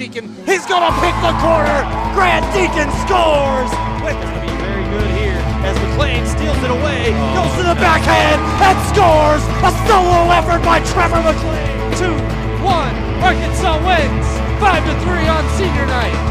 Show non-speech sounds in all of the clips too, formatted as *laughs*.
Deacon. He's going to pick the corner. Grant Deacon scores. It's to be very good here as McLean steals it away. Oh, goes to the backhand and scores. A solo effort by Trevor McLean. Two, one. Arkansas wins. Five to three on senior night.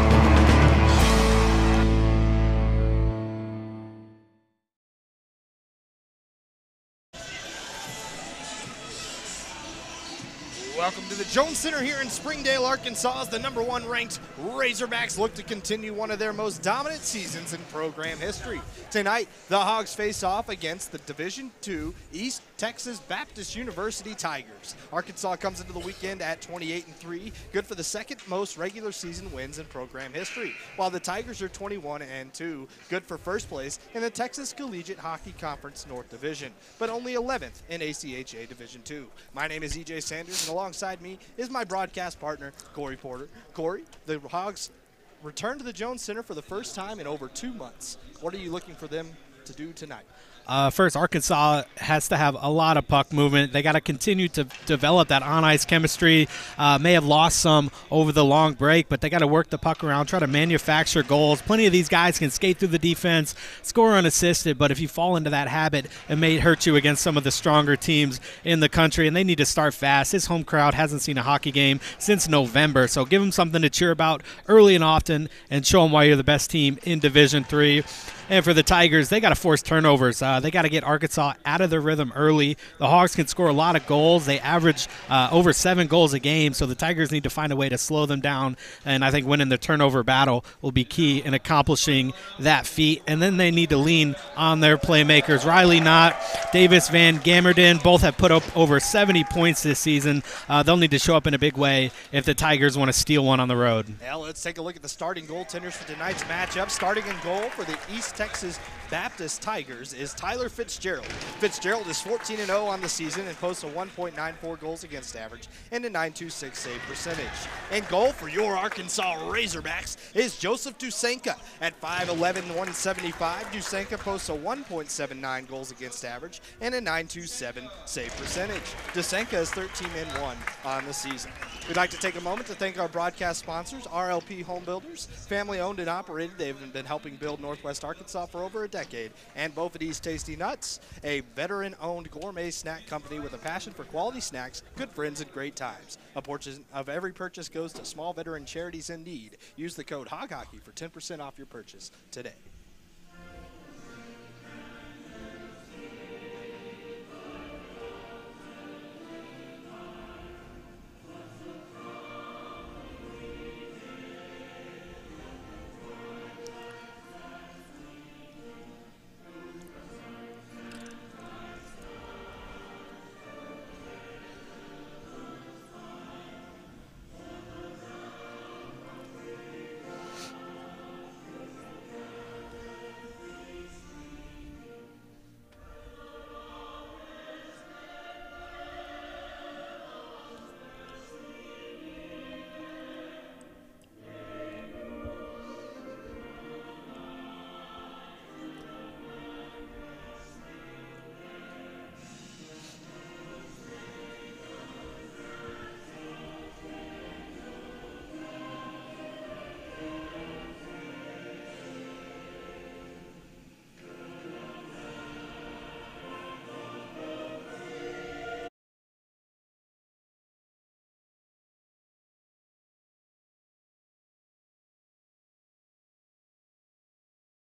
Jones Center here in Springdale, Arkansas, as the number one ranked Razorbacks look to continue one of their most dominant seasons in program history. Tonight, the Hogs face off against the Division II East Texas Baptist University Tigers. Arkansas comes into the weekend at 28 and 3, good for the second most regular season wins in program history, while the Tigers are 21 and 2, good for first place in the Texas Collegiate Hockey Conference North Division, but only 11th in ACHA Division II. My name is EJ Sanders, and alongside me is my broadcast partner, Corey Porter. Corey, the Hogs return to the Jones Center for the first time in over two months. What are you looking for them to do tonight? Uh, first, Arkansas has to have a lot of puck movement. They got to continue to develop that on ice chemistry. Uh, may have lost some over the long break, but they got to work the puck around, try to manufacture goals. Plenty of these guys can skate through the defense, score unassisted, but if you fall into that habit, it may hurt you against some of the stronger teams in the country, and they need to start fast. His home crowd hasn't seen a hockey game since November, so give them something to cheer about early and often and show them why you're the best team in Division Three. And for the Tigers, they got to force turnovers. Uh, they got to get Arkansas out of their rhythm early. The Hogs can score a lot of goals. They average uh, over seven goals a game, so the Tigers need to find a way to slow them down. And I think winning the turnover battle will be key in accomplishing that feat. And then they need to lean on their playmakers. Riley Knott, Davis Van Gammerden both have put up over 70 points this season. Uh, they'll need to show up in a big way if the Tigers want to steal one on the road. Yeah, let's take a look at the starting goaltenders for tonight's matchup. Starting in goal for the East Texas Baptist Tigers is Tyler Fitzgerald. Fitzgerald is 14 0 on the season and posts a 1.94 goals against average and a 926 save percentage. And goal for your Arkansas Razorbacks is Joseph Dusenka at 5'11, 175. Dusenka posts a 1.79 goals against average and a 927 save percentage. Dusenka is 13 1 on the season. We'd like to take a moment to thank our broadcast sponsors, RLP Home Builders, family owned and operated. They've been helping build Northwest Arkansas for over a decade. And Bophades Tasty Nuts, a veteran owned gourmet snack company with a passion for quality snacks, good friends, and great times. A portion of every purchase goes to small veteran charities in need. Use the code HOGHOCKEY for 10% off your purchase today.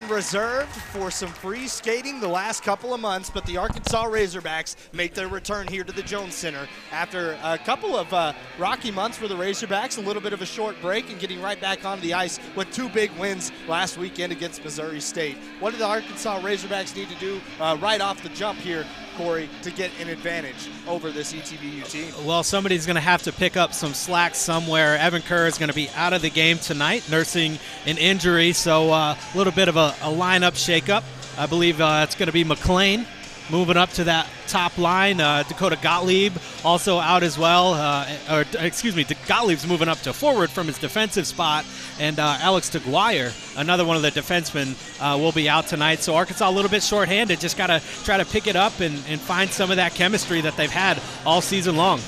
Reserved for some free skating the last couple of months, but the Arkansas Razorbacks make their return here to the Jones Center after a couple of uh, rocky months for the Razorbacks, a little bit of a short break, and getting right back onto the ice with two big wins last weekend against Missouri State. What do the Arkansas Razorbacks need to do uh, right off the jump here Corey, to get an advantage over this ETBU team? Well, somebody's going to have to pick up some slack somewhere. Evan Kerr is going to be out of the game tonight, nursing an injury, so uh, a little bit of a, a lineup shakeup. I believe uh, it's going to be McLean moving up to that top line. Uh, Dakota Gottlieb also out as well. Uh, or excuse me, Gottlieb's moving up to forward from his defensive spot, and uh, Alex DeGuire, another one of the defensemen, uh, will be out tonight. So Arkansas a little bit shorthanded. Just got to try to pick it up and, and find some of that chemistry that they've had all season long.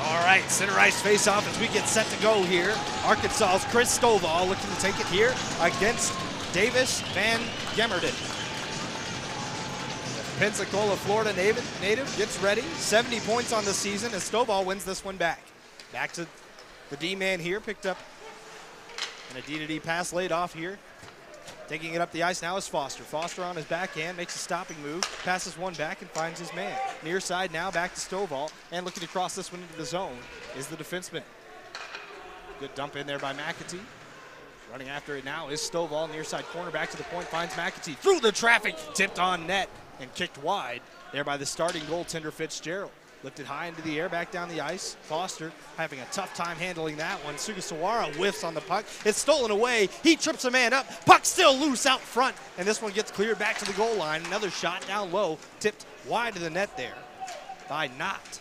All right center ice face off as we get set to go here. Arkansas's Chris Stovall looking to take it here against Davis Van Gemmerden. Pensacola, Florida native, gets ready. 70 points on the season as Stovall wins this one back. Back to the D-man here, picked up and a D-to-D pass laid off here. Taking it up the ice now is Foster. Foster on his backhand makes a stopping move, passes one back and finds his man. Near side now back to Stovall and looking to cross this one into the zone is the defenseman. Good dump in there by McAtee. Running after it now is Stovall, near side corner, back to the point, finds McAtee through the traffic, tipped on net and kicked wide there by the starting goaltender Fitzgerald. Lifted high into the air, back down the ice. Foster having a tough time handling that one. Sugasawara whiffs on the puck. It's stolen away. He trips a man up. Puck still loose out front. And this one gets cleared back to the goal line. Another shot down low, tipped wide of the net there by Knott.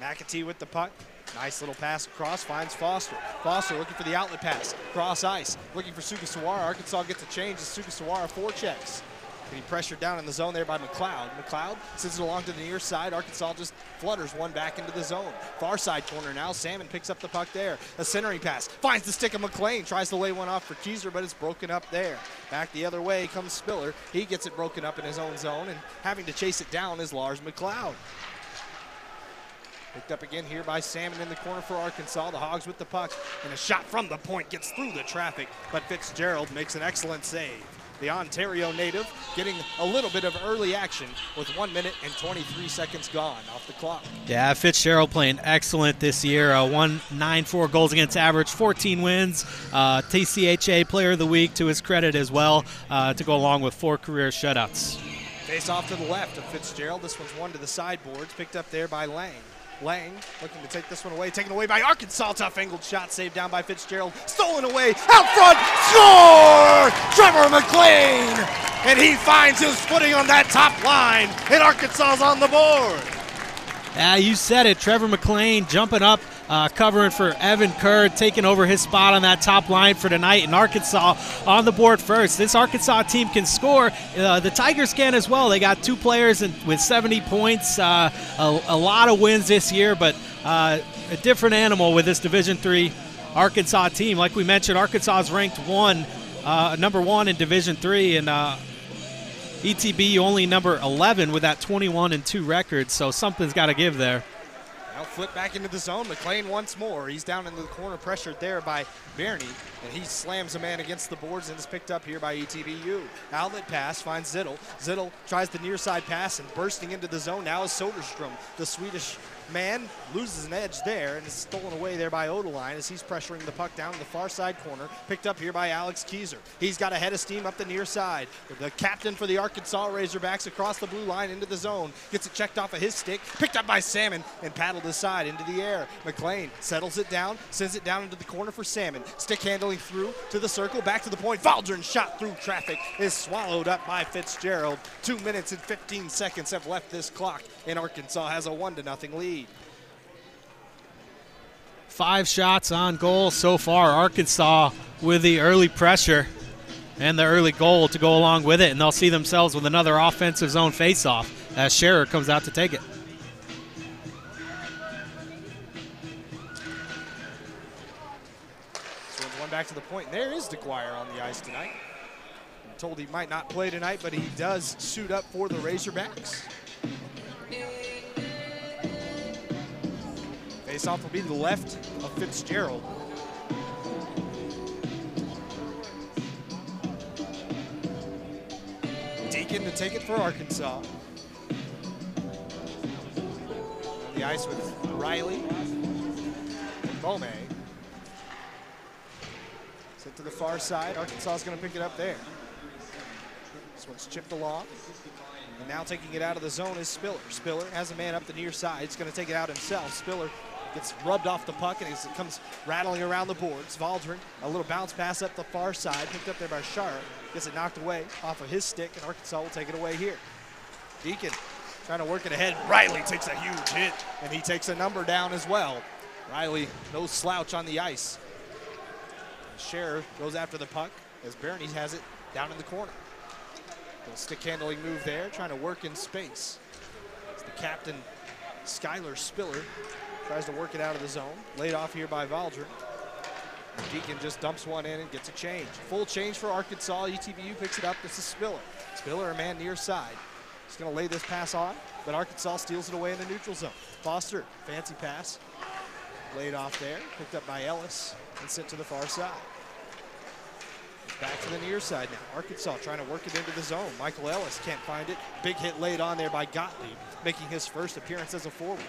McAtee with the puck. Nice little pass across, finds Foster. Foster looking for the outlet pass. Cross ice, looking for Sugasawara. Arkansas gets a change as Sugasawara forechecks. Getting pressured down in the zone there by McLeod. McLeod sends it along to the near side. Arkansas just flutters one back into the zone. Far side corner now. Salmon picks up the puck there. A centering pass. Finds the stick of McLean. Tries to lay one off for Keyser, but it's broken up there. Back the other way comes Spiller. He gets it broken up in his own zone, and having to chase it down is Lars McLeod. Picked up again here by Salmon in the corner for Arkansas. The Hogs with the puck, and a shot from the point gets through the traffic, but Fitzgerald makes an excellent save. The Ontario native getting a little bit of early action with one minute and 23 seconds gone off the clock. Yeah, Fitzgerald playing excellent this year. Uh, 194 goals against average, 14 wins. Uh, TCHA Player of the Week to his credit as well, uh, to go along with four career shutouts. Face off to the left of Fitzgerald. This one's one to the sideboards, picked up there by Lang. Lang looking to take this one away, taken away by Arkansas. Tough angled shot saved down by Fitzgerald. Stolen away, out front, score! Trevor McLean! And he finds his footing on that top line, and Arkansas's on the board. Yeah, you said it. Trevor McLean jumping up, uh, covering for Evan Kerr, taking over his spot on that top line for tonight. And Arkansas on the board first. This Arkansas team can score. Uh, the Tigers can as well. They got two players in, with 70 points, uh, a, a, lot of wins this year, but uh, a different animal with this Division Three Arkansas team. Like we mentioned, Arkansas is ranked one, uh, number one in Division Three, and uh, ETB only number 11 with that 21 and 2 record, so something's got to give there. Now flip back into the zone. McLean once more. He's down into the corner, pressured there by Bernie, and he slams a man against the boards and is picked up here by ETBU. Outlet pass finds Zittel. Zittel tries the near side pass and bursting into the zone now is Soderstrom, the Swedish man loses an edge there and is stolen away there by Odeline as he's pressuring the puck down the far side corner. Picked up here by Alex Keyser. He's got a head of steam up the near side. The captain for the Arkansas Razorbacks across the blue line into the zone. Gets it checked off of his stick. Picked up by Salmon and paddled aside into the air. McLean settles it down, sends it down into the corner for Salmon. Stick handling through to the circle, back to the point. Valdrin shot through traffic is swallowed up by Fitzgerald. Two minutes and 15 seconds have left this clock, and Arkansas has a one to nothing lead. Five shots on goal so far. Arkansas with the early pressure and the early goal to go along with it, and they'll see themselves with another offensive zone faceoff as Scherer comes out to take it. So one back to the point. There is DeGuire on the ice tonight. I'm told he might not play tonight, but he does suit up for the Razorbacks. Face-off will be to the left of Fitzgerald. Deacon to take it for Arkansas. The ice with Riley and Bome. Set to the far side. Arkansas is going to pick it up there. This one's chipped along. And now taking it out of the zone is Spiller. Spiller has a man up the near side. He's going to take it out himself. Spiller gets rubbed off the puck and it comes rattling around the boards. Valdrin, a little bounce pass up the far side, picked up there by Sharp. Gets it knocked away off of his stick, and Arkansas will take it away here. Deacon trying to work it ahead. Riley takes a huge hit, and he takes a number down as well. Riley, no slouch on the ice. Scherer goes after the puck as Bernies has it down in the corner. Little stick handling move there, trying to work in space. As the captain Skylar Spiller tries to work it out of the zone. Laid off here by Valdrin. Deacon just dumps one in and gets a change. Full change for Arkansas. ETBU picks it up. This is Spiller. Spiller, a man near side. He's going to lay this pass on, but Arkansas steals it away in the neutral zone. Foster, fancy pass. Laid off there, picked up by Ellis and sent to the far side. Back to the near side now. Arkansas trying to work it into the zone. Michael Ellis can't find it. Big hit laid on there by Gottlieb, making his first appearance as a forward.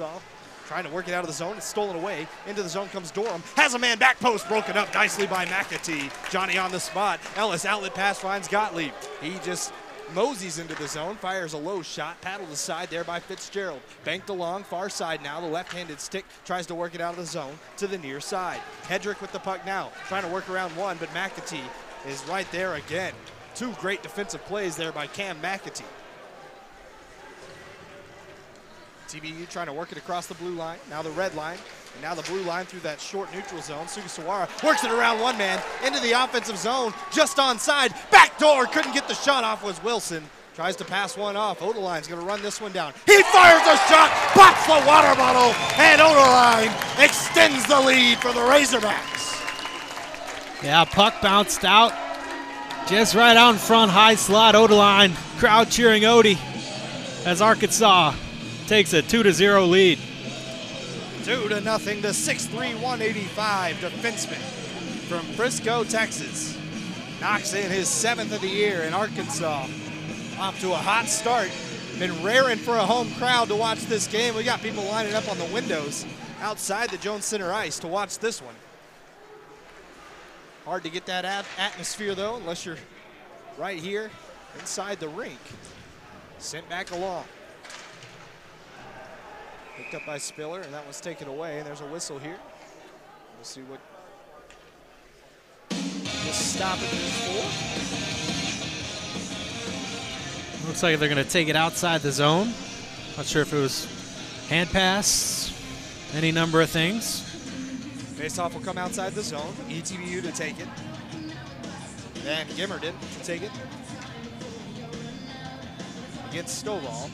Arkansas trying to work it out of the zone. It's stolen away. Into the zone comes Dorham. Has a man back post broken up nicely by McAtee. Johnny on the spot. Ellis outlet pass finds Gottlieb. He just moseys into the zone, fires a low shot, paddled aside there by Fitzgerald. Banked along, far side now. The left-handed stick tries to work it out of the zone to the near side. Hedrick with the puck now, trying to work around one, but McAtee is right there again. Two great defensive plays there by Cam McAtee. TBU trying to work it across the blue line, now the red line, and now the blue line through that short neutral zone. Sugasawara works it around one man into the offensive zone, just onside. Back door, couldn't get the shot off was Wilson. Tries to pass one off. Odeline's going to run this one down. He fires a shot, pops the water bottle, and Odeline extends the lead for the Razorbacks. Yeah, puck bounced out. Just right out in front, high slot, Odeline. Crowd cheering Odie as Arkansas takes a 2 to 0 lead. Two to nothing. The 6'3", 185 defenseman from Frisco, Texas, knocks in his seventh of the year in Arkansas. Off to a hot start. Been raring for a home crowd to watch this game. We got people lining up on the windows outside the Jones Center ice to watch this one. Hard to get that at atmosphere though, unless you're right here inside the rink. Sent back along. Picked up by Spiller, and that one's taken away. And there's a whistle here. We'll see what this stoppage is for. Looks like they're going to take it outside the zone. Not sure if it was hand pass, any number of things. Faceoff will come outside the zone. ETBU to take it. Van Gimmerden to take it. Against Stovall.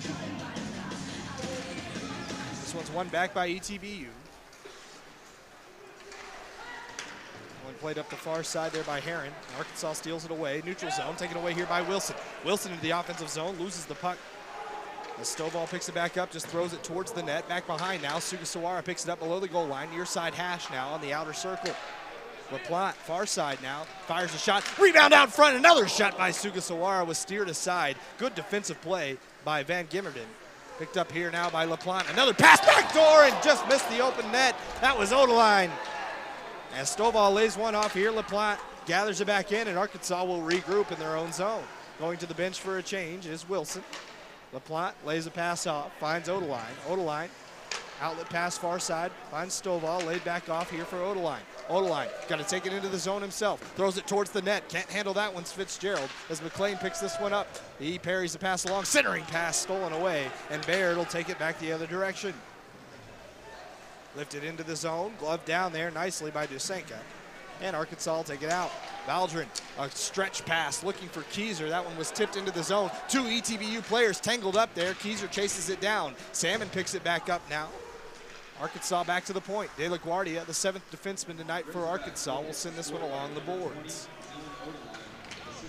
This one's won back by ETBU. One played up the far side there by Heron. Arkansas steals it away. Neutral zone taken away here by Wilson. Wilson into the offensive zone, loses the puck. The Stovall picks it back up, just throws it towards the net. Back behind now. Sugasawara picks it up below the goal line. Near side hash now on the outer circle. LaPlante, far side now, fires a shot. Rebound out front. Another shot by Sugasawara was steered aside. Good defensive play by Van Gimmerden. Picked up here now by LaPlante. Another pass back door and just missed the open net. That was Odeline. As Stovall lays one off here, LaPlante gathers it back in, and Arkansas will regroup in their own zone. Going to the bench for a change is Wilson. LaPlante lays a pass off, finds Odeline. Odeline, outlet pass far side, finds Stovall, laid back off here for Odeline. Odeline, got to take it into the zone himself, throws it towards the net, can't handle that one, Fitzgerald, as McLean picks this one up. He parries the pass along, centering pass stolen away, and Baird will take it back the other direction. Lifted into the zone, glove down there nicely by Dusenka. And Arkansas will take it out. Valdrin, a stretch pass looking for Keyser. That one was tipped into the zone. Two ETBU players tangled up there. Keyser chases it down. Salmon picks it back up now. Arkansas back to the point. De La Guardia, the seventh defenseman tonight for Arkansas, will send this one along the boards.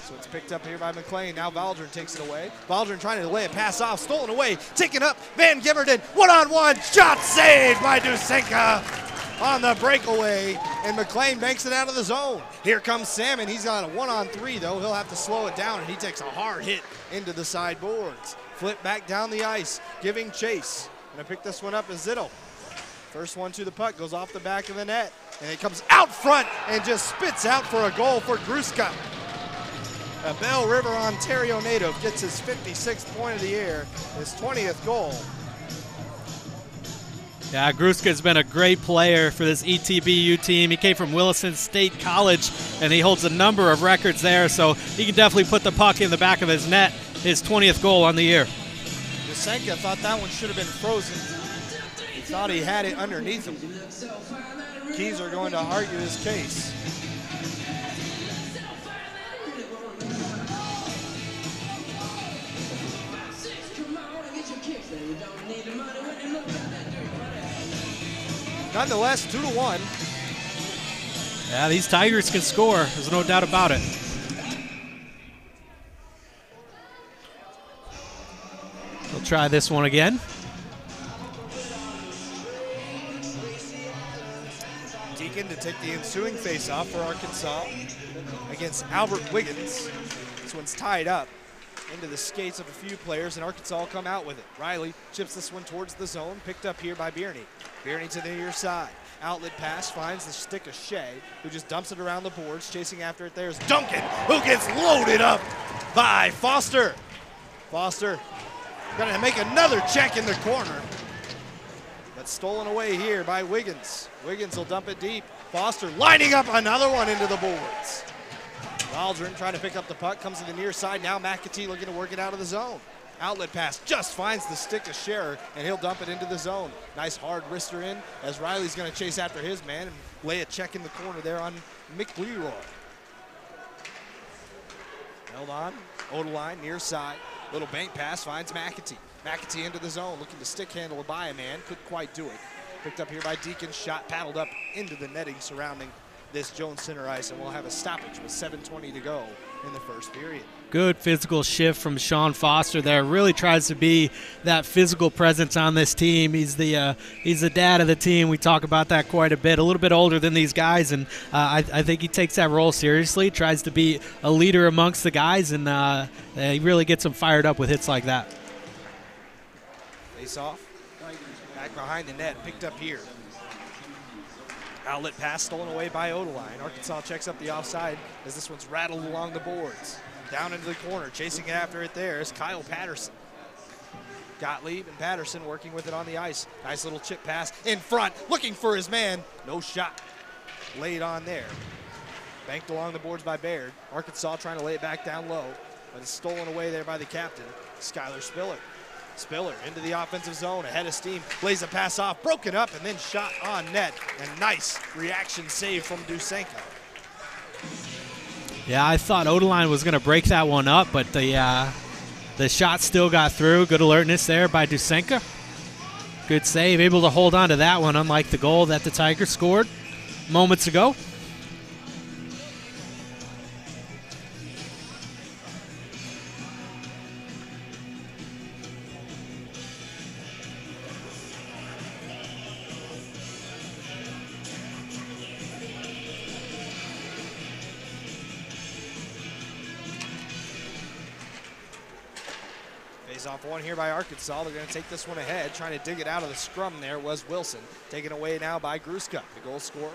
So it's picked up here by McLean. Now Valdrin takes it away. Valdrin trying to lay a pass off, stolen away, taken up. Van Gimmerden, one-on-one, shot saved by Dusenka on the breakaway, and McLean banks it out of the zone. Here comes Salmon. He's got a one-on-three, though. He'll have to slow it down, and he takes a hard hit into the sideboards. Flip back down the ice, giving chase. Gonna pick this one up as Zittel. First one to the puck goes off the back of the net, and it comes out front and just spits out for a goal for Gruska. A Bell River, Ontario native gets his 56th point of the year, his 20th goal. Yeah, Gruska's been a great player for this ETBU team. He came from Wilson State College, and he holds a number of records there, so he can definitely put the puck in the back of his net. His 20th goal on the year. Dusenka thought that one should have been frozen. Thought he had it underneath him. Keyser's going to argue his case. Nonetheless, two to one. Yeah, these Tigers can score. There's no doubt about it. They'll try this one again. Deacon to take the ensuing faceoff for Arkansas against Albert Wiggins. This one's tied up into the skates of a few players, and Arkansas come out with it. Riley chips this one towards the zone, picked up here by Bierney. Bierney to the near side. Outlet pass finds the stick of Shea, who just dumps it around the boards. Chasing after it there's Duncan, who gets loaded up by Foster. Foster gonna make another check in the corner. Stolen away here by Wiggins. Wiggins will dump it deep. Foster lining up another one into the boards. Waldron trying to pick up the puck, comes to the near side. Now McAtee looking to work it out of the zone. Outlet pass just finds the stick of Scherer, and he'll dump it into the zone. Nice hard wrister in as Riley's going to chase after his man and lay a check in the corner there on McLeroy. Held on, Odeline near side. Little bank pass finds McAtee. McAtee into the zone, looking to stick handle by a man. Couldn't quite do it. Picked up here by Deacon. Shot paddled up into the netting surrounding this Jones Center ice, and we'll have a stoppage with 7.20 to go in the first period. Good physical shift from Sean Foster there. Really tries to be that physical presence on this team. He's the uh, he's the dad of the team. We talk about that quite a bit. A little bit older than these guys, and uh, I, I, think he takes that role seriously. Tries to be a leader amongst the guys, and uh, he really gets them fired up with hits like that. Face off. Back behind the net. Picked up here. Outlet pass stolen away by Odeline. Arkansas checks up the offside as this one's rattled along the boards. Down into the corner, chasing after it there is Kyle Patterson. Gottlieb and Patterson working with it on the ice. Nice little chip pass in front, looking for his man. No shot laid on there. Banked along the boards by Baird. Arkansas trying to lay it back down low, but it's stolen away there by the captain, Skylar Spiller. Spiller into the offensive zone, ahead of steam, lays a pass off, broken up, and then shot on net. And nice reaction save from Dusenka. Yeah, I thought Odeline was going to break that one up, but the uh, the shot still got through. Good alertness there by Dusenka. Good save, able to hold on to that one, unlike the goal that the Tigers scored moments ago. Here by Arkansas. They're going to take this one ahead. Trying to dig it out of the scrum there was Wilson. Taken away now by Gruska, the goal scorer.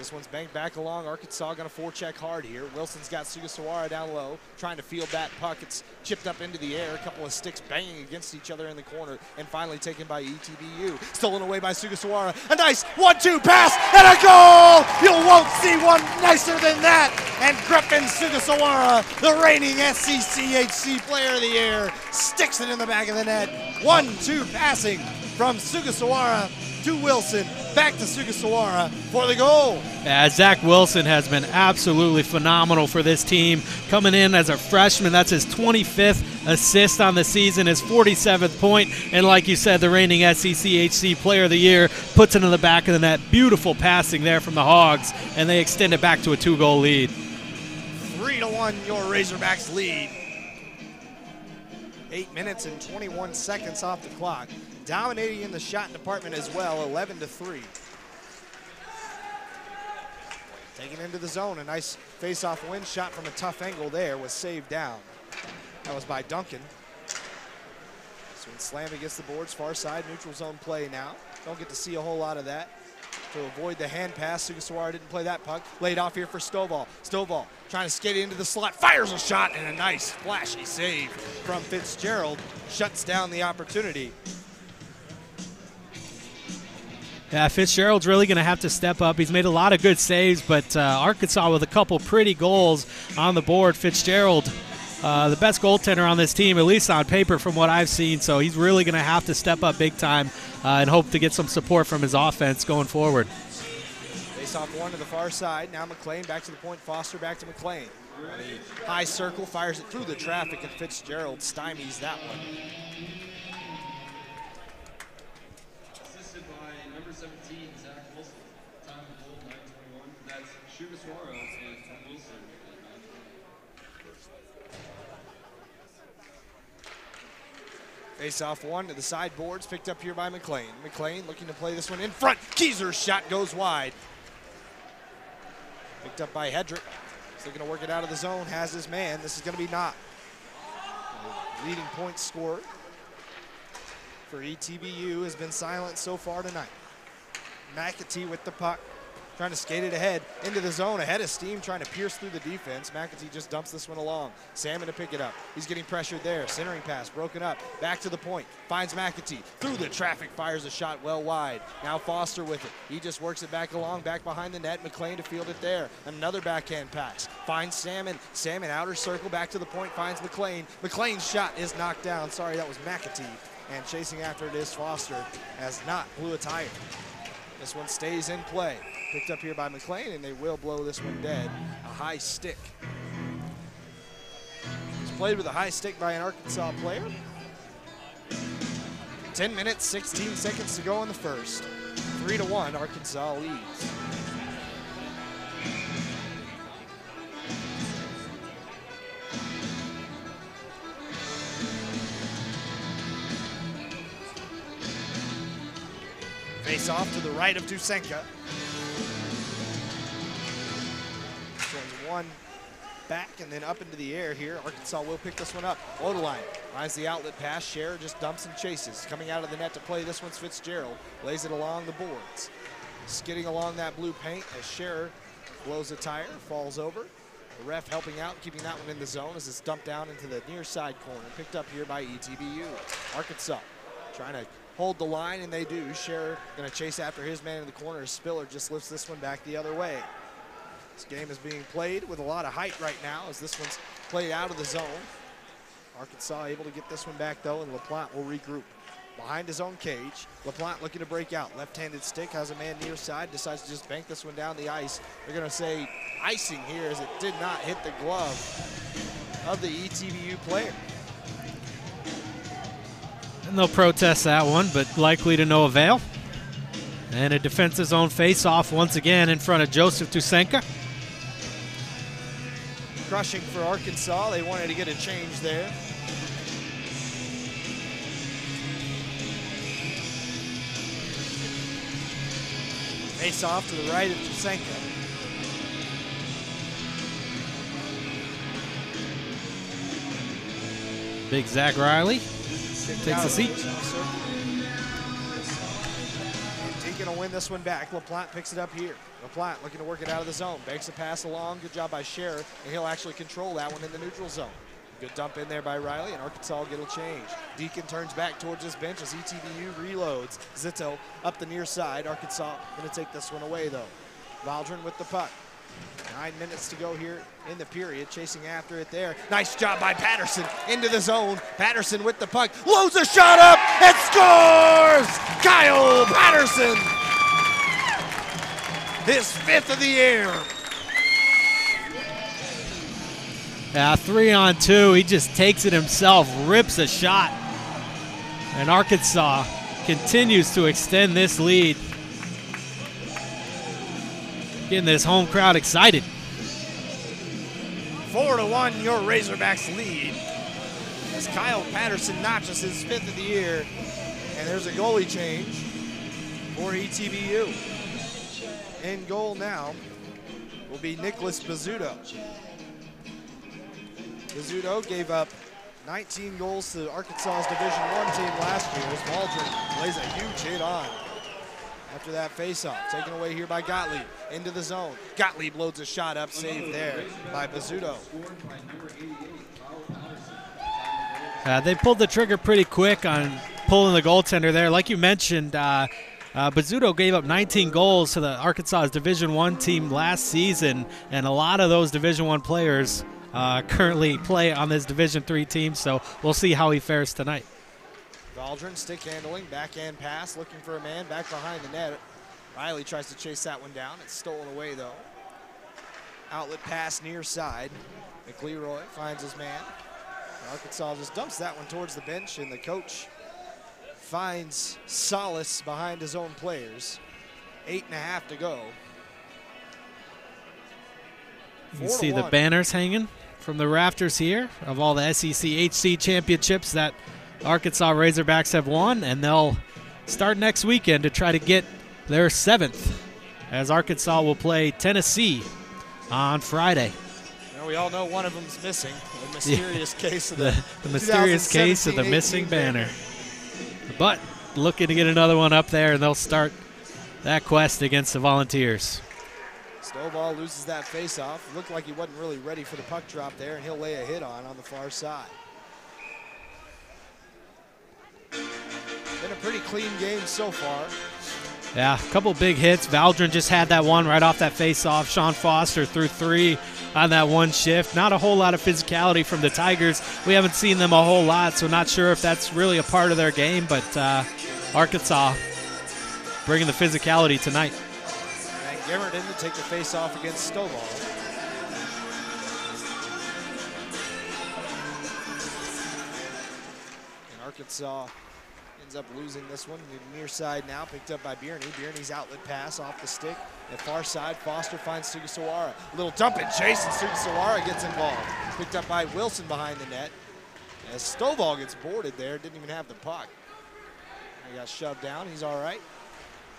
This one's banked back along. Arkansas going to forecheck hard here. Wilson's got Sugasawara down low, trying to field that puck. It's chipped up into the air. A couple of sticks banging against each other in the corner, and finally taken by ETBU. Stolen away by Sugasawara. A nice one-two pass and a goal. You won't see one nicer than that. And Griffin Sugasawara, the reigning SECHC Player of the Year, sticks it in the back of the net. One-two passing from Sugasawara to Wilson, back to Sugasawara for the goal. Yeah, Zach Wilson has been absolutely phenomenal for this team. Coming in as a freshman, that's his 25th assist on the season, his 47th point, and like you said, the reigning SECHC Player of the Year puts it in the back of the net. Beautiful passing there from the Hogs, and they extend it back to a two-goal lead. Three to one, your Razorbacks lead. Eight minutes and 21 seconds off the clock dominating in the shot department as well, 11 to 3. Taken into the zone, a nice face-off win shot from a tough angle there was saved down. That was by Duncan. So slam against the boards, far side, neutral zone play now. Don't get to see a whole lot of that. To avoid the hand pass, Sugasawara didn't play that puck. Laid off here for Stovall. Stovall trying to skate into the slot, fires a shot, and a nice flashy save from Fitzgerald. Shuts down the opportunity. Yeah, Fitzgerald's really going to have to step up. He's made a lot of good saves, but uh, Arkansas with a couple pretty goals on the board. Fitzgerald, uh, the best goaltender on this team, at least on paper from what I've seen. So he's really going to have to step up big time uh, and hope to get some support from his offense going forward. Face off one to the far side. Now McLean back to the point. Foster back to McLean. high circle fires it through the traffic, and Fitzgerald stymies that one. Face off one to the sideboards, picked up here by McLean. McLean looking to play this one in front. Keyser's shot goes wide. Picked up by Hedrick. He's looking to work it out of the zone, has his man. This is going to be Knott. Leading point scorer for ETBU has been silent so far tonight. McAtee with the puck trying to skate it ahead into the zone, ahead of steam, trying to pierce through the defense. McAtee just dumps this one along. Salmon to pick it up. He's getting pressured there. Centering pass, broken up. Back to the point. Finds McAtee. Through the traffic, fires a shot well wide. Now Foster with it. He just works it back along, back behind the net. McLean to field it there. Another backhand pass. Finds Salmon. Salmon outer circle, back to the point, finds McLean. McLean's shot is knocked down. Sorry, that was McAtee. And chasing after it is Foster, has not blew a tire. This one stays in play. Picked up here by McLean, and they will blow this one dead. A high stick. It's played with a high stick by an Arkansas player. 10 minutes, 16 seconds to go in the first. 3 to 1, Arkansas leads. Face off to the right of Dusenka. one back and then up into the air here. Arkansas will pick this one up. Odeline finds the outlet pass. Scherer just dumps and chases. Coming out of the net to play this one's Fitzgerald. Lays it along the boards. Skidding along that blue paint as Scherer blows a tire, falls over. The ref helping out, keeping that one in the zone as it's dumped down into the near side corner. Picked up here by ETBU. Arkansas trying to hold the line, and they do. Scherer going to chase after his man in the corner. Spiller just lifts this one back the other way. This game is being played with a lot of height right now as this one's played out of the zone. Arkansas able to get this one back though, and LaPlante will regroup. Behind his own cage, LaPlante looking to break out. Left-handed stick, has a man near side, decides to just bank this one down the ice. They're gonna say icing here as it did not hit the glove of the ETBU player. And they'll protest that one, but likely to no avail. And a defensive zone face-off once again in front of Joseph Dusenka crushing for Arkansas. They wanted to get a change there. Face off to the right of Dusenka. Big Zach Riley takes a seat. going to win this one back. LaPlante picks it up here. LaPlante looking to work it out of the zone. Banks a pass along. Good job by Scherer, and he'll actually control that one in the neutral zone. Good dump in there by Riley, and Arkansas will get a change. Deacon turns back towards his bench as ETBU reloads. Zito up the near side. Arkansas going to take this one away, though. Valdrin with the puck. Nine minutes to go here in the period, chasing after it there. Nice job by Patterson into the zone. Patterson with the puck, loads a shot up and scores! Kyle Patterson! His fifth of the year. Yeah, three on two. He just takes it himself, rips a shot. And Arkansas continues to extend this lead getting this home crowd excited. Four to one, your Razorbacks lead. As Kyle Patterson notches his fifth of the year, and there's a goalie change for ETBU. In goal now will be Nicholas Bizzuto. Bizzuto gave up 19 goals to Arkansas's Division One team last year as Waldron lays a huge hit on after that faceoff. Taken away here by Gottlieb into the zone. Gottlieb loads a shot up, saved there by Bizzuto. Uh, they pulled the trigger pretty quick on pulling the goaltender there. Like you mentioned, uh, uh, Bizzuto gave up 19 goals to the Arkansas Division One team last season, and a lot of those Division One players uh, currently play on this Division Three team. So we'll see how he fares tonight. Valdrin stick handling, backhand pass, looking for a man back behind the net. Riley tries to chase that one down. It's stolen away though. Outlet pass near side. McLeroy finds his man. Arkansas just dumps that one towards the bench, and the coach finds solace behind his own players. Eight and a half to go. You can see the banners hanging from the rafters here of all the SEC HC championships that Arkansas Razorbacks have won, and they'll start next weekend to try to get their seventh, as Arkansas will play Tennessee on Friday. Now, we all know one of them's missing. The *laughs* mysterious case of the, The, the mysterious case of the missing banner. But looking to get another one up there, and they'll start that quest against the Volunteers. Snowball loses that face-off. Looked like he wasn't really ready for the puck drop there, and he'll lay a hit on on the far side. Been a pretty clean game so far. Yeah, a couple big hits. Valdrin just had that one right off that face-off. Sean Foster threw three on that one shift. Not a whole lot of physicality from the Tigers. We haven't seen them a whole lot, so not sure if that's really a part of their game. But uh, Arkansas bringing the physicality tonight. And Gimmert to take the face-off against Stovall. Arkansas ends up losing this one. The near side now picked up by Bierney. Bierney's outlet pass off the stick. At far side, Foster finds Sugasawara. Little dump and chase, and Sugasawara gets involved. Picked up by Wilson behind the net. As Stovall gets boarded there, didn't even have the puck. He got shoved down. He's all right.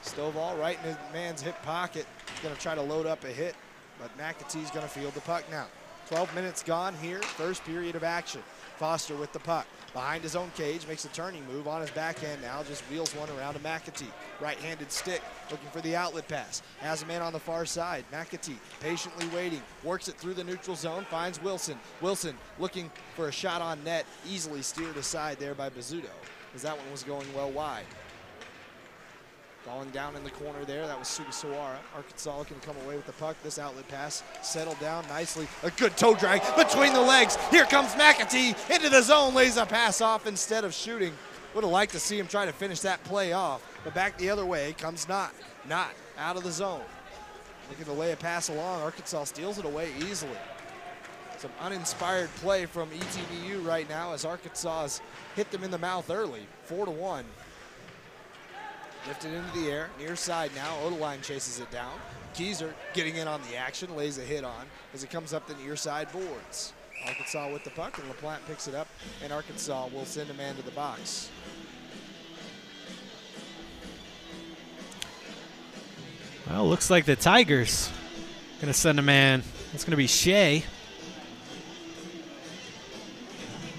Stovall right in his man's hip pocket. He's Going to try to load up a hit, but McAtee's going to field the puck now. 12 minutes gone here, first period of action. Foster with the puck. Behind his own cage, makes a turning move on his backhand now, just wheels one around to McAtee. Right-handed stick, looking for the outlet pass. Has a man on the far side. McAtee patiently waiting, works it through the neutral zone, finds Wilson. Wilson looking for a shot on net, easily steered aside there by Bizzuto, as that one was going well wide. Falling down in the corner there, that was Sugasawara. Arkansas can come away with the puck. This outlet pass settled down nicely. A good toe drag between the legs. Here comes McAtee into the zone, lays a pass off instead of shooting. Would have liked to see him try to finish that play off, but back the other way comes Knott. Knott out of the zone. Looking to lay a pass along. Arkansas steals it away easily. Some uninspired play from E ETBU right now as Arkansas has hit them in the mouth early, four to one. Lifted into the air, near side now. Odeline chases it down. Keyser getting in on the action, lays a hit on as it comes up the near side boards. Arkansas with the puck, and LaPlante picks it up, and Arkansas will send a man to the box. Well, looks like the Tigers going to send a man. It's going to be Shea.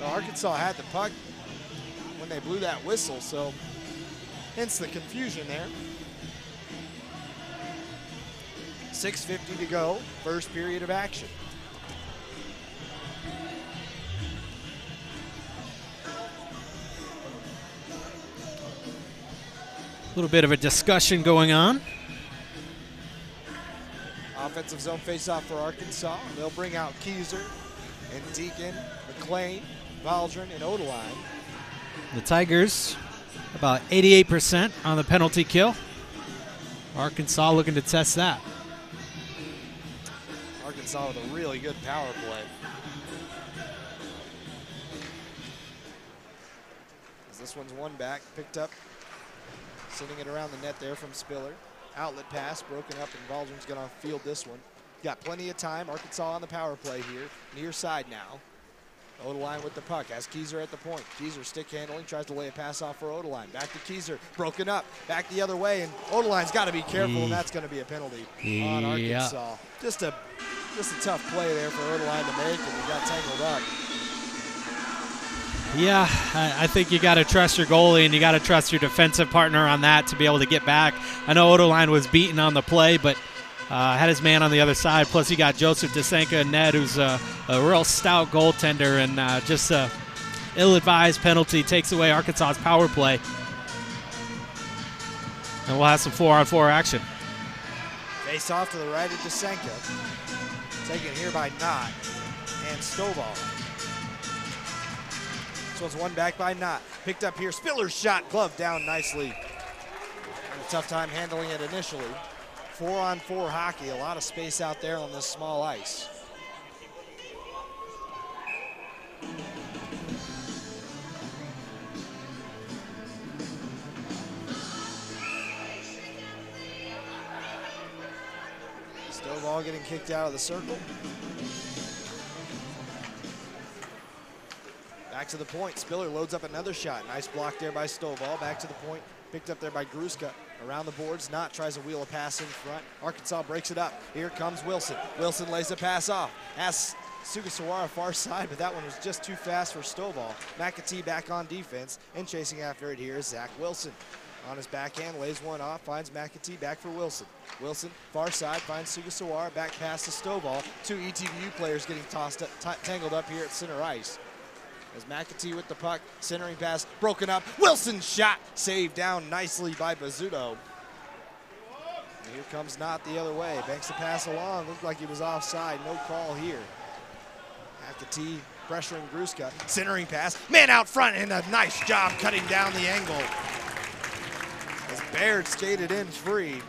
Well, Arkansas had the puck when they blew that whistle, so hence the confusion there. 6.50 to go, first period of action. A little bit of a discussion going on. Offensive zone faceoff for Arkansas. They'll bring out Keyser and Deacon, McLean, Valdrin, and Odeline. The Tigers about 88% on the penalty kill. Arkansas looking to test that. Arkansas with a really good power play. This one's one back, picked up, sending it around the net there from Spiller. Outlet pass broken up, and Valdrin's going to field this one. Got plenty of time. Arkansas on the power play here, near side now. Odeline with the puck, has Keyser at the point. Keyser stick handling, tries to lay a pass off for Odeline. Back to Keyser, broken up, back the other way, and Odeline's got to be careful, and that's going to be a penalty on Yeah. Arkansas. Just a just a tough play there for Odeline to make, and he got tangled up. Yeah, I, I think you got to trust your goalie and you got to trust your defensive partner on that to be able to get back. I know Odeline was beaten on the play, but uh, had his man on the other side. Plus, you got Joseph Dusenka and Ned, who's a, a real stout goaltender, and uh, just a ill-advised penalty takes away Arkansas's power play. And we'll have some four-on-four action. Face off to the right of Dusenka. Taken here by Knott and Stovall. This one's one back by Knott. Picked up here. Spiller's shot, glove down nicely. A tough time handling it initially. Four on four hockey, a lot of space out there on this small ice. Stovall getting kicked out of the circle. Back to the point. Spiller loads up another shot. Nice block there by Stovall. Back to the point. Picked up there by Gruska. Around the boards, Knott tries to wheel a pass in front. Arkansas breaks it up. Here comes Wilson. Wilson lays a pass off. Asks Sugasawara far *laughs* side, but that one was just too fast for Stovall. McAtee back on defense, and chasing after it here is Zach Wilson. On his backhand, lays one off, finds McAtee back for Wilson. Wilson, far side, finds Sugasawara, back pass to Stovall. Two ETBU players getting tossed up, tangled up here at center ice. As McAtee with the puck, centering pass, broken up. Wilson shot, saved down nicely by Bizzuto. here comes Knott the other way. Banks the pass along. Looked like he was offside. No call here. McAtee pressuring Gruska. Centering pass. Man out front and a nice job cutting down the angle. As Baird skated in free.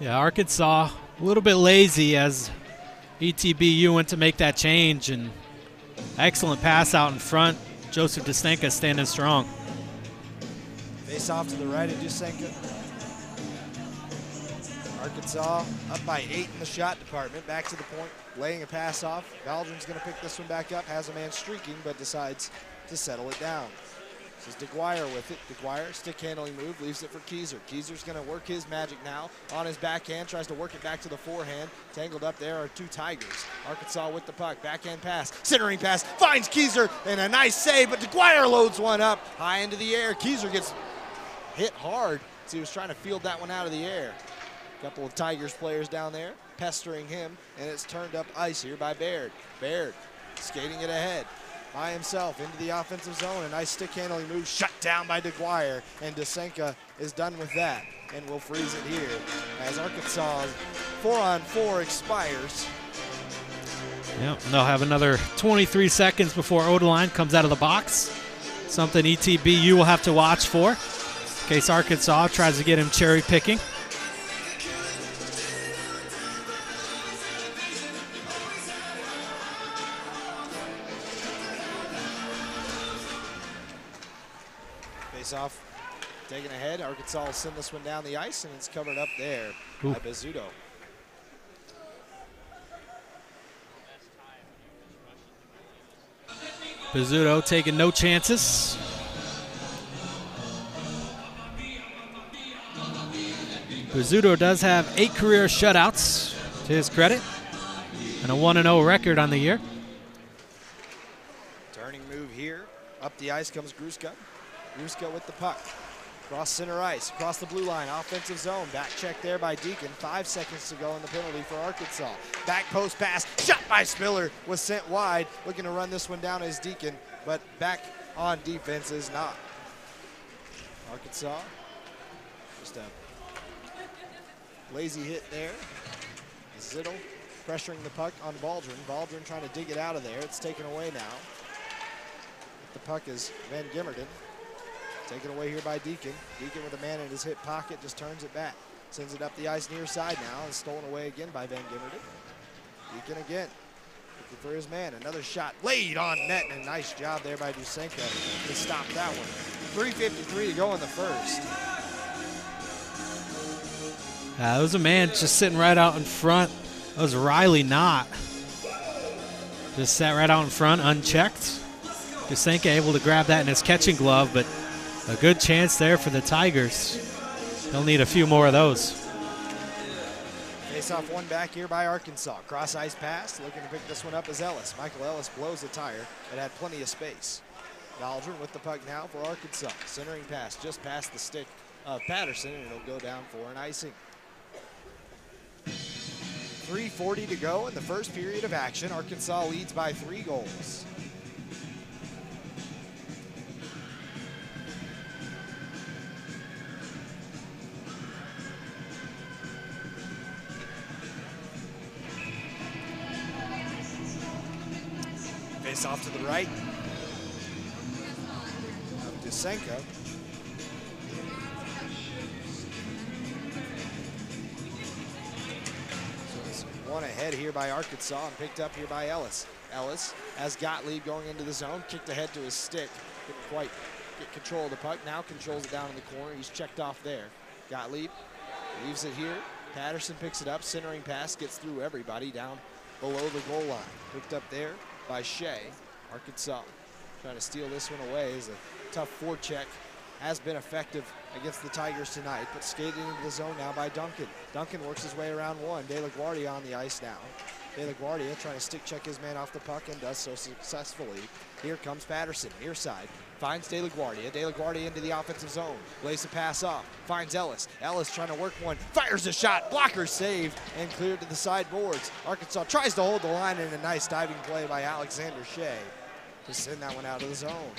Yeah, Arkansas a little bit lazy as ETBU went to make that change and excellent pass out in front. Joseph Dusenka standing strong. Face off to the right of Dusenka. Arkansas up by eight in the shot department. Back to the point, laying a pass off. Valdrin's going to pick this one back up. Has a man streaking, but decides to settle it down. This is DeGuire with it. DeGuire, stick handling move, leaves it for Keyser. Keyser's going to work his magic now on his backhand, tries to work it back to the forehand. Tangled up there are two Tigers. Arkansas with the puck, backhand pass, centering pass, finds Keyser, and a nice save, but DeGuire loads one up high into the air. Keyser gets hit hard as he was trying to field that one out of the air. A couple of Tigers players down there pestering him, and it's turned up ice here by Baird. Baird skating it ahead by himself into the offensive zone. A nice stick handling move shut down by DeGuire, and Dusenka is done with that. And we'll freeze it here as Arkansas four on four expires. Yep, they'll have another 23 seconds before Odeline comes out of the box. Something ETBU will have to watch for in case Arkansas tries to get him cherry picking. Arkansas will send this one down the ice, and it's covered up there Ooh. by Bizzuto. Bizzuto taking no chances. Bizzuto does have eight career shutouts to his credit and a 1 0 record on the year. Turning move here. Up the ice comes Gruska. Ruska with the puck. Cross center ice, across the blue line, offensive zone. Back check there by Deacon. Five seconds to go in the penalty for Arkansas. Back post pass, shot by Spiller, was sent wide. Looking to run this one down as Deacon, but back on defense is Knott. Arkansas, just a lazy hit there. Zittel pressuring the puck on Baldwin. Baldwin trying to dig it out of there. It's taken away now. The puck is Van Gimmerden. Taken away here by Deacon. Deacon with a man in his hip pocket just turns it back. Sends it up the ice near side now and stolen away again by Van Gimmerden. Deacon again. Looking for his man. Another shot laid on net and a nice job there by Dusenka to stop that one. 3.53 to go in the first. Uh, there was a man just sitting right out in front. That was Riley Knott. Just sat right out in front, unchecked. Dusenka able to grab that in his catching glove, but a good chance there for the Tigers. They'll need a few more of those. Face off one back here by Arkansas. Cross ice pass. Looking to pick this one up is Ellis. Michael Ellis blows the tire. It had plenty of space. Valdrin with the puck now for Arkansas. Centering pass just past the stick of Patterson, and it'll go down for an icing. 3.40 to go in the first period of action. Arkansas leads by three goals. Off to the right. Dusenka. So one ahead here by Arkansas and picked up here by Ellis. Ellis has Gottlieb going into the zone, kicked ahead to his stick. Couldn't quite get control of the puck. Now controls it down in the corner. He's checked off there. Gottlieb leaves it here. Patterson picks it up, centering pass, gets through everybody down below the goal line. Picked up there by Shea. Arkansas trying to steal this one away is a tough forecheck has been effective against the Tigers tonight, but skated into the zone now by Duncan. Duncan works his way around one. De La Guardia on the ice now. De La Guardia trying to stick check his man off the puck and does so successfully. Here comes Patterson, near side. Finds De La Guardia. De La Guardia into the offensive zone. Lays a pass off. Finds Ellis. Ellis trying to work one. Fires a shot. Blocker saved and cleared to the sideboards. Arkansas tries to hold the line in a nice diving play by Alexander Shea to send that one out of the zone.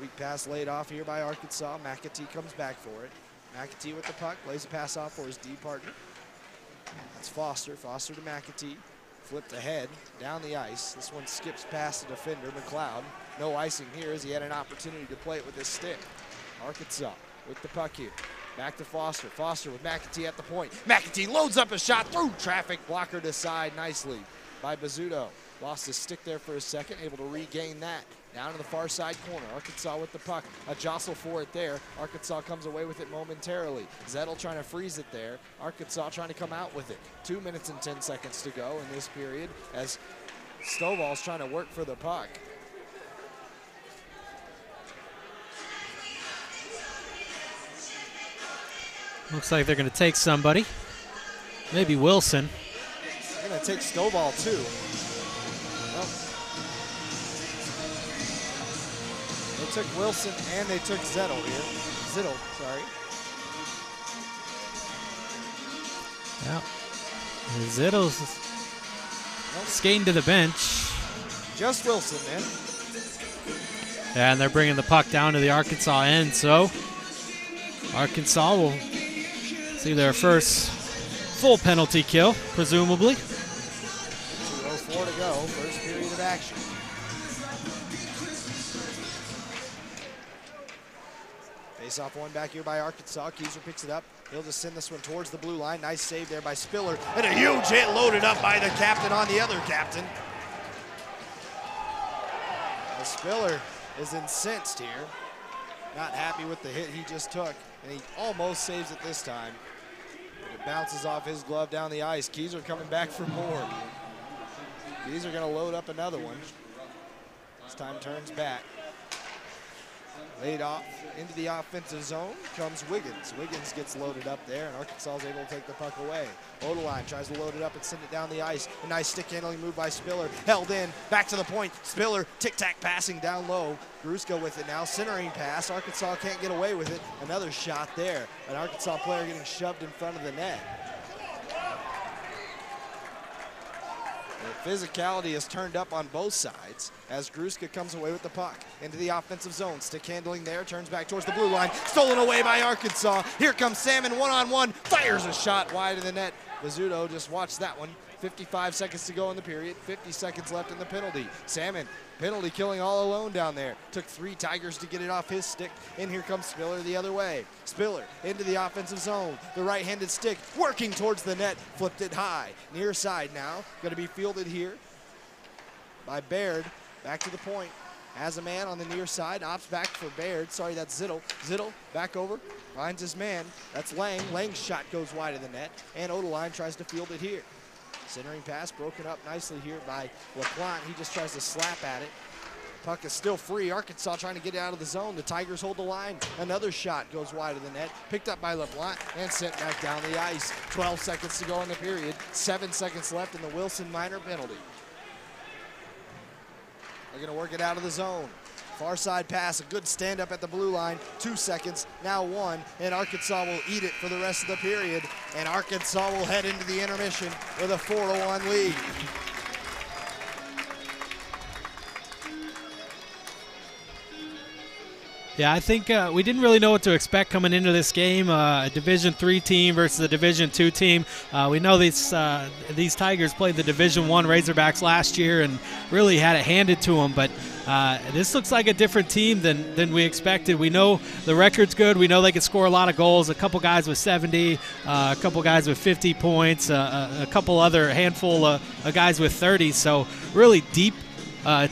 Weak pass laid off here by Arkansas. McAtee comes back for it. McAtee with the puck, lays a pass off for his D partner. That's Foster. Foster to McAtee. Flipped ahead, down the ice. This one skips past the defender, McLeod. No icing here as he had an opportunity to play it with his stick. Arkansas with the puck here. Back to Foster. Foster with McAtee at the point. McAtee loads up a shot through traffic. Blocker to side nicely by Bizzuto. Lost his stick there for a second, able to regain that. Down to the far side corner. Arkansas with the puck. A jostle for it there. Arkansas comes away with it momentarily. Zettel trying to freeze it there. Arkansas trying to come out with it. Two minutes and 10 seconds to go in this period as Stovall's trying to work for the puck. Looks like they're going to take somebody. Maybe Wilson. They're going to take Stovall too. Took Wilson and they took Zettel here. Zittel, sorry. Yeah. Zittel's nope. skating to the bench. Just Wilson, man. Yeah, and they're bringing the puck down to the Arkansas end, so Arkansas will see their first full penalty kill, presumably. 2.04 to go, first period of action. Face off one back here by Arkansas. Keyser picks it up. He'll just send this one towards the blue line. Nice save there by Spiller. And a huge hit loaded up by the captain on the other captain. Spiller is incensed here. Not happy with the hit he just took. And he almost saves it this time. But It bounces off his glove down the ice. Keyser coming back for more. Keyser going to load up another one. This time turns back. Laid off into the offensive zone comes Wiggins. Wiggins gets loaded up there, and Arkansas is able to take the puck away. Odeline tries to load it up and send it down the ice. A nice stick handling move by Spiller. Held in, back to the point. Spiller, tic-tac passing down low. Gruska with it now, centering pass. Arkansas can't get away with it. Another shot there. An Arkansas player getting shoved in front of the net. The physicality is turned up on both sides as Gruska comes away with the puck into the offensive zone. Stick handling there, turns back towards the blue line. Stolen away by Arkansas. Here comes Salmon one-on-one, fires a shot wide of the net. Bizzuto just watched that one. 55 seconds to go in the period, 50 seconds left in the penalty. Salmon, penalty killing all alone down there. Took three Tigers to get it off his stick, and here comes Spiller the other way. Spiller into the offensive zone. The right-handed stick working towards the net, flipped it high. Near side now, going to be fielded here by Baird. Back to the point. Has a man on the near side, opts back for Baird. Sorry, that's Zittel. Zittel back over, finds his man. That's Lang. Lang's shot goes wide of the net, and Odeline tries to field it here. Centering pass broken up nicely here by LaPlante. He just tries to slap at it. Puck is still free. Arkansas trying to get out of the zone. The Tigers hold the line. Another shot goes wide of the net. Picked up by LaPlante and sent back down the ice. 12 seconds to go in the period. Seven seconds left in the Wilson minor penalty. They're going to work it out of the zone. Far side pass, a good stand up at the blue line. Two seconds, now one, and Arkansas will eat it for the rest of the period. And Arkansas will head into the intermission with a 4-1 lead. Yeah, I think uh, we didn't really know what to expect coming into this game. Uh, a Division three team versus a Division two team. Uh, we know these uh, these Tigers played the Division one Razorbacks last year and really had it handed to them. But uh, this looks like a different team than than we expected. We know the record's good. We know they can score a lot of goals. A couple guys with 70, uh, a couple guys with 50 points, a couple other handful of guys with 30. So really deep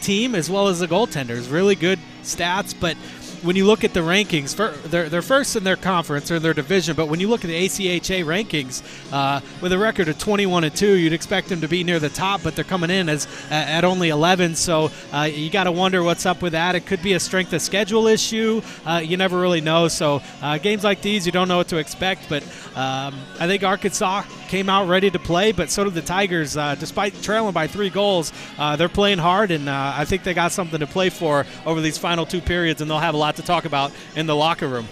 team as well as the goaltenders. Really good stats, but when you look at the rankings, they're, they're first in their conference or in their division, but when you look at the ACHA rankings, uh, with a record of 21 and 2, you'd expect them to be near the top, but they're coming in as at only 11. So uh, you got to wonder what's up with that. It could be a strength of schedule issue. Uh, you never really know. So uh, games like these, you don't know what to expect. But um, I think Arkansas came out ready to play, but so did the Tigers. Uh, despite trailing by three goals, uh, they're playing hard, and I think they got something to play for over these final two periods, and they'll have a lot to talk about in the locker room.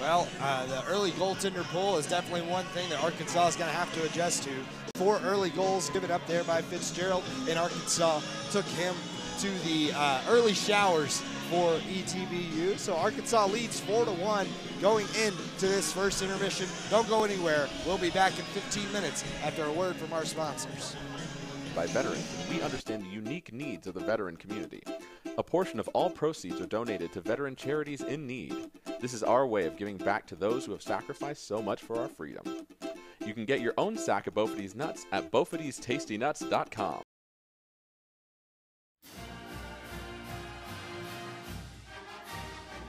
Well, uh, the early goaltender pull is definitely one thing that Arkansas is going to have to adjust to. Four early goals given up there by Fitzgerald, and Arkansas took him to the uh, early showers for ETBU. So Arkansas leads four to one going into this first intermission. Don't go anywhere. We'll be back in 15 minutes after a word from our sponsors. By veterans, we understand the unique needs of the veteran community. A portion of all proceeds are donated to veteran charities in need. This is our way of giving back to those who have sacrificed so much for our freedom. You can get your own sack of Bophades nuts at BophadesTastyNuts.com.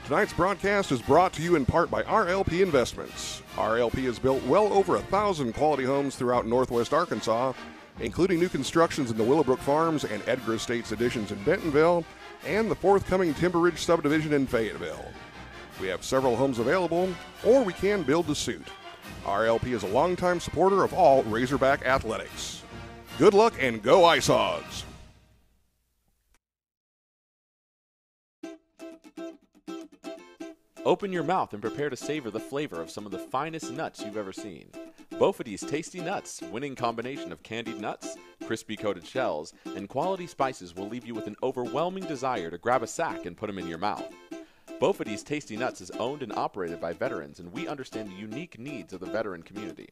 Tonight's broadcast is brought to you in part by RLP Investments. RLP has built well over a thousand quality homes throughout northwest Arkansas, including new constructions in the Willowbrook Farms and Edgar Estates additions in Bentonville, and the forthcoming Timber Ridge subdivision in Fayetteville. We have several homes available, or we can build to suit. RLP is a longtime supporter of all Razorback athletics. Good luck and go Ice Hogs! Open your mouth and prepare to savor the flavor of some of the finest nuts you've ever seen. Bophades Tasty Nuts, winning combination of candied nuts, crispy coated shells, and quality spices will leave you with an overwhelming desire to grab a sack and put them in your mouth. Bophades Tasty Nuts is owned and operated by veterans, and we understand the unique needs of the veteran community.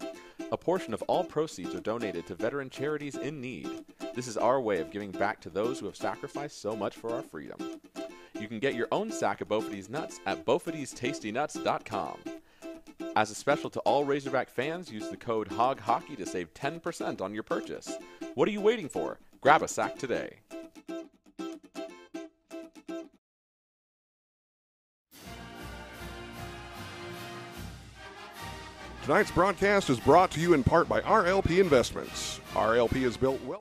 A portion of all proceeds are donated to veteran charities in need. This is our way of giving back to those who have sacrificed so much for our freedom. You can get your own sack of Bophades nuts at BophadesTastyNuts.com. As a special to all Razorback fans, use the code HOGHOCKEY to save 10% on your purchase. What are you waiting for? Grab a sack today. Tonight's broadcast is brought to you in part by RLP Investments. RLP is built well.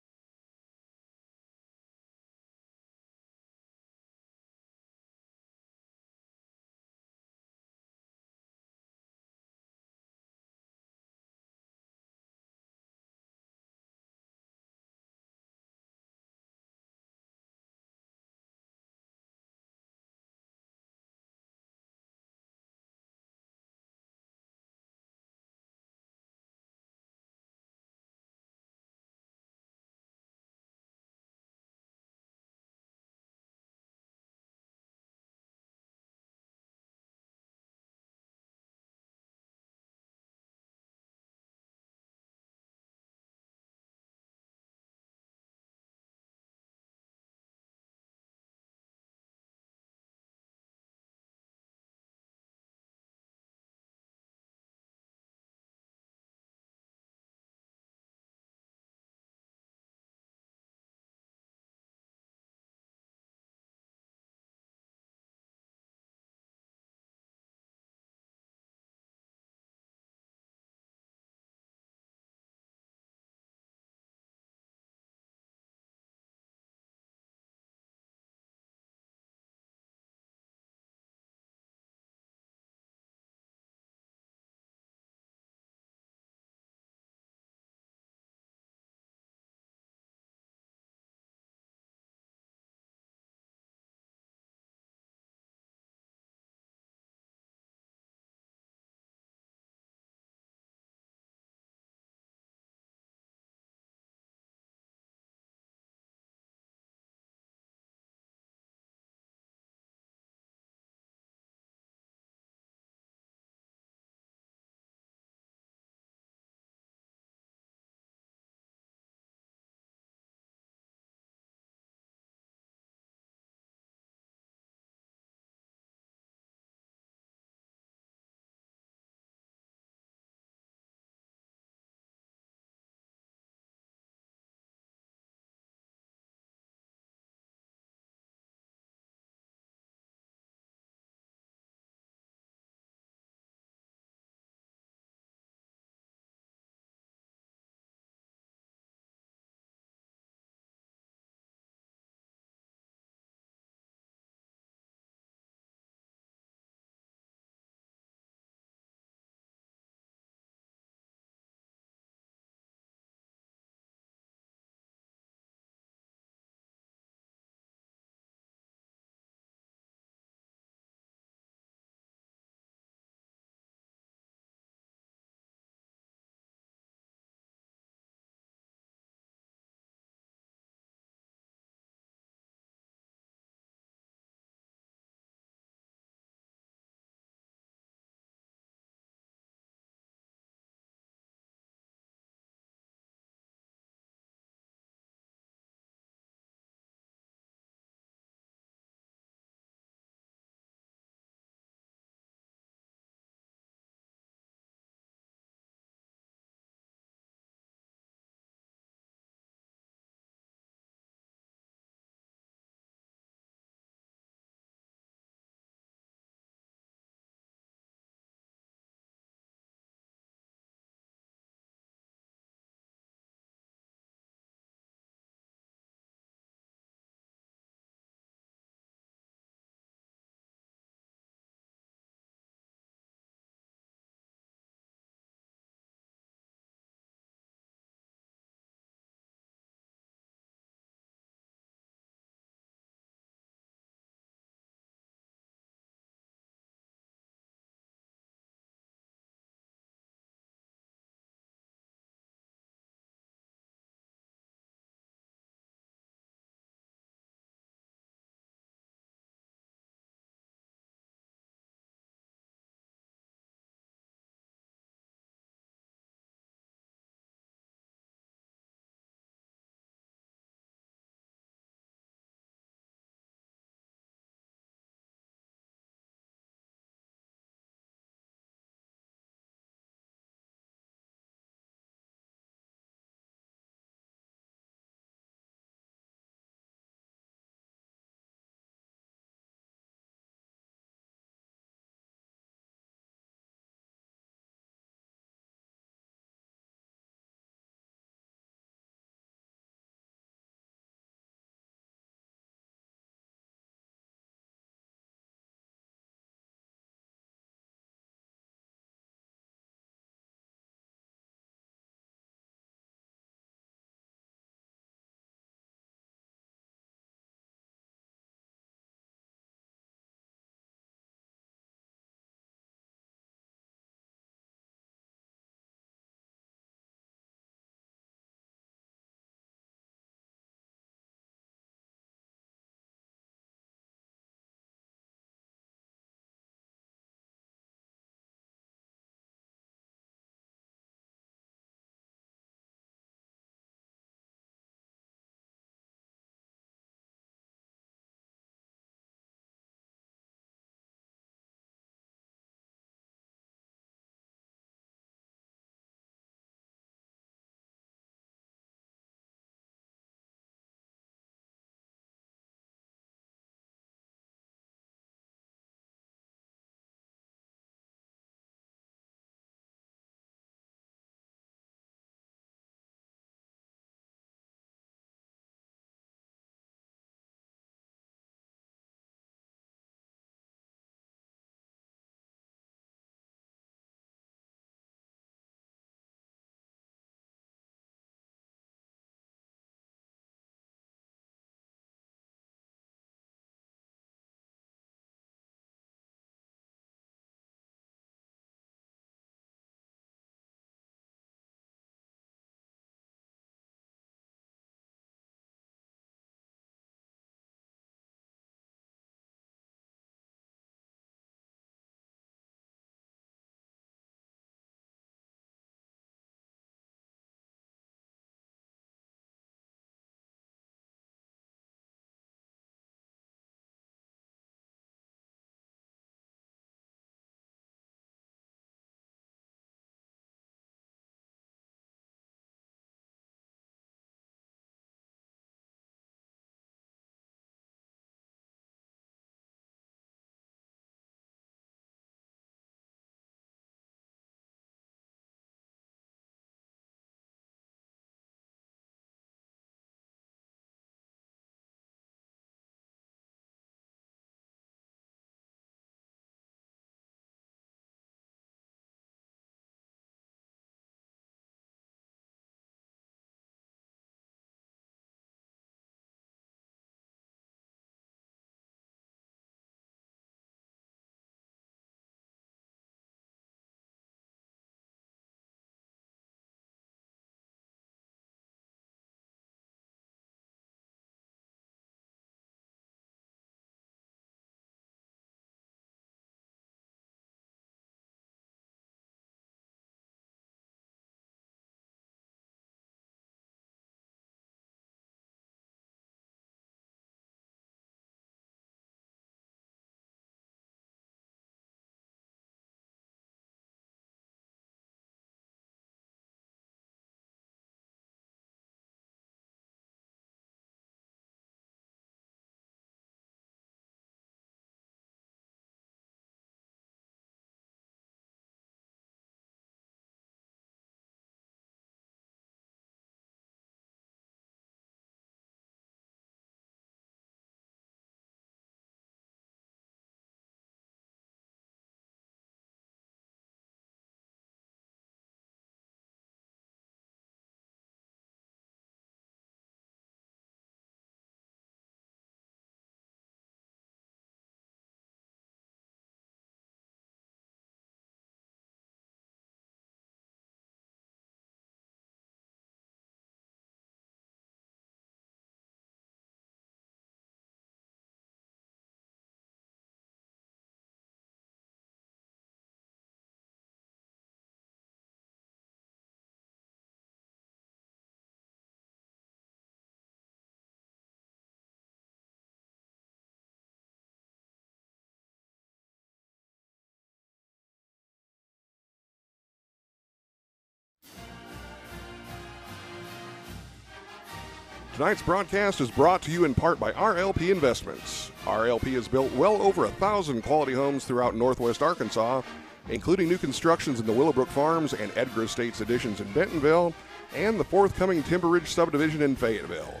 Tonight's broadcast is brought to you in part by RLP Investments. RLP has built well over a thousand quality homes throughout northwest Arkansas, including new constructions in the Willowbrook Farms and Edgar Estates additions in Bentonville, and the forthcoming Timber Ridge subdivision in Fayetteville.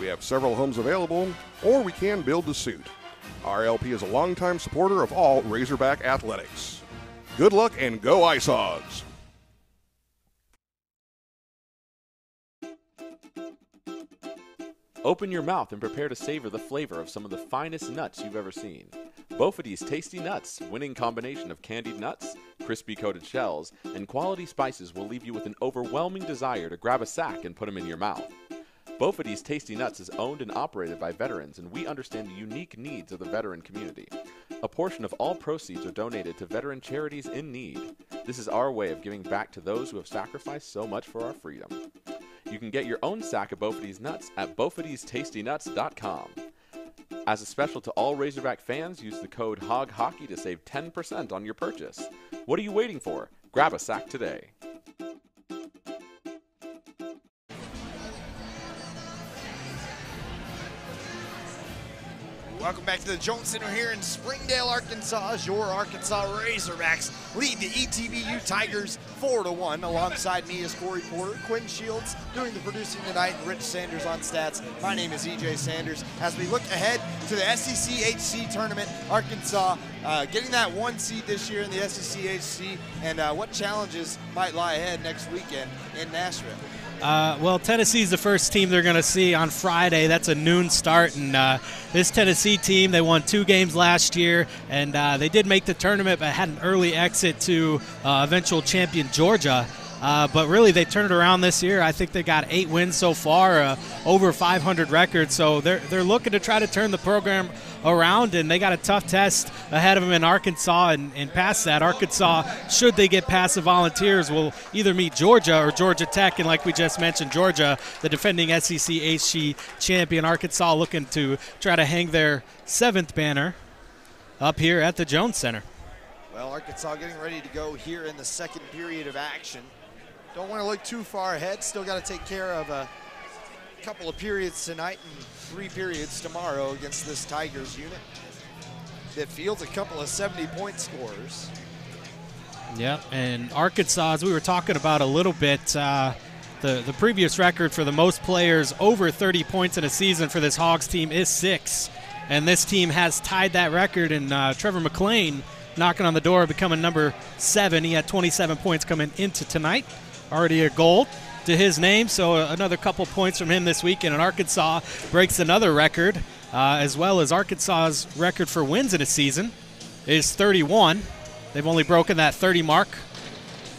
We have several homes available, or we can build to suit. RLP is a longtime supporter of all Razorback athletics. Good luck and go Ice Hogs! Open your mouth and prepare to savor the flavor of some of the finest nuts you've ever seen. Bophades Tasty Nuts, winning combination of candied nuts, crispy coated shells, and quality spices will leave you with an overwhelming desire to grab a sack and put them in your mouth. Bophades Tasty Nuts is owned and operated by veterans, and we understand the unique needs of the veteran community. A portion of all proceeds are donated to veteran charities in need. This is our way of giving back to those who have sacrificed so much for our freedom. You can get your own sack of Bophades nuts at BophadesTastyNuts.com. As a special to all Razorback fans, use the code HOGHOCKEY to save 10% on your purchase. What are you waiting for? Grab a sack today. Welcome back to the Jones Center here in Springdale, Arkansas. As your Arkansas Razorbacks lead the ETBU Tigers 4 to 1. Alongside me is Corey Porter, Quinn Shields doing the producing tonight, and Rich Sanders on stats. My name is EJ Sanders. As we look ahead to the SECHC tournament, Arkansas uh, getting that one seed this year in the SECHC, and uh, what challenges might lie ahead next weekend in Nashville. Uh, well, Tennessee's the first team they're going to see on Friday. That's a noon start, and uh, this Tennessee team they won two games last year, and uh, they did make the tournament, but had an early exit to uh, eventual champion Georgia. Uh, but really, they turned it around this year. I think they got eight wins so far, uh, over 500 records. So they're they're looking to try to turn the program around, and they got a tough test ahead of them in Arkansas. And, and past that, Arkansas, should they get past the Volunteers, will either meet Georgia or Georgia Tech. And like we just mentioned, Georgia, the defending SECHC champion, Arkansas, looking to try to hang their seventh banner up here at the Jones Center. Well, Arkansas getting ready to go here in the second period of action. Don't want to look too far ahead. Still got to take care of a couple of periods tonight and three periods tomorrow against this Tigers unit that fields a couple of 70-point scorers. Yep, and Arkansas, as we were talking about a little bit, uh, the the previous record for the most players over 30 points in a season for this Hogs team is six, and this team has tied that record. And uh, Trevor McLean knocking on the door, becoming number seven. He had 27 points coming into tonight, already a goal to his name. So another couple points from him this weekend. And Arkansas breaks another record, uh, as well as Arkansas's record for wins in a season is 31. They've only broken that 30 mark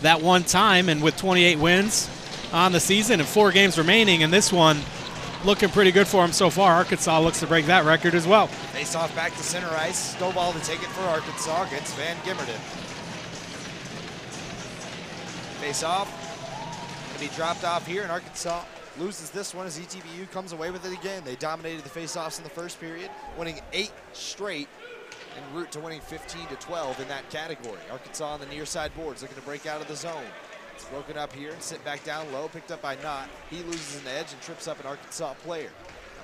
that one time, and with 28 wins on the season and four games remaining, and this one looking pretty good for them so far. Arkansas looks to break that record as well. Face off back to center ice. Snowball to take it for Arkansas against Van Gimmerden. Face off. Gonna be dropped off here, and Arkansas loses this one as ETBU comes away with it again. They dominated the face-offs in the first period, winning eight straight en route to winning 15 to 12 in that category. Arkansas on the near side boards looking to break out of the zone. It's broken up here and sit back down low, picked up by Knott. He loses an edge and trips up an Arkansas player.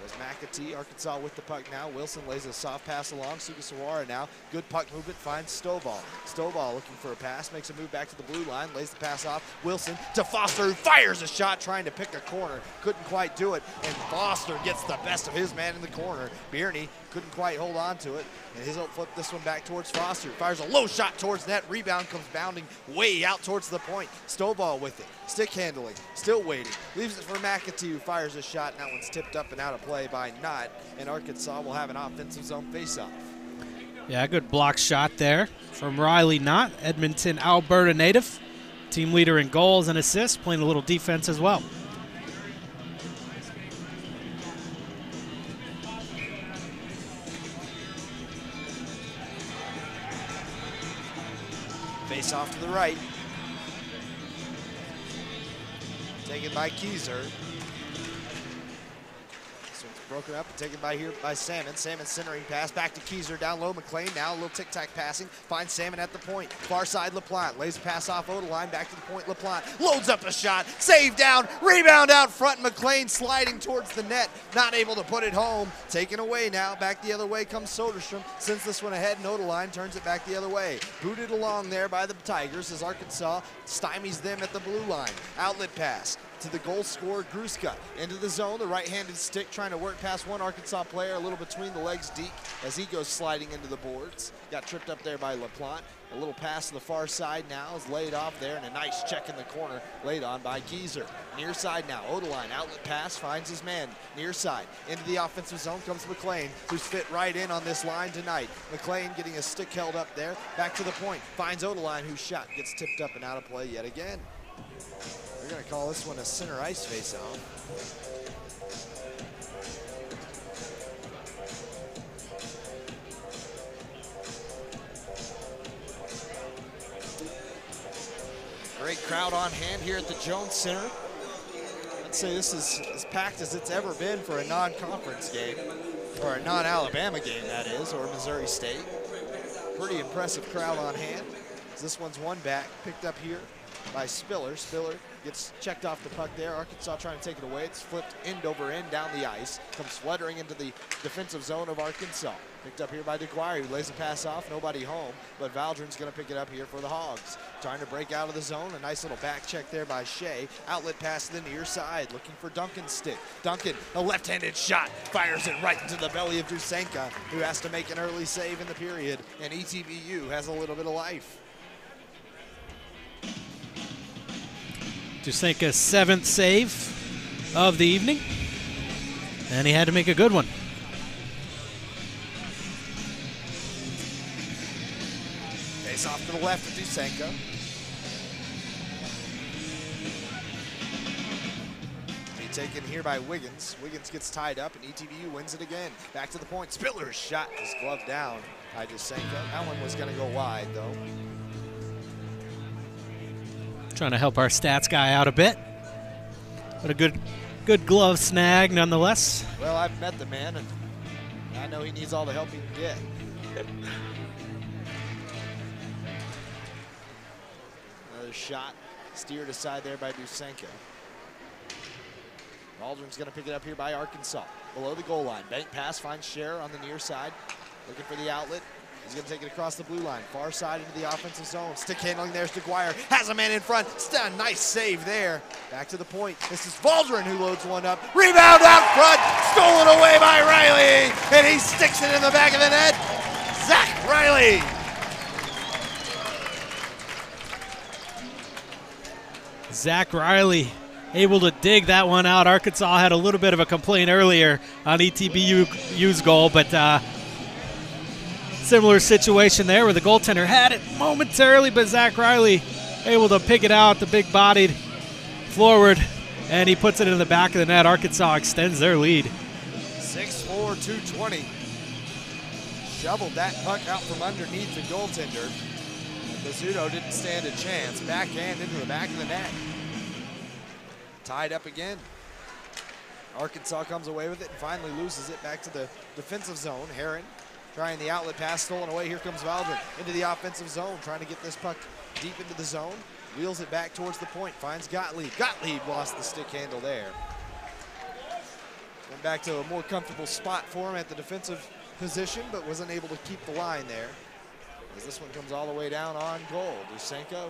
Was McAtee. Arkansas with the puck now. Wilson lays a soft pass along. Sugasawara now. Good puck movement, finds Stovall. Stovall looking for a pass, makes a move back to the blue line, lays the pass off. Wilson to Foster, who fires a shot trying to pick a corner. Couldn't quite do it, and Foster gets the best of his man in the corner. Bierney couldn't quite hold on to it, and he'll flip this one back towards Foster. Fires a low shot towards net. Rebound comes bounding way out towards the point. Stovall with it. Stick handling. Still waiting. Leaves it for McAtee, who fires a shot, and that one's tipped up and out of play by Knott. And Arkansas will have an offensive zone faceoff. Yeah, good block shot there from Riley Knott, Edmonton, Alberta native. Team leader in goals and assists, playing a little defense as well. Off to the right. Taken by Keyser. Broken up and taken by here by Salmon. Salmon centering pass back to Keyser down low. McLean now a little tic tac passing. Finds Salmon at the point. Far side LaPlante lays a pass off Odeline back to the point. LaPlante loads up a shot. Save down. Rebound out front. McLean sliding towards the net. Not able to put it home. Taken away now. Back the other way comes Soderstrom. Sends this one ahead. And turns it back the other way. Booted along there by the Tigers as Arkansas stymies them at the blue line. Outlet pass to the goal scorer Gruska. Into the zone, the right-handed stick trying to work past one Arkansas player, a little between the legs Deke as he goes sliding into the boards. Got tripped up there by LaPlante. A little pass to the far side now is laid off there and a nice check in the corner laid on by Keyser. Near side now, Odeline, outlet pass, finds his man. Near side, into the offensive zone comes McLean, who's fit right in on this line tonight. McLean getting a stick held up there, back to the point, finds Odeline, whose shot gets tipped up and out of play yet again. We're going to call this one a center ice face-off. Great crowd on hand here at the Jones Center. I'd say this is as packed as it's ever been for a non-conference game, or a non-Alabama game, that is, or Missouri State. Pretty impressive crowd on hand. This one's one back, picked up here by Spiller. Spiller gets checked off the puck there. Arkansas trying to take it away. It's flipped end over end down the ice. Comes fluttering into the defensive zone of Arkansas. Picked up here by DeGuire, who lays a pass off. Nobody home, but Valdrin's going to pick it up here for the Hogs. Trying to break out of the zone. A nice little back check there by Shea. Outlet pass to the near side, looking for Duncan's stick. Duncan, a left-handed shot, fires it right into the belly of Dusenka, who has to make an early save in the period. And ETBU has a little bit of life. Dusenka's seventh save of the evening. And he had to make a good one. Face off to the left of. Be taken here by Wiggins. Wiggins gets tied up and ETBU wins it again. Back to the point. Spiller's shot is gloved down by Dusenka. That one was going to go wide though. Trying to help our stats guy out a bit. But a good good glove snag nonetheless. Well, I've met the man and I know he needs all the help he can get. Another shot steered aside there by Dusenka. Valdrin's going to pick it up here by Arkansas. Below the goal line. Bank pass finds Scherer on the near side. Looking for the outlet. He's going to take it across the blue line. Far side into the offensive zone. Stick handling there's DeGuire. Has a man in front. St nice save there. Back to the point. This is Valdrin who loads one up. Rebound out front. Stolen away by Riley. And he sticks it in the back of the net. Zach Riley. Zach Riley able to dig that one out. Arkansas had a little bit of a complaint earlier on ETBU's goal, but uh, similar situation there where the goaltender had it momentarily, but Zach Riley able to pick it out, the big bodied forward, and he puts it in the back of the net. Arkansas extends their lead. 6'4", 220. Shoveled that puck out from underneath the goaltender. Bizzuto didn't stand a chance. Backhand into the back of the net. Tied up again. Arkansas comes away with it and finally loses it back to the defensive zone. Heron trying the outlet pass, stolen away. Here comes Valdrin into the offensive zone, trying to get this puck deep into the zone. Wheels it back towards the point, finds Gottlieb. Gottlieb lost the stick handle there. Went back to a more comfortable spot for him at the defensive position, but wasn't able to keep the line there. As this one comes all the way down on goal. Dusenka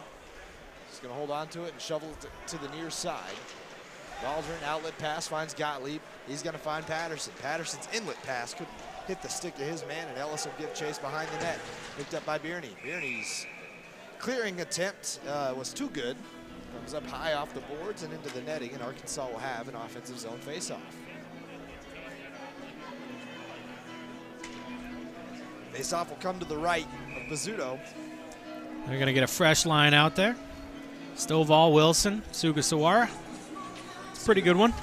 is going to hold on to it and shovel it to, the near side. Valdrin outlet pass finds Gottlieb. He's going to find Patterson. Patterson's inlet pass could hit the stick to his man, and Ellis will give chase behind the net. Picked up by Bierney. Bierney's clearing attempt uh, was too good. Comes up high off the boards and into the netting, and Arkansas will have an offensive zone faceoff. Faceoff will come to the right of Bizzuto. They're going to get a fresh line out there. Stovall, Wilson, Sugasawara. It's a pretty good one.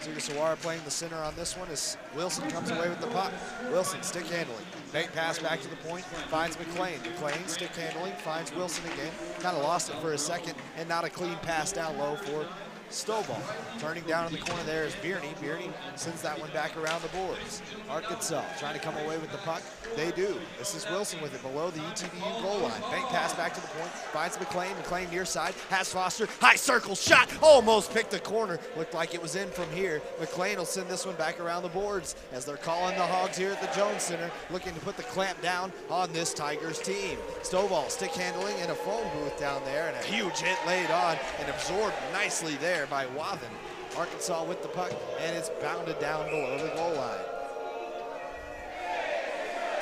Sugasawara playing the center on this one as Wilson comes away with the puck. Wilson stick handling. Bank pass back to the point, finds McLean. McLean stick handling, finds Wilson again. Kind of lost it for a second, and not a clean pass down low for Stovall turning down in the corner there is Bierney. Bierney sends that one back around the boards. Arkansas trying to come away with the puck. They do. This is Wilson with it below the ETBU goal line. Bank pass back to the point. Finds McLean. McLean near side. Has Foster. High circle shot. Almost picked the corner. Looked like it was in from here. McLean will send this one back around the boards as they're calling the Hogs here at the Jones Center, looking to put the clamp down on this Tigers team. Stovall stick handling in a phone booth down there and a huge hit laid on and absorbed nicely there by Wathen. Arkansas with the puck, and it's bounded down below the goal line.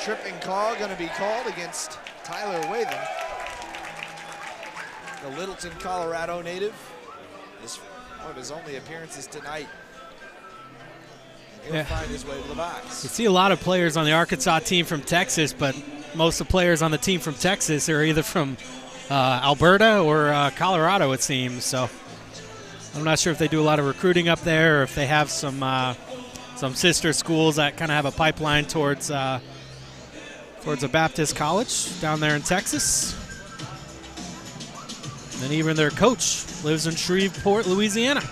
Tripping call going to be called against Tyler Wathen. The Littleton, Colorado native is one of his only appearances tonight. He'll Yeah. find his way to the box. You see a lot of players on the Arkansas team from Texas, but most of the players on the team from Texas are either from uh, Alberta or uh, Colorado, it seems. So I'm not sure if they do a lot of recruiting up there, or if they have some uh, some sister schools that kind of have a pipeline towards uh, towards a Baptist college down there in Texas. And even their coach lives in Shreveport, Louisiana.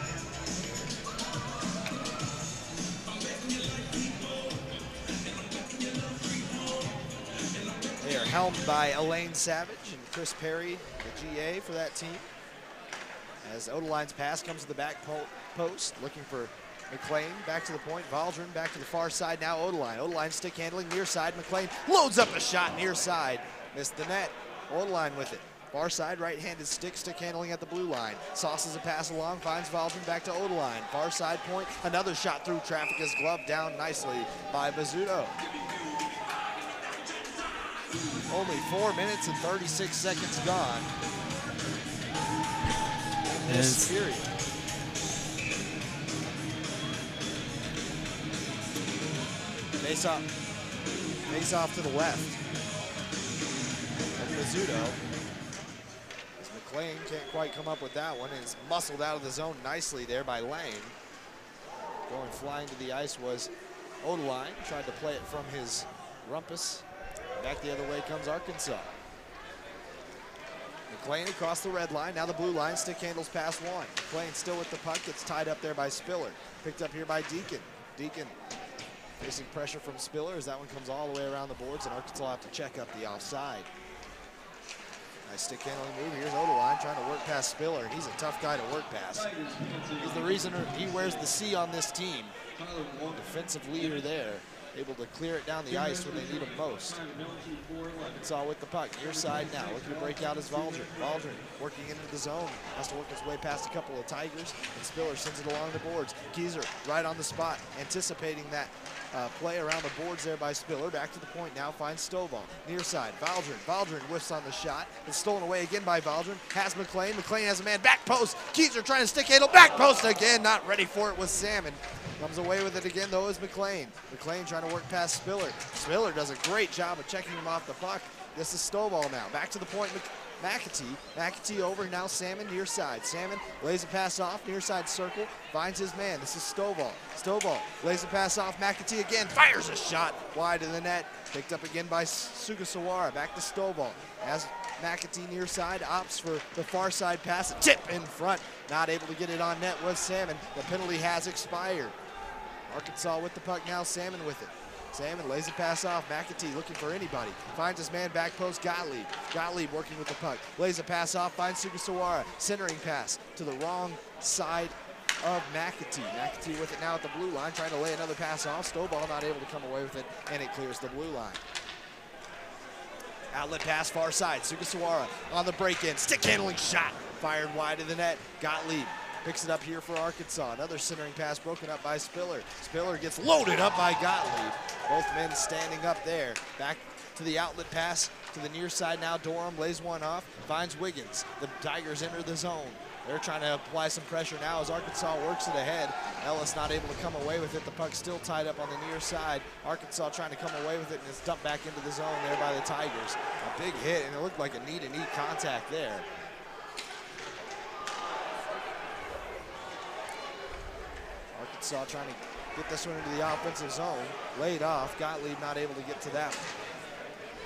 They are helmed by Elaine Savage and Chris Perry, the GA for that team. As Odeline's pass comes to the back po- post, looking for McLean back to the point. Valdrin back to the far side now. Odeline. Odeline stick handling near side. McLean loads up a shot near side. Missed the net. Odeline with it. Far side, right-handed stick, stick handling at the blue line. Sauces a pass along, finds Valdrin back to Odeline. Far side point, another shot through traffic is gloved down nicely by Bizzuto. Only four minutes and 36 seconds gone. In This period. Face off. Face off to the left. Of Bizzuto. As McLean can't quite come up with that one. It's muscled out of the zone nicely there by Lane. Going flying to the ice was Odeline. Tried to play it from his rumpus. Back the other way comes Arkansas. McLean across the red line. Now the blue line. Stick handles past one. McLean still with the puck. Gets tied up there by Spiller. Picked up here by Deacon. Deacon facing pressure from Spiller as that one comes all the way around the boards, and Arkansas will have to check up the offside. Nice stick handling move. Here's Odeline trying to work past Spiller, and he's a tough guy to work past. He's the reason he wears the C on this team. Defensive leader there, able to clear it down the ice when they need him most. Arkansas with the puck, near side now, looking to break out his Valdrin. Valdrin working into the zone, has to work his way past a couple of Tigers, and Spiller sends it along the boards. Keyser right on the spot, anticipating that uh, play around the boards there by Spiller. Back to the point now, finds Stovall. Near side, Valdrin. Valdrin whiffs on the shot. It's stolen away again by Valdrin. Has McLean. McLean has a man back post. Keyser trying to stick handle. Back post again. Not ready for it with Salmon. Comes away with it again though is McLean. McLean trying to work past Spiller. Spiller does a great job of checking him off the puck. This is Stovall now. Back to the point. Mc- McAtee. McAtee over now. Salmon near side. Salmon lays a pass off near side circle. Finds his man. This is Stovall. Stovall lays a pass off. McAtee again. Fires a shot wide of the net. Picked up again by Sugasawara. Back to Stovall. As McAtee near side opts for the far side pass. A tip in front. Not able to get it on net was Salmon. The penalty has expired. Arkansas with the puck now. Salmon with it. Salmon lays a pass off. McAtee looking for anybody. Finds his man back post. Gottlieb. Gottlieb working with the puck. Lays a pass off. Finds Sugasawara. Centering pass to the wrong side of McAtee. McAtee with it now at the blue line. Trying to lay another pass off. Stovall not able to come away with it. And it clears the blue line. Outlet pass far side. Sugasawara on the break in. Stick handling shot. Fired wide of the net. Gottlieb picks it up here for Arkansas. Another centering pass broken up by Spiller. Spiller gets loaded up by Gottlieb. Both men standing up there. Back to the outlet pass to the near side now. Dorham lays one off. Finds Wiggins. The Tigers enter the zone. They're trying to apply some pressure now as Arkansas works it ahead. Ellis not able to come away with it. The puck still tied up on the near side. Arkansas trying to come away with it and it's dumped back into the zone there by the Tigers. A big hit and it looked like a knee to knee contact there. Arkansas trying to get this one into the offensive zone. Laid off. Gottlieb not able to get to that.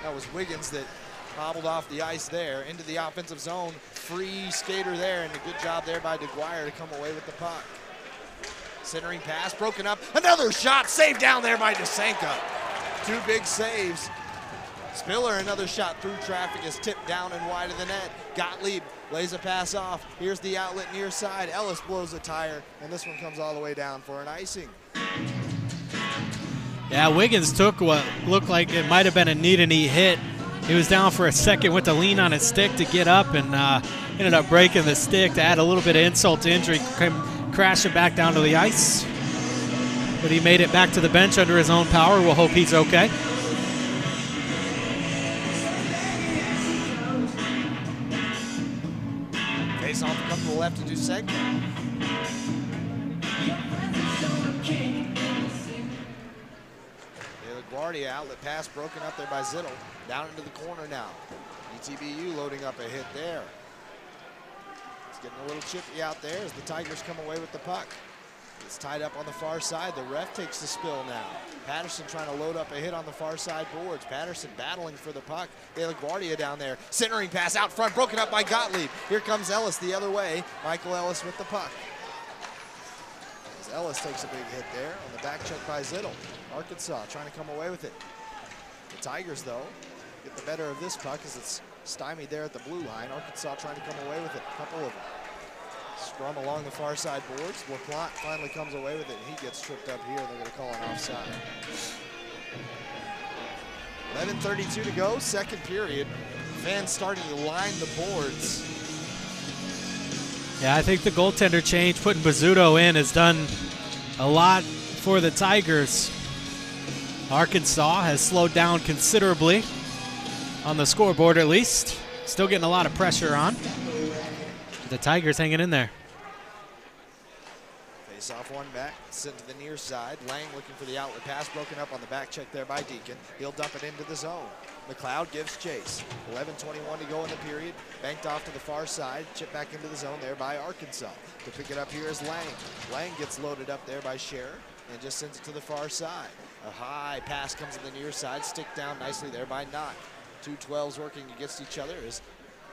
That was Wiggins that hobbled off the ice there into the offensive zone. Free skater there, and a good job there by DeGuire to come away with the puck. Centering pass, broken up. Another shot, saved down there by Dusenka. Two big saves. Spiller, another shot through traffic, is tipped down and wide of the net. Gottlieb lays a pass off. Here's the outlet near side. Ellis blows a tire, and this one comes all the way down for an icing. Yeah, Wiggins took what looked like it might have been a knee to knee hit. He was down for a second, went to lean on his stick to get up, and uh, ended up breaking the stick to add a little bit of insult to injury, came crashing back down to the ice. But he made it back to the bench under his own power. We'll hope he's okay. Face off to do segment. LaGuardia outlet pass broken up there by Zittel. Down into the corner now. ETBU loading up a hit there. It's getting a little chippy out there as the Tigers come away with the puck. It's tied up on the far side. The ref takes the spill now. Patterson trying to load up a hit on the far side boards. Patterson battling for the puck. De La Guardia down there. Centering pass out front, broken up by Gottlieb. Here comes Ellis the other way. Michael Ellis with the puck. As Ellis takes a big hit there on the back check by Zittel. Arkansas trying to come away with it. The Tigers, though, get the better of this puck as it's stymied there at the blue line. Arkansas trying to come away with it. A couple of Scrum along the far side boards. LaPlante finally comes away with it, and he gets tripped up here, and they're going to call an offside. 11.32 to go, second period. Fans starting to line the boards. Yeah, I think the goaltender change, putting Bizzuto in, has done a lot for the Tigers. Arkansas has slowed down considerably on the scoreboard, at least. Still getting a lot of pressure on. The Tigers hanging in there. Face off one back, sent to the near side. Lang looking for the outlet pass, broken up on the back check there by Deacon. He'll dump it into the zone. McLeod gives chase. 11.21 to go in the period. Banked off to the far side. Chip back into the zone there by Arkansas. To pick it up here is Lang. Lang gets loaded up there by Scherer and just sends it to the far side. A high pass comes to the near side. Stick down nicely there by Knott. Two 12s working against each other as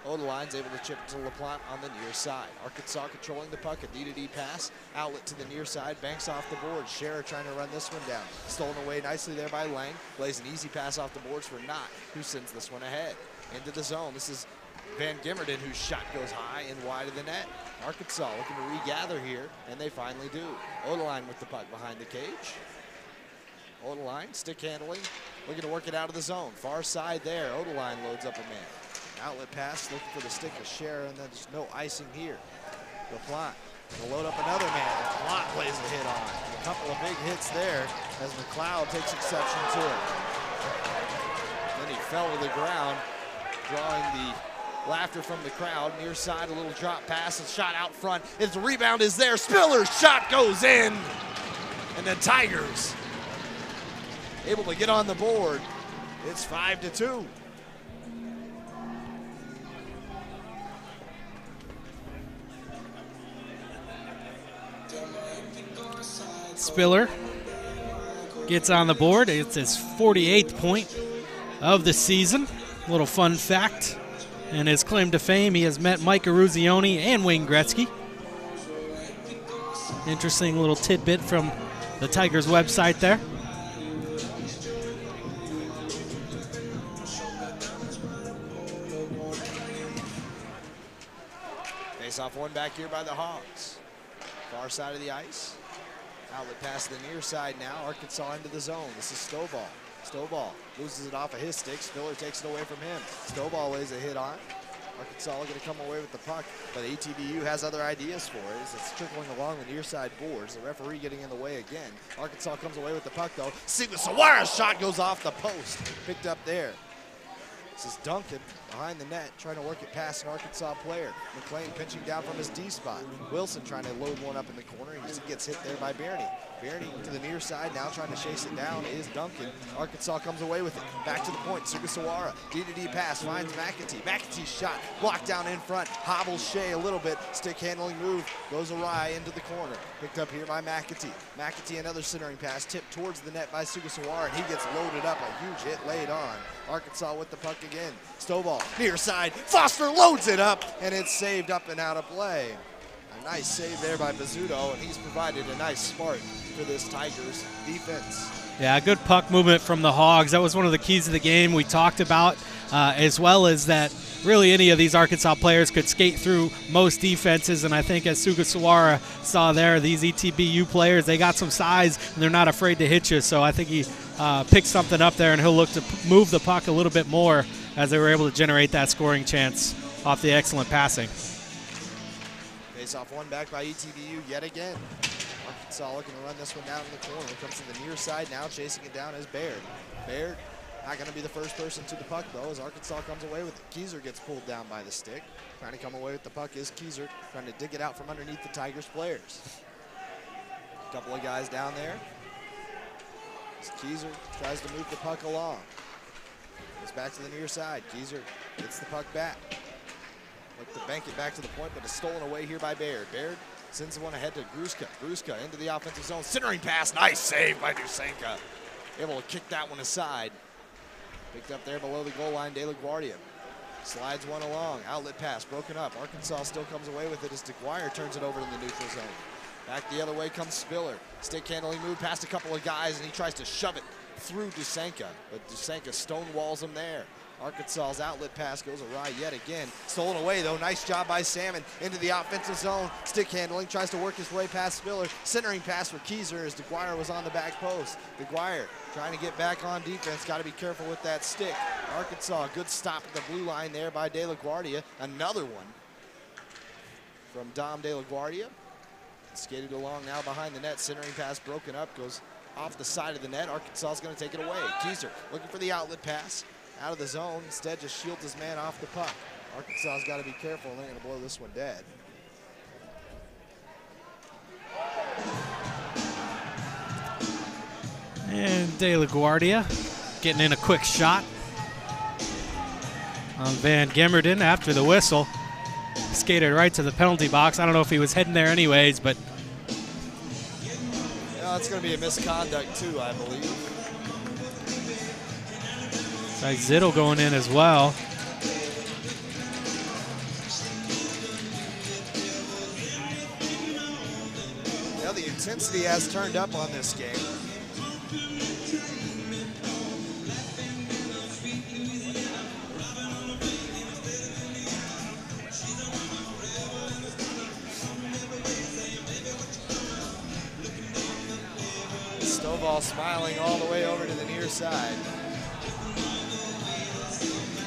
Odeline's able to chip it to LaPlante on the near side. Arkansas controlling the puck, a D-to-D pass, outlet to the near side, banks off the board. Scherer trying to run this one down. Stolen away nicely there by Lang. Plays an easy pass off the boards for Knott, who sends this one ahead. Into the zone. This is Van Gimmerden, whose shot goes high and wide of the net. Arkansas looking to regather here, and they finally do. Odeline with the puck behind the cage. Odeline, stick handling, looking to work it out of the zone. Far side there, Odeline loads up a man. Outlet pass, looking for the stick of Scherer, and then there's no icing here. LaPlante will load up another man. Plot plays a hit on. A couple of big hits there as McLeod takes exception to it. Then he fell to the ground, drawing the laughter from the crowd. Near side, a little drop pass, and shot out front. Its rebound is there. Spiller's shot goes in. And the Tigers able to get on the board. It's five to two. Spiller gets on the board. It's his 48th point of the season. A little fun fact. And his claim to fame, he has met Mike Eruzione and Wayne Gretzky. Interesting little tidbit from the Tigers website there. Face off one back here by the Hogs. Far side of the ice. Outlet pass to the near side now. Arkansas into the zone. This is Stovall. Stovall loses it off of his stick. Spiller takes it away from him. Stovall lays a hit on. Arkansas going to come away with the puck, but ETBU has other ideas for it. It's trickling along the near side boards. The referee getting in the way again. Arkansas comes away with the puck though. Sawara's shot goes off the post. Picked up there. This is Duncan behind the net, trying to work it past an Arkansas player. McLean pinching down from his D spot. Wilson trying to load one up in the corner. He just gets hit there by Bernie. Bernie to the near side, now trying to chase it down is Duncan. Arkansas comes away with it. Back to the point. Sugasawara. D-to-D pass finds McAtee. McAtee's shot blocked down in front. Hobbles Shea a little bit. Stick handling move goes awry into the corner. Picked up here by McAtee. McAtee another centering pass tipped towards the net by Sugasawara, and he gets loaded up. A huge hit laid on. Arkansas with the puck again. Stovall, near side. Foster loads it up, and it's saved up and out of play. A nice save there by Bizzuto, and he's provided a nice spark for this Tigers defense. Yeah, a good puck movement from the Hogs. That was one of the keys of the game we talked about, uh, as well as that really any of these Arkansas players could skate through most defenses. And I think as Sugasawara saw there, these ETBU players, they got some size and they're not afraid to hit you. So I think he uh, picked something up there and he'll look to move the puck a little bit more as they were able to generate that scoring chance off the excellent passing. Face off one back by ETBU yet again. Arkansas looking to run this one down in the corner. Comes to the near side now, chasing it down is Baird. Baird not going to be the first person to the puck, though, as Arkansas comes away with it. Keyser gets pulled down by the stick. Trying to come away with the puck is Keyser, trying to dig it out from underneath the Tigers players. A couple of guys down there. As Keyser tries to move the puck along. Back to the near side. Keyser gets the puck back. Look to bank it back to the point, but it's stolen away here by Baird. Baird sends the one ahead to Gruska. Gruska into the offensive zone. Centering pass. Nice save by Dusenka. Able to kick that one aside. Picked up there below the goal line, De La Guardia. Slides one along. Outlet pass broken up. Arkansas still comes away with it as DeGuire turns it over in the neutral zone. Back the other way comes Spiller. Stick handling move past a couple of guys, and he tries to shove it through Dusenka. But Dusenka stonewalls him there. Arkansas's outlet pass goes awry yet again. Stolen away though. Nice job by Salmon into the offensive zone. Stick handling, tries to work his way past Spiller. Centering pass for Keyser as DeGuire was on the back post. DeGuire trying to get back on defense. Got to be careful with that stick. Arkansas, good stop at the blue line there by De La Guardia. Another one from Dom De La Guardia. Skated along now behind the net. Centering pass broken up. Goes off the side of the net. Arkansas is going to take it away. Keyser looking for the outlet pass out of the zone. Instead, just shields his man off the puck. Arkansas's got to be careful. They're going to blow this one dead. And De La Guardia getting in a quick shot on Van Gemmerden after the whistle. Skated right to the penalty box. I don't know if he was heading there anyways, but that's going to be a misconduct too, I believe. it's like Zittel going in as well. Yeah, the intensity has turned up on this game. Stovall smiling all the way over to the near side.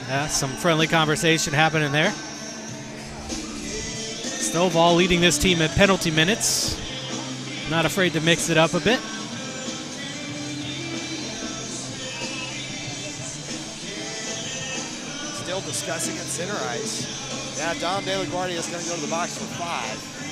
Yeah, some friendly conversation happening there. Snowball leading this team at penalty minutes. Not afraid to mix it up a bit. Still discussing at center ice. Yeah, Dom De La Guardia is going to go to the box for five.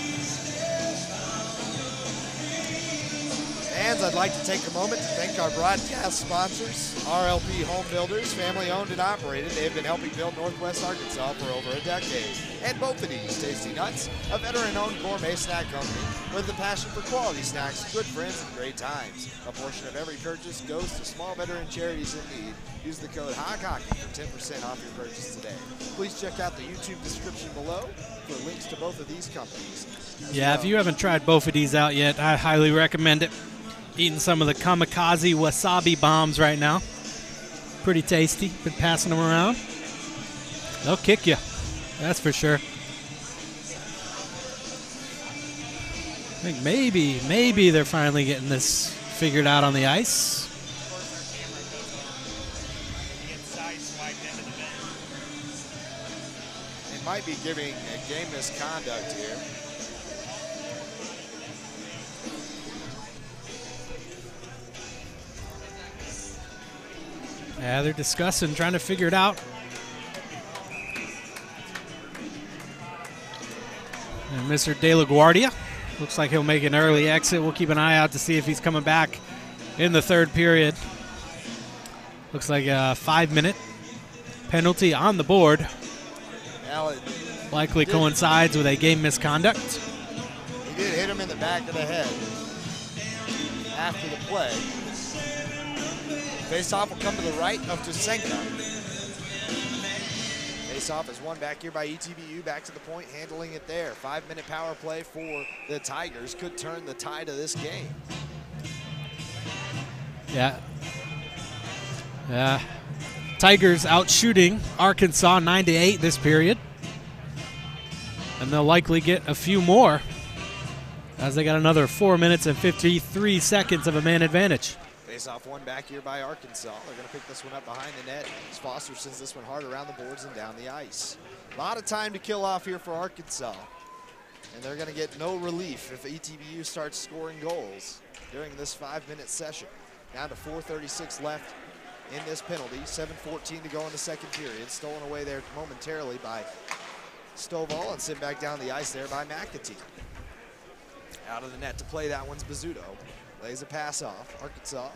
Fans, I'd like to take a moment to thank our broadcast sponsors, RLP Home Builders, family owned and operated. They've been helping build Northwest Arkansas for over a decade. And Bophades, Tasty Nuts, a veteran owned gourmet snack company with a passion for quality snacks, good friends, and great times. A portion of every purchase goes to small veteran charities in need. Use the code HOCKHOCKEY for 10% off your purchase today. Please check out the YouTube description below for links to both of these companies. Yeah, if you haven't tried both of these out yet, I highly recommend it. Eating some of the kamikaze wasabi bombs right now. Pretty tasty. Been passing them around. They'll kick you. That's for sure. I think maybe, maybe they're finally getting this figured out on the ice. They might be giving a game misconduct here. Yeah, they're discussing, trying to figure it out. And Mr. De La Guardia looks like he'll make an early exit. We'll keep an eye out to see if he's coming back in the third period. Looks like a five minute penalty on the board. Likely coincides with a game misconduct. he did hit him in the back of the head after the play. Face off will come to the right of Dusenka. Face off is won back here by ETBU. Back to the point, handling it there. Five minute power play for the Tigers could turn the tide of this game. Yeah. Yeah. Tigers out shooting Arkansas 9 to 8 this period. And they'll likely get a few more as they got another 4 minutes and 53 seconds of a man advantage. Off one back here by Arkansas. They're going to pick this one up behind the net. Foster sends this one hard around the boards and down the ice. A lot of time to kill off here for Arkansas. And they're going to get no relief if ETBU starts scoring goals during this five minute session. Down to 4.36 left in this penalty. 7.14 to go in the second period. Stolen away there momentarily by Stovall and sent back down the ice there by McAtee. Out of the net to play that one's Bizzuto. Lays a pass off. Arkansas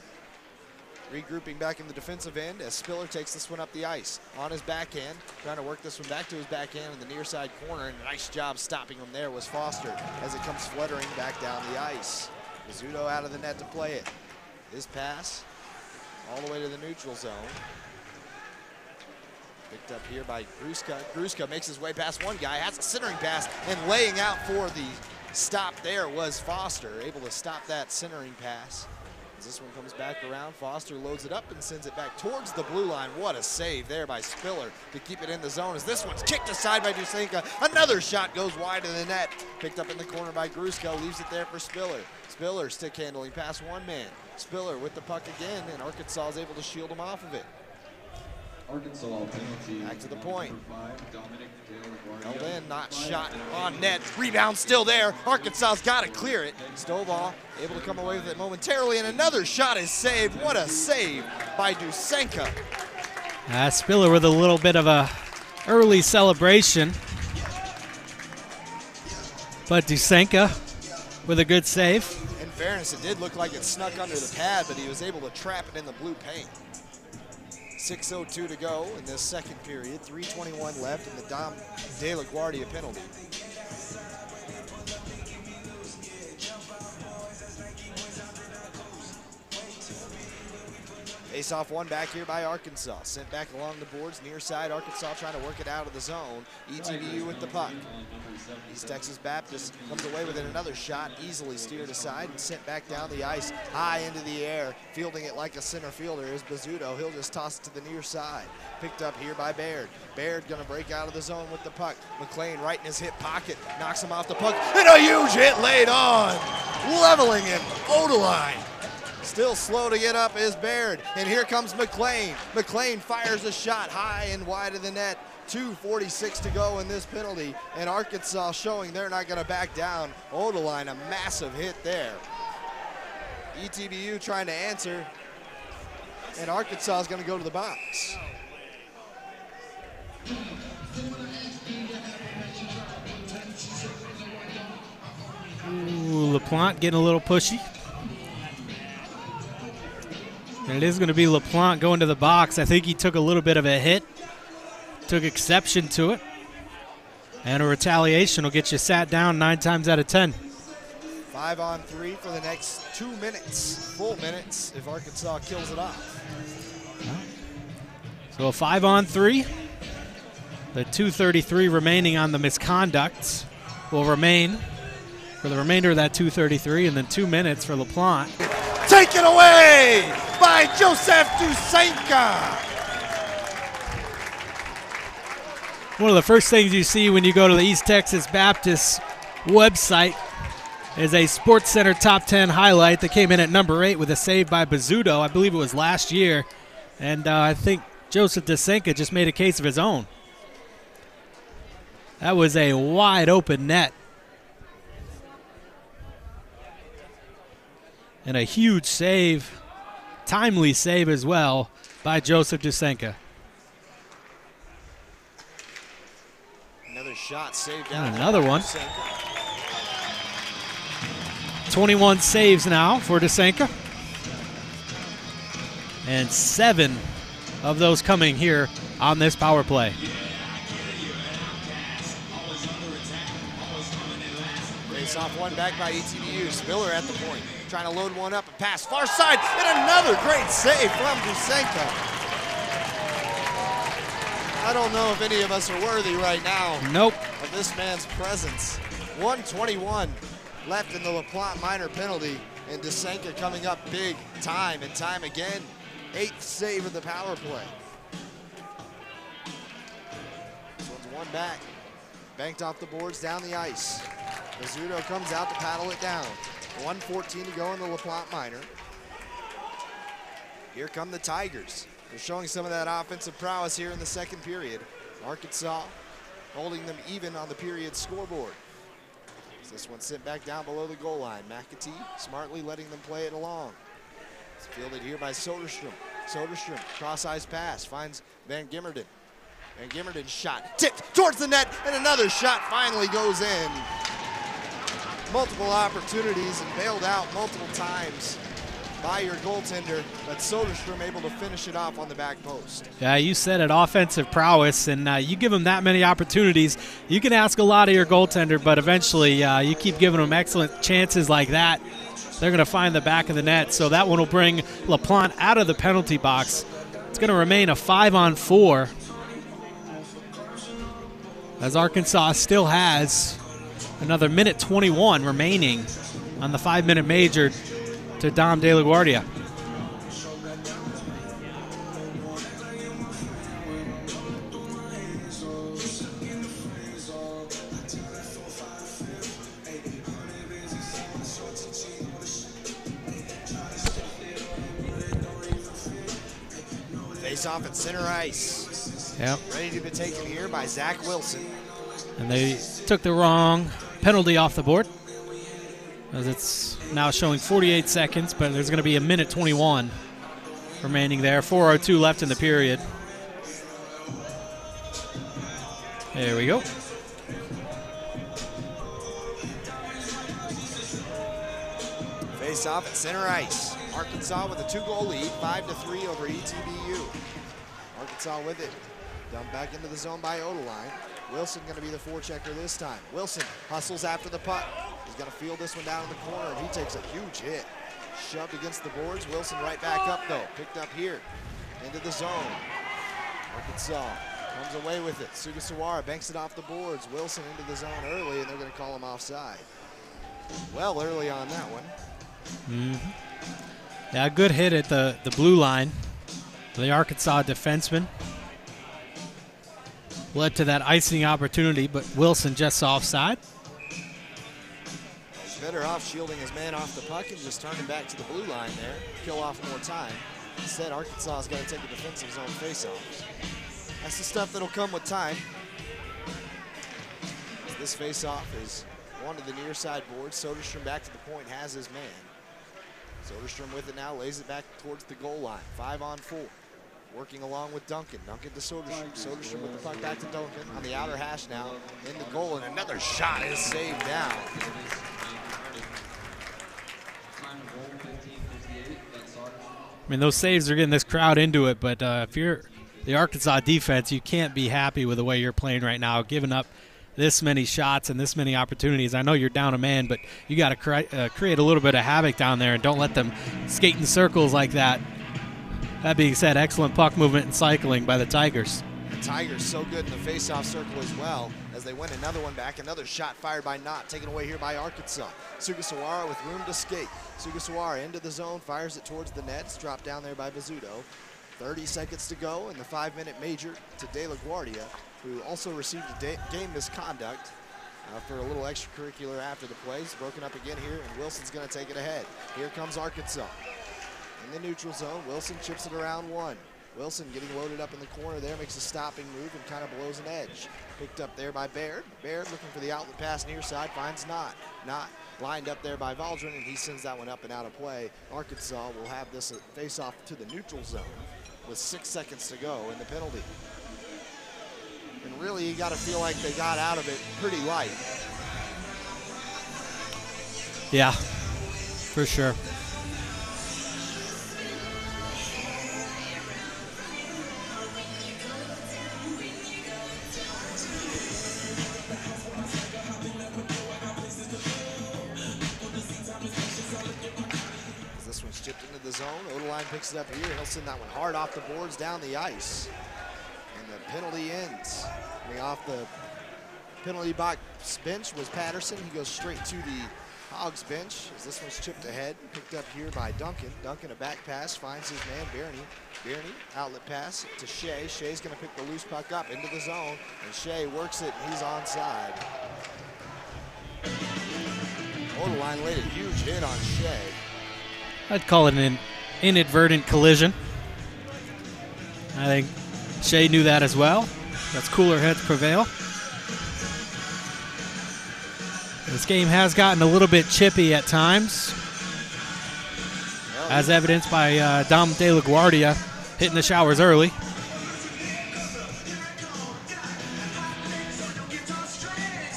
regrouping back in the defensive end as Spiller takes this one up the ice. On his backhand, trying to work this one back to his backhand in the near side corner. And a nice job stopping him there was Foster as it comes fluttering back down the ice. Bizzuto out of the net to play it. His pass all the way to the neutral zone. Picked up here by Gruska. Gruska makes his way past one guy, has a centering pass, and laying out for the stop there was Foster, able to stop that centering pass. As this one comes back around, Foster loads it up and sends it back towards the blue line. What a save there by Spiller to keep it in the zone as this one's kicked aside by Dusenka. Another shot goes wide of the net. Picked up in the corner by Gruska, leaves it there for Spiller. Spiller stick handling past one man. Spiller with the puck again, and Arkansas is able to shield him off of it. Arkansas penalty. Back to the point. Five, Dominic Held in, not shot on net. Rebound still there. Arkansas's got to clear it. Stovall able to come away with it momentarily, and another shot is saved. What a save by Dusenka. Uh, Spiller with a little bit of a early celebration. But Dusenka with a good save. In fairness, it did look like it snuck under the pad, but he was able to trap it in the blue paint. 6.02 to go in this second period. 3.21 left in the Dom De La Guardia penalty. Face off one back here by Arkansas. Sent back along the boards, near side. Arkansas trying to work it out of the zone. ETBU with the puck. East Texas Baptist comes away with it. Another shot, easily steered aside and sent back down the ice, high into the air. Fielding it like a center fielder is Bizzuto. He'll just toss it to the near side. Picked up here by Baird. Baird gonna break out of the zone with the puck. McLean right in his hip pocket, knocks him off the puck. And a huge hit laid on, leveling him. Odeline Still slow to get up is Baird. And here comes McLean. McLean fires a shot high and wide of the net. 2.46 to go in this penalty. And Arkansas showing they're not going to back down. Odeline, a massive hit there. ETBU trying to answer. And Arkansas is going to go to the box. Ooh, LaPlante getting a little pushy. And it is going to be LaPlante going to the box. I think he took a little bit of a hit, took exception to it. And a retaliation will get you sat down nine times out of ten. Five on three for the next two minutes, full minutes, if Arkansas kills it off. So a five on three. The 233 remaining on the misconducts will remain for the remainder of that 233, and then two minutes for LaPlante. Taken away by Joseph Dusenka. One of the first things you see when you go to the East Texas Baptist website is a Sports Center top 10 highlight that came in at number eight with a save by Bizzuto. I believe it was last year. And uh, I think Joseph Dusenka just made a case of his own. That was a wide open net. And a huge save, timely save as well by Joseph Dusenka. Another shot saved down. Another one. 21 saves now for Dusenka. And seven of those coming here on this power play. Face off one back by ETBU. Spiller at the point. Trying to load one up and pass far side. And another great save from Dusenka. I don't know if any of us are worthy right now Nope. of this man's presence. 121 left in the LaPlante minor penalty, and Dusenka coming up big time and time again. Eighth save of the power play. This one's one back. Banked off the boards down the ice. Mizuno comes out to paddle it down. 114 to go in the LaPlante minor. Here come the Tigers. They're showing some of that offensive prowess here in the second period. Arkansas holding them even on the period scoreboard. As This one sent back down below the goal line. McAtee smartly letting them play it along. It's fielded here by Soderstrom. Soderstrom, cross-eyes pass, finds Van Gimmerden. Van Gimmerden shot, tipped towards the net, and another shot finally goes in. Multiple opportunities and bailed out multiple times by your goaltender, but Soderstrom able to finish it off on the back post. Yeah, you said it, offensive prowess, and uh, you give them that many opportunities. You can ask a lot of your goaltender, but eventually uh, you keep giving them excellent chances like that. They're going to find the back of the net, so that one will bring LaPlante out of the penalty box. It's going to remain a five on four, as Arkansas still has another minute 21 remaining on the five minute major to Dom De La Guardia. Face off at center ice. Yep. Ready to be taken here by Zach Wilson. And they took the wrong penalty off the board. As it's now showing 48 seconds, but there's going to be a minute 21 remaining there. 4.02 left in the period. There we go. Face off at center ice. Arkansas with a two-goal lead, five to three over ETBU. Arkansas with it. Dumped back into the zone by Odeline. Wilson going to be the forechecker this time. Wilson hustles after the puck. He's going to field this one down in the corner, and he takes a huge hit. Shoved against the boards. Wilson right back up, though. Picked up here into the zone. Arkansas comes away with it. Sugasawara banks it off the boards. Wilson into the zone early, and they're going to call him offside. Well, early on that one. Mm-hmm. Yeah, a good hit at the, the blue line. The Arkansas defenseman led to that icing opportunity, but Wilson just offside. He's better off shielding his man off the puck and just turning back to the blue line there, kill off more time. Instead, Arkansas is going to take a defensive zone faceoff. That's the stuff that'll come with time. As This faceoff is one to the near side board. Soderstrom back to the point, has his man. Soderstrom with it now, lays it back towards the goal line. Five on four. Working along with Duncan. Duncan to Soderstrom. Soderstrom with the puck back to Duncan on the outer hash now. In the goal, and another shot is saved down. I mean, those saves are getting this crowd into it, but uh, if you're the Arkansas defense, you can't be happy with the way you're playing right now, giving up this many shots and this many opportunities. I know you're down a man, but you got to cre- uh, create a little bit of havoc down there and don't let them skate in circles like that. That being said, excellent puck movement and cycling by the Tigers. The Tigers so good in the faceoff circle as well as they win another one back. Another shot fired by Knott, taken away here by Arkansas. Sugasawara with room to skate. Sugasawara into the zone, fires it towards the net. It's dropped down there by Bizzuto. 30 seconds to go in the five-minute major to De La Guardia, who also received a game misconduct uh, for a little extracurricular after the play. It's broken up again here, and Wilson's going to take it ahead. Here comes Arkansas. In the neutral zone, Wilson chips it around one. Wilson getting loaded up in the corner there, makes a stopping move and kind of blows an edge. Picked up there by Baird. Baird looking for the outlet pass near side, finds Knott. Knott lined up there by Valdrin, and he sends that one up and out of play. Arkansas will have this face off to the neutral zone with six seconds to go in the penalty. And really, you got to feel like they got out of it pretty light. Yeah, for sure. The zone, Odeline picks it up here. He'll send that one hard off the boards down the ice. And the penalty ends. Coming off the penalty box bench was Patterson. He goes straight to the Hogs bench as this one's chipped ahead. Picked up here by Duncan. Duncan a back pass finds his man Barney. Barney outlet pass to Shea. Shea's going to pick the loose puck up into the zone, and Shea works it. and He's onside. Borderline laid a huge hit on Shea. I'd call it an inadvertent collision. I think Shea knew that as well. That's cooler heads prevail. This game has gotten a little bit chippy at times, as evidenced by uh, Dom De La Guardia hitting the showers early.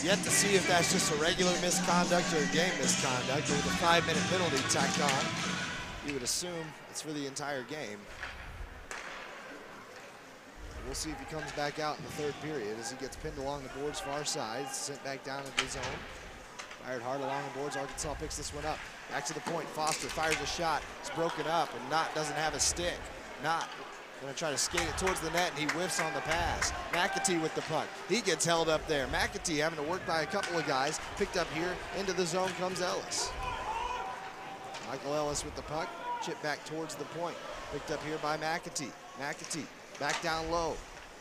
Yet to see if that's just a regular misconduct or a game misconduct. With a five-minute penalty tacked on, you would assume it's for the entire game. We'll see if he comes back out in the third period as he gets pinned along the board's far side, sent back down into the zone. Fired hard along the boards. Arkansas picks this one up. Back to the point. Foster fires a shot. It's broken up, and Knott doesn't have a stick. Knott Gonna try to skate it towards the net, and he whiffs on the pass. McAtee with the puck. He gets held up there. McAtee having to work by a couple of guys. Picked up here. Into the zone comes Ellis. Michael Ellis with the puck. Chip back towards the point. Picked up here by McAtee. McAtee back down low.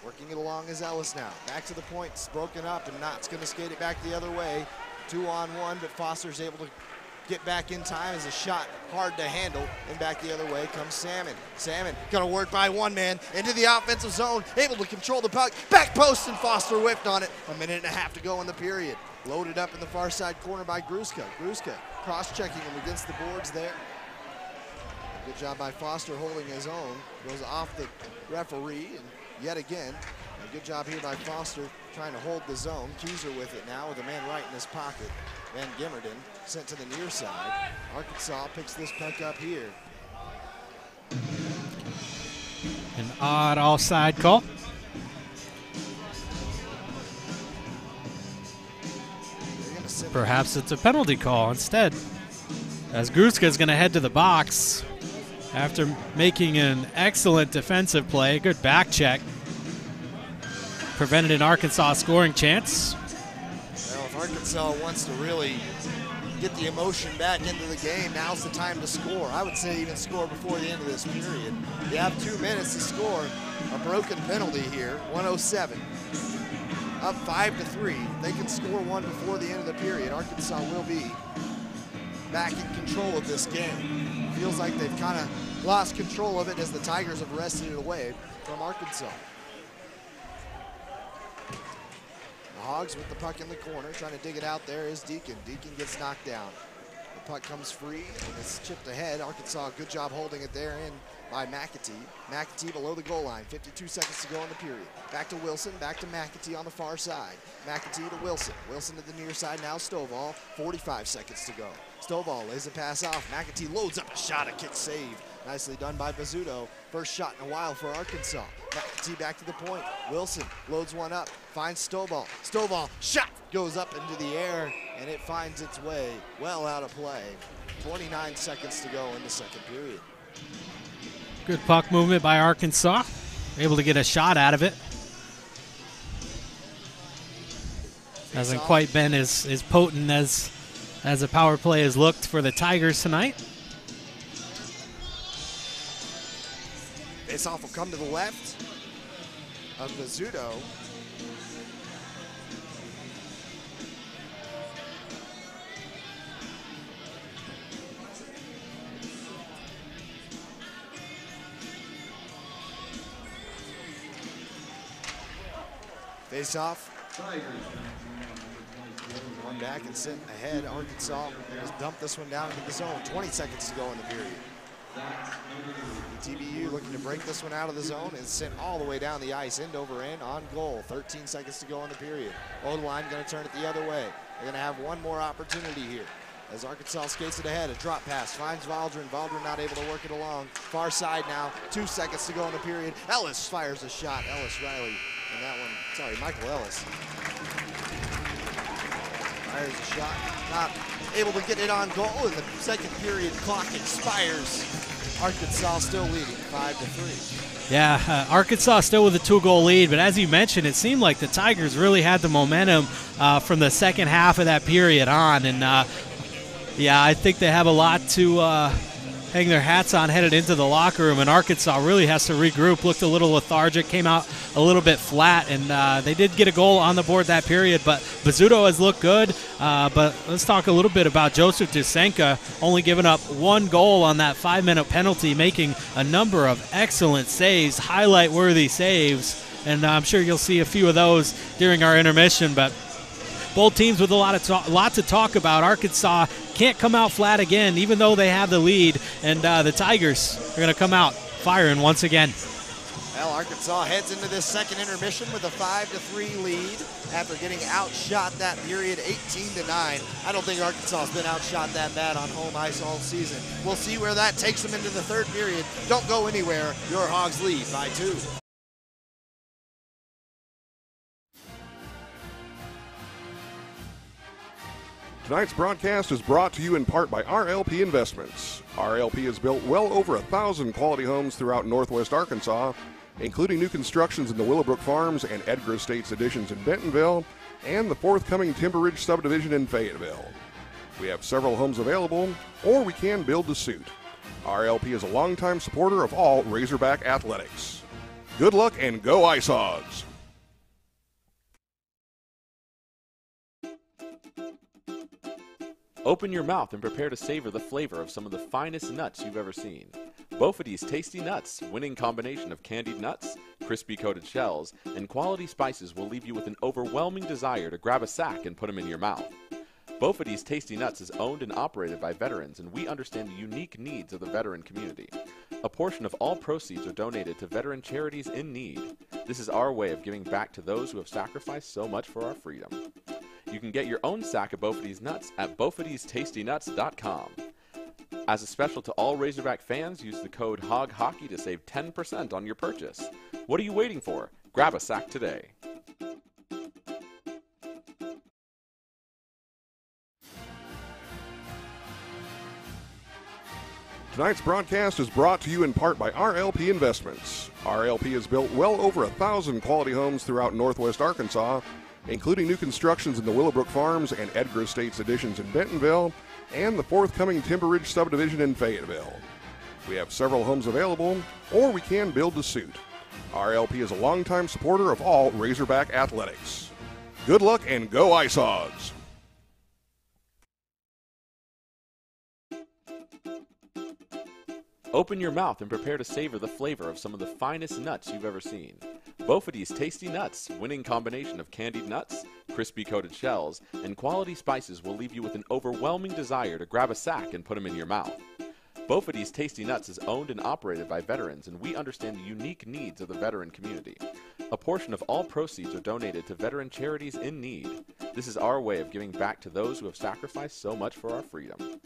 Working it along as Ellis now. Back to the point. It's broken up, and Knott's gonna skate it back the other way. Two on one, but Foster's able to get back in time as a shot hard to handle. And back the other way comes Salmon. Salmon gonna work by one man into the offensive zone, able to control the puck. Back post and Foster whipped on it. A minute and a half to go in the period. Loaded up in the far side corner by Gruska. Gruska cross-checking him against the boards there. Good job by Foster holding his own. Goes off the referee and yet again. A good job here by Foster trying to hold the zone. Keyser with it now with a man right in his pocket. Van Gimmerden sent to the near side. Arkansas picks this puck up here. An odd offside call. Perhaps it's a penalty call instead. As Gruska is going to head to the box after making an excellent defensive play, good back check, prevented an Arkansas scoring chance. Well, if Arkansas wants to really get the emotion back into the game, now's the time to score. I would say even score before the end of this period. You have two minutes to score. A broken penalty here, 107. Up five to three. They can score one before the end of the period. Arkansas will be back in control of this game. Feels like they've kind of lost control of it as the Tigers have wrested it away from Arkansas. The Hogs with the puck in the corner, trying to dig it out there is Deacon. Deacon gets knocked down. The puck comes free and it's chipped ahead. Arkansas, good job holding it there in by McAtee. McAtee below the goal line, 52 seconds to go in the period. Back to Wilson, back to McAtee on the far side. McAtee to Wilson. Wilson to the near side now, Stovall, 45 seconds to go. Stovall lays a pass off. McAtee loads up a shot, a kick save. Nicely done by Bizzuto. First shot in a while for Arkansas. McAtee back to the point. Wilson loads one up, finds Stovall. Stovall, shot goes up into the air, and it finds its way well out of play. 29 seconds to go in the second period. Good puck movement by Arkansas. Able to get a shot out of it. Hasn't quite been as, as potent as as a power play has looked for the Tigers tonight. Face off will come to the left of Bizzuto. Face off. One back and sent ahead. Arkansas has dumped this one down into the zone. 20 seconds to go in the period. TBU looking to break this one out of the zone and sent all the way down the ice, end over end, on goal. 13 seconds to go in the period. O-line going to turn it the other way. They're going to have one more opportunity here. As Arkansas skates it ahead, a drop pass finds Valdrin. Valdrin not able to work it along. Far side now, two seconds to go in the period. Ellis fires a shot. Ellis Riley, and that one, sorry, Michael Ellis fires a shot. Not able to get it on goal, and the second period clock expires. Arkansas still leading five to three. Yeah, uh, Arkansas still with a two goal lead, but as you mentioned, it seemed like the Tigers really had the momentum uh, from the second half of that period on. And uh, yeah, I think they have a lot to uh, hang their hats on headed into the locker room. And Arkansas really has to regroup. Looked a little lethargic, came out a little bit flat, and uh, they did get a goal on the board that period. But Bizzuto has looked good. Uh, but let's talk a little bit about Joseph Dusenka, only giving up one goal on that five-minute penalty, making a number of excellent saves, highlight-worthy saves. And I'm sure you'll see a few of those during our intermission. But both teams with a lot of talk, lot to talk about. Arkansas can't come out flat again, even though they have the lead, and uh, the Tigers are going to come out firing once again. Well, Arkansas heads into this second intermission with a five to three lead after getting outshot that period 18 to 9. I don't think Arkansas has been outshot that bad on home ice all season. We'll see where that takes them into the third period. Don't go anywhere. Your Hogs lead by two. Tonight's broadcast is brought to you in part by RLP Investments. RLP has built well over a thousand quality homes throughout northwest Arkansas, including new constructions in the Willowbrook Farms and Edgar Estates additions in Bentonville, and the forthcoming Timber Ridge subdivision in Fayetteville. We have several homes available, or we can build to suit. RLP is a longtime supporter of all Razorback athletics. Good luck and go Ice Hogs! Open your mouth and prepare to savor the flavor of some of the finest nuts you've ever seen. Bophades Tasty Nuts, winning combination of candied nuts, crispy coated shells, and quality spices will leave you with an overwhelming desire to grab a sack and put them in your mouth. Bophades Tasty Nuts is owned and operated by veterans, and we understand the unique needs of the veteran community. A portion of all proceeds are donated to veteran charities in need. This is our way of giving back to those who have sacrificed so much for our freedom. You can get your own sack of Bophades nuts at BophadesTastyNuts.com. As a special to all Razorback fans, use the code HOGHOCKEY to save 10% on your purchase. What are you waiting for? Grab a sack today. Tonight's broadcast is brought to you in part by RLP Investments. RLP has built well over a thousand quality homes throughout northwest Arkansas, including new constructions in the Willowbrook Farms and Edgar Estates additions in Bentonville, and the forthcoming Timber Ridge subdivision in Fayetteville. We have several homes available, or we can build to suit. RLP is a longtime supporter of all Razorback athletics. Good luck and go Ice Hogs! Open your mouth and prepare to savor the flavor of some of the finest nuts you've ever seen. Bophades Tasty Nuts, winning combination of candied nuts, crispy coated shells, and quality spices will leave you with an overwhelming desire to grab a sack and put them in your mouth. Bophades Tasty Nuts is owned and operated by veterans, and we understand the unique needs of the veteran community. A portion of all proceeds are donated to veteran charities in need. This is our way of giving back to those who have sacrificed so much for our freedom.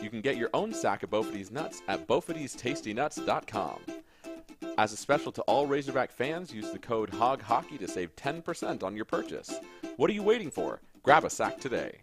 You can get your own sack of Bophades nuts at BophadesTastyNuts.com. As a special to all Razorback fans, use the code HOGHOCKEY to save 10% on your purchase. What are you waiting for? Grab a sack today.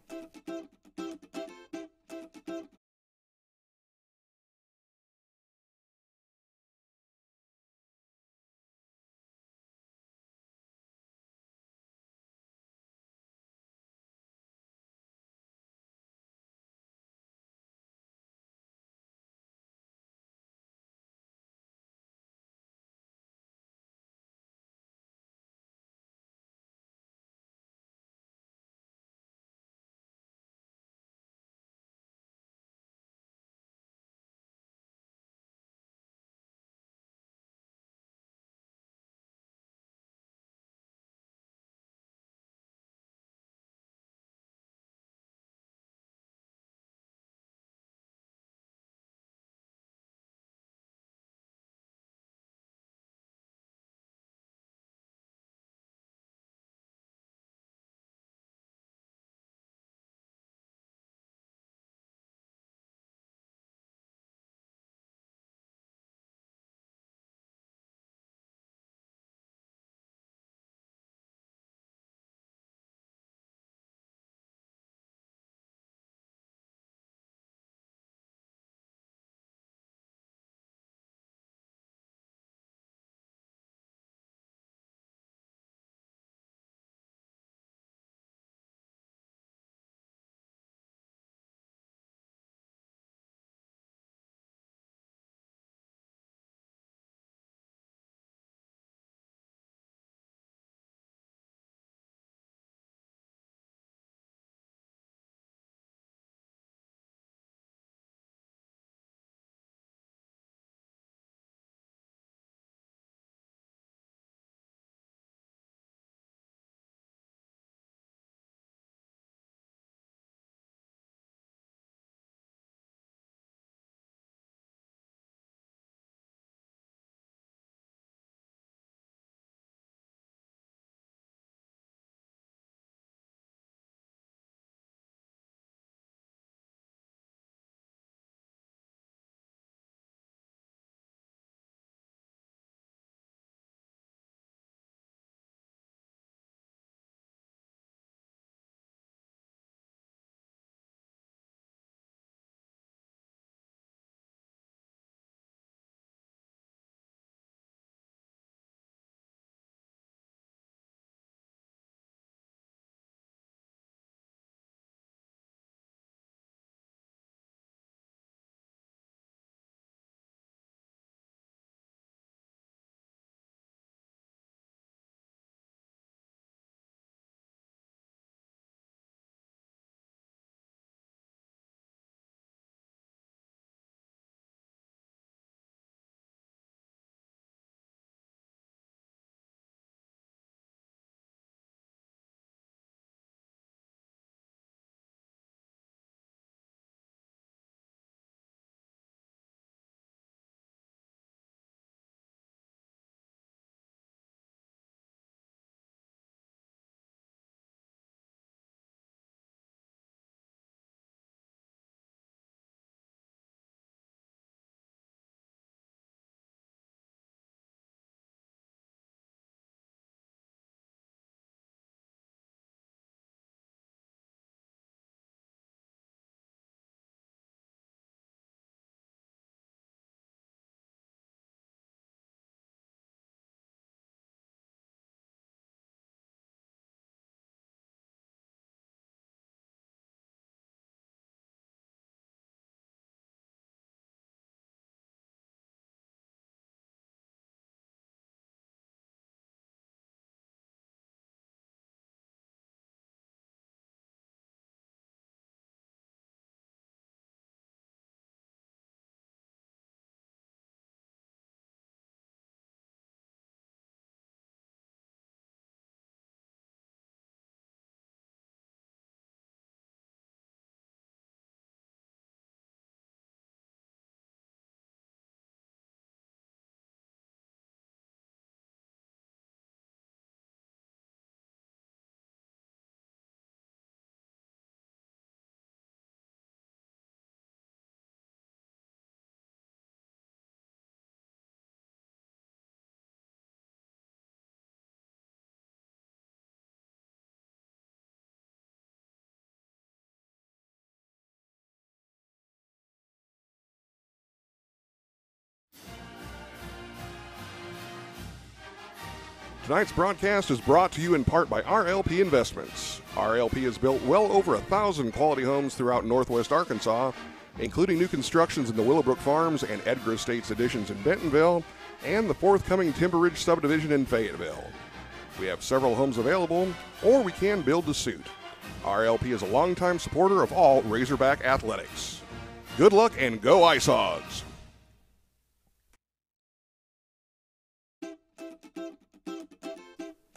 Tonight's broadcast is brought to you in part by RLP Investments. RLP has built well over a thousand quality homes throughout northwest Arkansas, including new constructions in the Willowbrook Farms and Edgar Estates additions in Bentonville, and the forthcoming Timber Ridge subdivision in Fayetteville. We have several homes available, or we can build to suit. RLP is a longtime supporter of all Razorback athletics. Good luck and go Ice Hogs!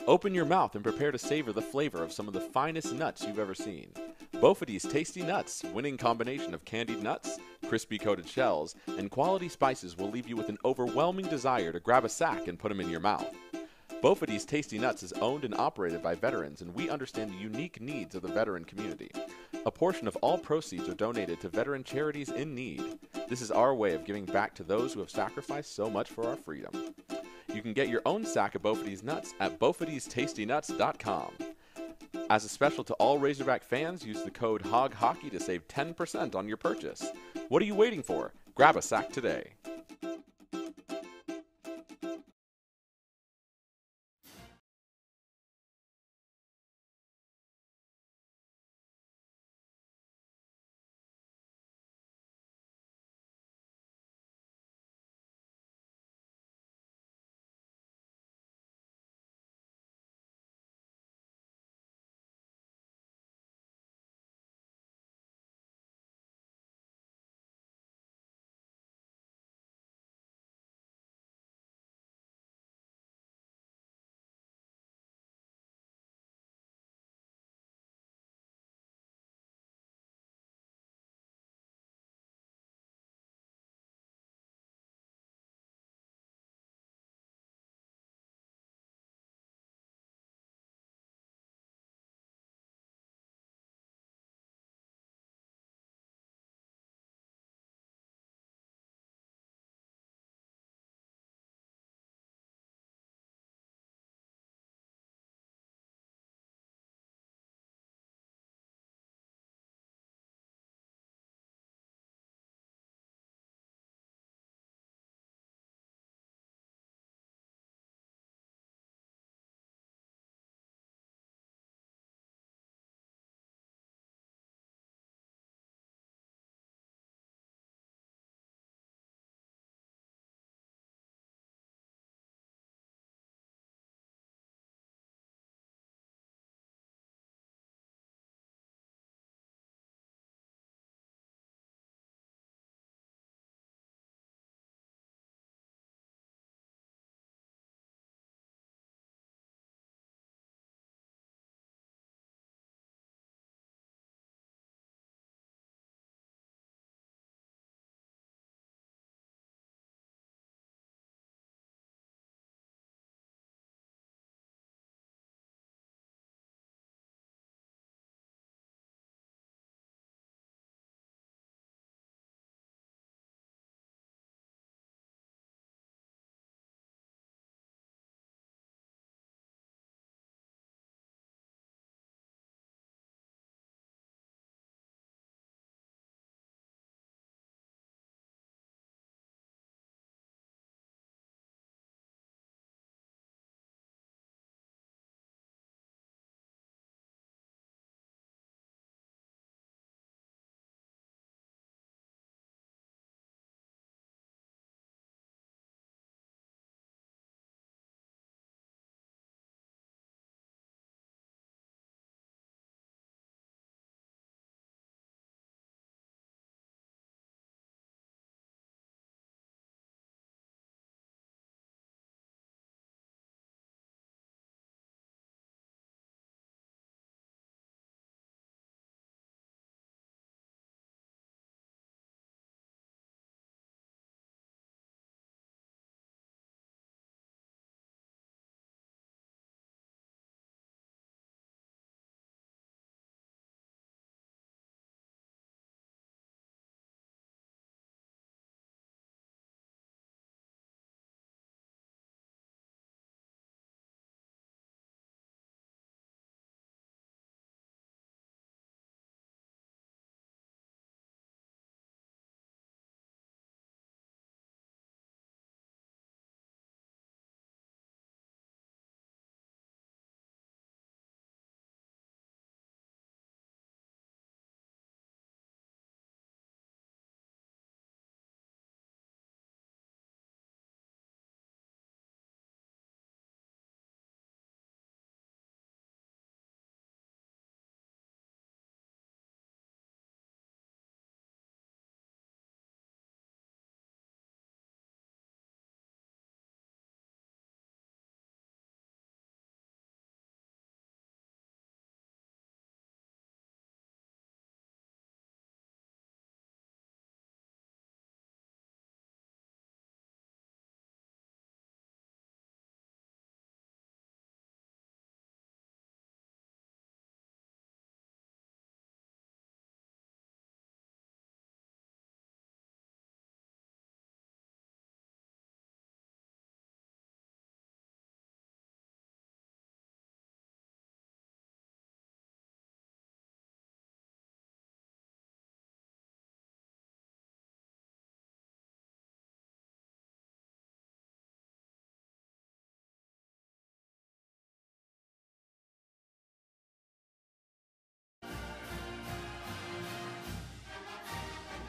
Open your mouth and prepare to savor the flavor of some of the finest nuts you've ever seen. Bophades Tasty Nuts, winning combination of candied nuts, crispy coated shells, and quality spices will leave you with an overwhelming desire to grab a sack and put them in your mouth. Bophades Tasty Nuts is owned and operated by veterans, and we understand the unique needs of the veteran community. A portion of all proceeds are donated to veteran charities in need. This is our way of giving back to those who have sacrificed so much for our freedom. You can get your own sack of Bophades nuts at BophadesTastyNuts.com. As a special to all Razorback fans, use the code HOGHOCKEY to save 10% on your purchase. What are you waiting for? Grab a sack today.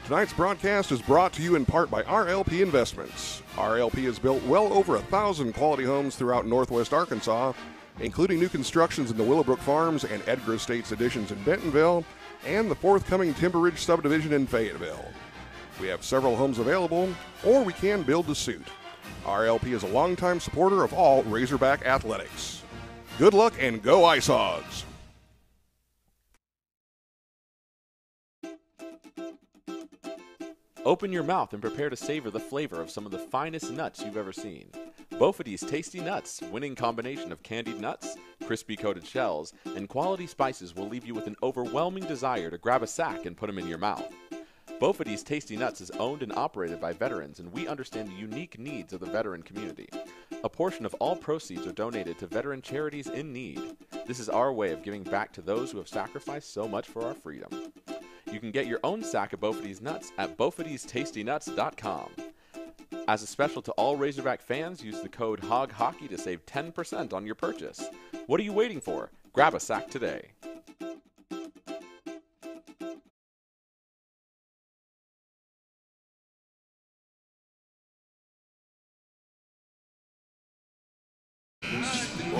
Tonight's broadcast is brought to you in part by RLP Investments. RLP has built well over a thousand quality homes throughout northwest Arkansas, including new constructions in the Willowbrook Farms and Edgar Estates additions in Bentonville, and the forthcoming Timber Ridge subdivision in Fayetteville. We have several homes available, or we can build to suit. RLP is a longtime supporter of all Razorback athletics. Good luck and go Ice Hogs! Open your mouth and prepare to savor the flavor of some of the finest nuts you've ever seen. Bophades Tasty Nuts, winning combination of candied nuts, crispy coated shells, and quality spices will leave you with an overwhelming desire to grab a sack and put them in your mouth. Bophades Tasty Nuts is owned and operated by veterans, and we understand the unique needs of the veteran community. A portion of all proceeds are donated to veteran charities in need. This is our way of giving back to those who have sacrificed so much for our freedom. You can get your own sack of Bophades nuts at BophadesTastyNuts.com. As a special to all Razorback fans, use the code HOGHOCKEY to save 10% on your purchase. What are you waiting for? Grab a sack today.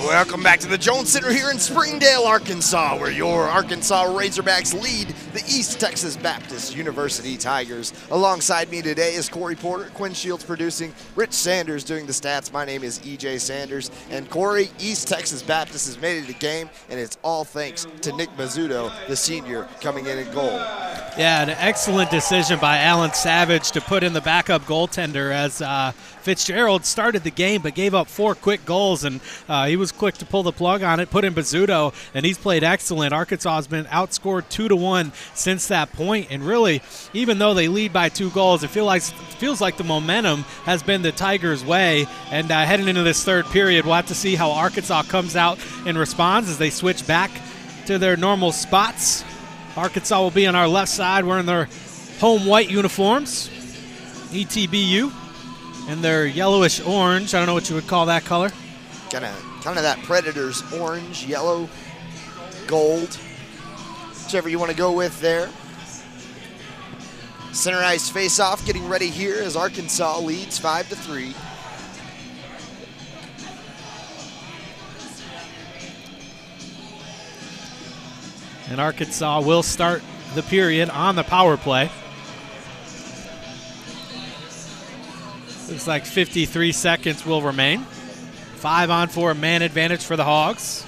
Welcome back to the Jones Center here in Springdale, Arkansas, where your Arkansas Razorbacks lead the East Texas Baptist University Tigers. Alongside me today is Corey Porter, Quinn Shields producing, Rich Sanders doing the stats. My name is EJ Sanders. And Corey, East Texas Baptist has made it a game, and it's all thanks to Nick Bizzuto, the senior, coming in at goal. Yeah, an excellent decision by Alan Savage to put in the backup goaltender as uh, Fitzgerald started the game but gave up four quick goals, and uh, he was quick to pull the plug on it, put in Bizzuto, and he's played excellent. Arkansas has been outscored two to one since that point, and really, even though they lead by two goals, it feel like feels like the momentum has been the Tigers' way. And uh, heading into this third period, we'll have to see how Arkansas comes out and responds as they switch back to their normal spots. Arkansas will be on our left side wearing their home white uniforms, ETBU, and their yellowish orange. I don't know what you would call that color. Kind of, kind of that Predators orange, yellow, gold, whichever you want to go with there. Center ice face-off getting ready here as Arkansas leads five to three. And Arkansas will start the period on the power play. Looks like 53 seconds will remain. Five on four man advantage for the Hogs.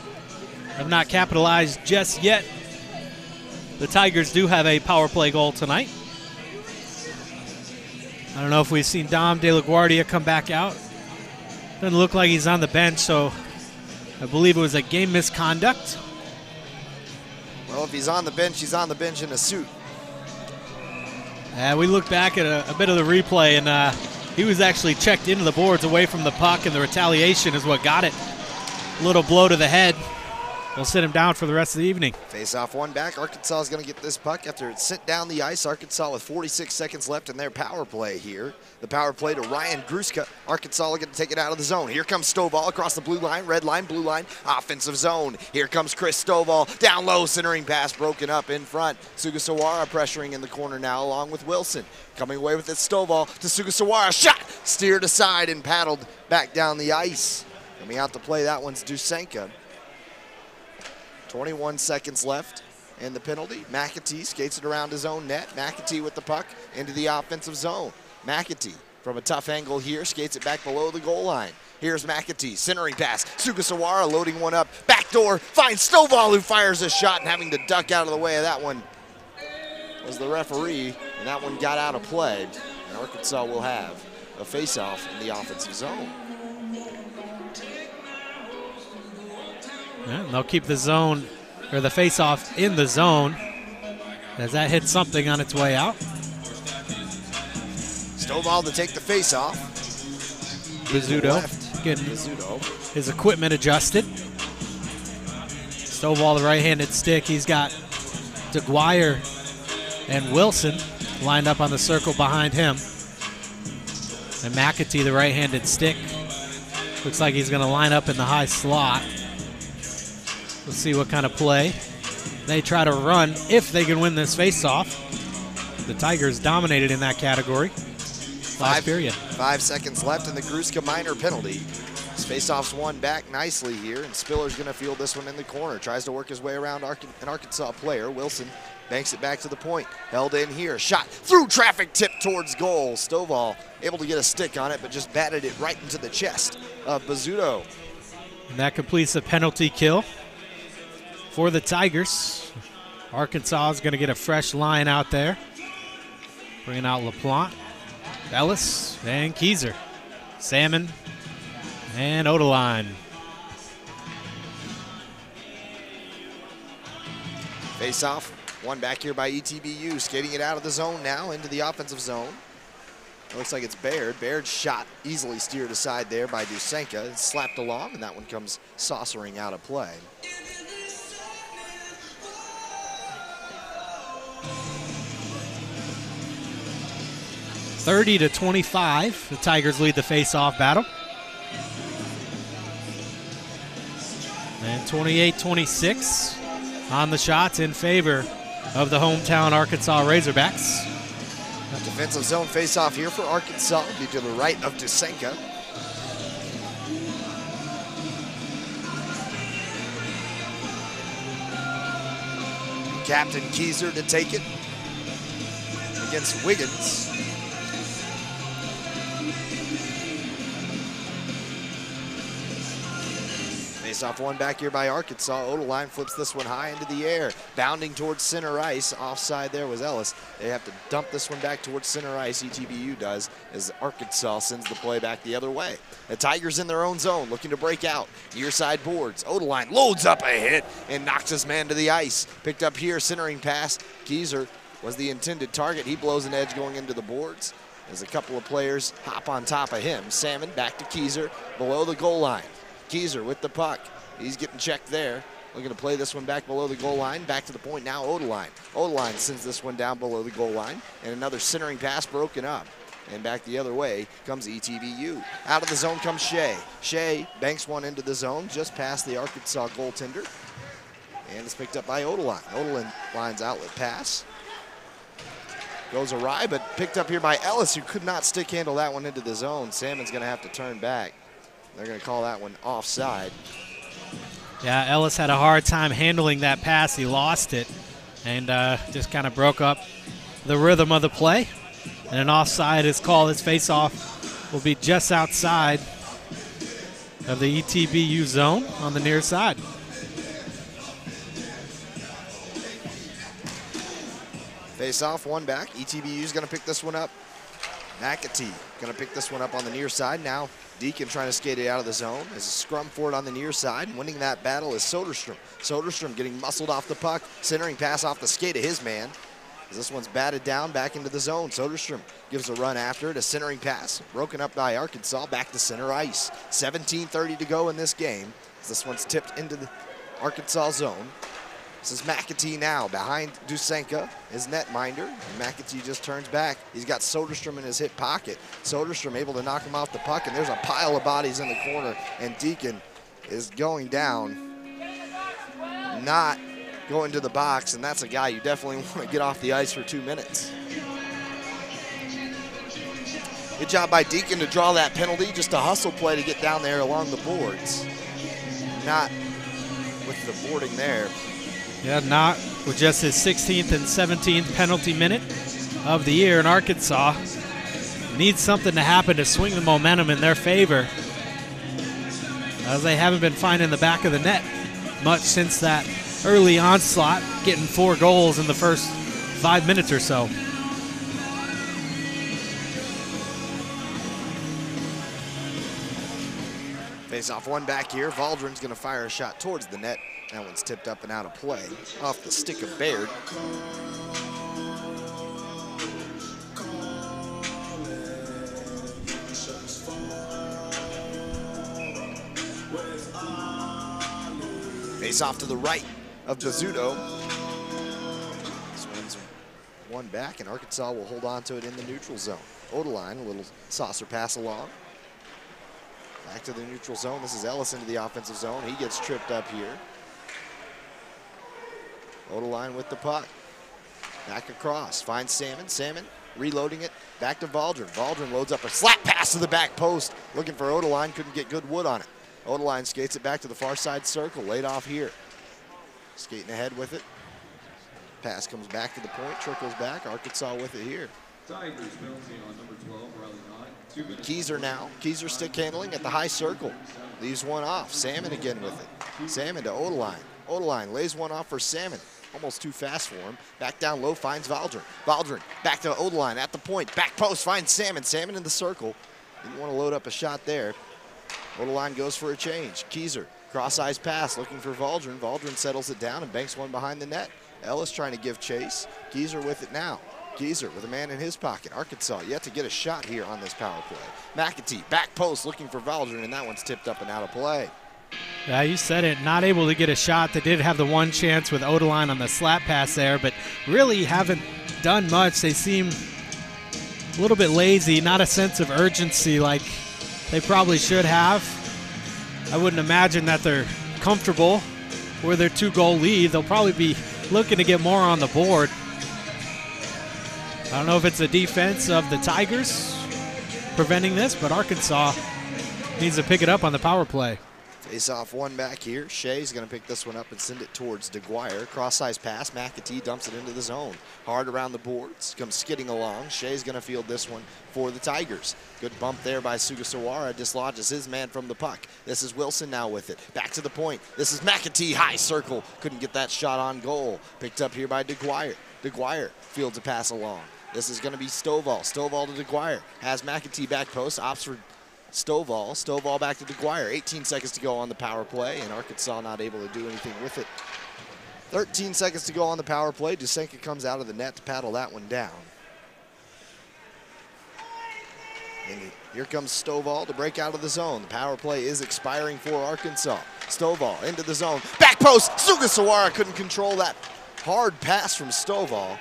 Have not capitalized just yet. The Tigers do have a power play goal tonight. I don't know if we've seen Dom De La Guardia come back out. Doesn't look like he's on the bench, so I believe it was a game misconduct. Well, if he's on the bench, he's on the bench in a suit. Uh, we look back at a, a, bit of the replay, and uh, he was actually checked into the boards away from the puck, and the retaliation is what got it. Little blow to the head. We'll sit him down for the rest of the evening. Face off one back. Arkansas is going to get this puck after it's sent down the ice. Arkansas with 46 seconds left in their power play here. The power play to Ryan Gruska. Arkansas going to take it out of the zone. Here comes Stovall across the blue line, red line, blue line, offensive zone. Here comes Chris Stovall down low, centering pass broken up in front. Sugasawara pressuring in the corner now along with Wilson. Coming away with it, Stovall to Sugasawara. Shot! Steered aside and paddled back down the ice. Coming out to play, that one's Dusenka. 21 seconds left and the penalty. McAtee skates it around his own net. McAtee with the puck into the offensive zone. McAtee from a tough angle here skates it back below the goal line. Here's McAtee, centering pass. Sugasawara loading one up. Backdoor, finds Stovall who fires a shot and having to duck out of the way of that one was the referee, and that one got out of play. And Arkansas will have a face-off in the offensive zone. Yeah, they'll keep the zone or the face-off in the zone as that hits something on its way out. Stovall to take the face-off. Bizzuto getting Bizzuto. his equipment adjusted. Stovall the right-handed stick. He's got DeGuire and Wilson lined up on the circle behind him. And McAtee the right-handed stick. Looks like he's going to line up in the high slot. We'll see what kind of play they try to run if they can win this faceoff. The Tigers dominated in that category last Five- period. Five seconds left in the Gruska minor penalty. His faceoff's one back nicely here, and Spiller's going to field this one in the corner. Tries to work his way around Ark- an Arkansas player. Wilson banks it back to the point. Held in here. Shot through traffic, tip towards goal. Stovall able to get a stick on it, but just batted it right into the chest of Bizzuto. And that completes the penalty kill for the Tigers. Arkansas is going to get a fresh line out there. Bringing out LaPlante, Ellis, and Keyser. Salmon and Odeline. Face off. One back here by ETBU. Skating it out of the zone now into the offensive zone. It looks like it's Baird. Baird shot easily steered aside there by Dusenka. Slapped along, and that one comes saucering out of play. Thirty to twenty-five. The Tigers lead the face-off battle. And 28-26 on the shots in favor of the hometown Arkansas Razorbacks. Defensive zone face off here for Arkansas. Be to the right of Dusenka. Captain Keyser to take it against Wiggins. Off one back here by Arkansas. Odeline flips this one high into the air. Bounding towards center ice. Offside there was Ellis. They have to dump this one back towards center ice. ETBU does as Arkansas sends the play back the other way. The Tigers in their own zone looking to break out. Near side boards. Odeline loads up a hit and knocks his man to the ice. Picked up here, centering pass. Keyser was the intended target. He blows an edge going into the boards as a couple of players hop on top of him. Salmon back to Keyser below the goal line. Keyser with the puck. He's getting checked there. Looking to play this one back below the goal line. Back to the point now, Odeline. Odeline sends this one down below the goal line. And another centering pass broken up. And back the other way comes E ETBU. Out of the zone comes Shea. Shea banks one into the zone just past the Arkansas goaltender. And it's picked up by Odeline. Odeline lines outlet pass. Goes awry, but picked up here by Ellis, who could not stick handle that one into the zone. Salmon's going to have to turn back. They're going to call that one offside. Yeah, Ellis had a hard time handling that pass. He lost it and uh, just kind of broke up the rhythm of the play. And an offside is called. His face-off will be just outside of the ETBU zone on the near side. Face off, one back. E ETBU's going to pick this one up. McAtee going to pick this one up on the near side. Now Deacon trying to skate it out of the zone. There's a scrum for it on the near side. Winning that battle is Soderstrom. Soderstrom getting muscled off the puck. Centering pass off the skate of his man. As this one's batted down back into the zone. Soderstrom gives a run after it. A centering pass broken up by Arkansas back to center ice. 17.30 to go in this game. As this one's tipped into the Arkansas zone. This is McAtee now behind Dusenka, his netminder. McAtee just turns back. He's got Soderstrom in his hip pocket. Soderstrom able to knock him off the puck, and there's a pile of bodies in the corner. And Deacon is going down, not going to the box, and that's a guy you definitely *laughs* want to get off the ice for two minutes. Good job by Deacon to draw that penalty. Just a hustle play to get down there along the boards. Not with the boarding there. Yeah, not with just his 16th and 17th penalty minute of the year in Arkansas. Needs something to happen to swing the momentum in their favor, as they haven't been finding the back of the net much since that early onslaught, getting four goals in the first five minutes or so. Face off one back here. Valdrin's going to fire a shot towards the net. That one's tipped up and out of play. Off the stick of Baird. Face off to the right of Bizzuto. This one's one back, and Arkansas will hold on to it in the neutral zone. Odeline, a little saucer pass along. Back to the neutral zone. This is Ellis into the offensive zone. He gets tripped up here. Odeline with the puck. Back across, finds Salmon. Salmon reloading it, back to Valdrin. Valdrin loads up a slap pass to the back post, looking for Odeline, couldn't get good wood on it. Odeline skates it back to the far side circle, laid off here. Skating ahead with it. Pass comes back to the point, trickles back. Arkansas with it here. Tigers penalty on 12, Riley Knott. Two minutes. Keyser now. Keyser stick handling at the high circle. Leaves one off. Salmon again with it. Salmon to Odeline. Odeline lays one off for Salmon. Almost too fast for him. Back down low finds Valdrin. Valdrin back to Odeline at the point. Back post finds Salmon. Salmon in the circle. Didn't want to load up a shot there. Odeline goes for a change. Keyser cross eyes pass looking for Valdrin. Valdrin settles it down and banks one behind the net. Ellis trying to give chase. Keyser with it now. Keyser with a man in his pocket. Arkansas yet to get a shot here on this power play. McAtee back post looking for Valdrin, and that one's tipped up and out of play. Yeah, you said it. Not able to get a shot. They did have the one chance with Odeline on the slap pass there, but really haven't done much. They seem a little bit lazy, not a sense of urgency like they probably should have. I wouldn't imagine that they're comfortable with their two goal lead. They'll probably be looking to get more on the board. I don't know if it's the defense of the Tigers preventing this, but Arkansas needs to pick it up on the power play. Face off one back here. Shea's going to pick this one up and send it towards DeGuire. Cross size pass. McAtee dumps it into the zone. Hard around the boards. Comes skidding along. Shea's going to field this one for the Tigers. Good bump there by Sugasawara. Dislodges his man from the puck. This is Wilson now with it. Back to the point. This is McAtee. High circle. Couldn't get that shot on goal. Picked up here by DeGuire. DeGuire fields a pass along. This is going to be Stovall. Stovall to DeGuire. Has McAtee back post. Opts for Stovall. Stovall back to DeGuire. 18 seconds to go on the power play, and Arkansas not able to do anything with it. 13 seconds to go on the power play. Dusenka comes out of the net to paddle that one down. And here comes Stovall to break out of the zone. The power play is expiring for Arkansas. Stovall into the zone. Back post. Sugasawara couldn't control that hard pass from Stovall.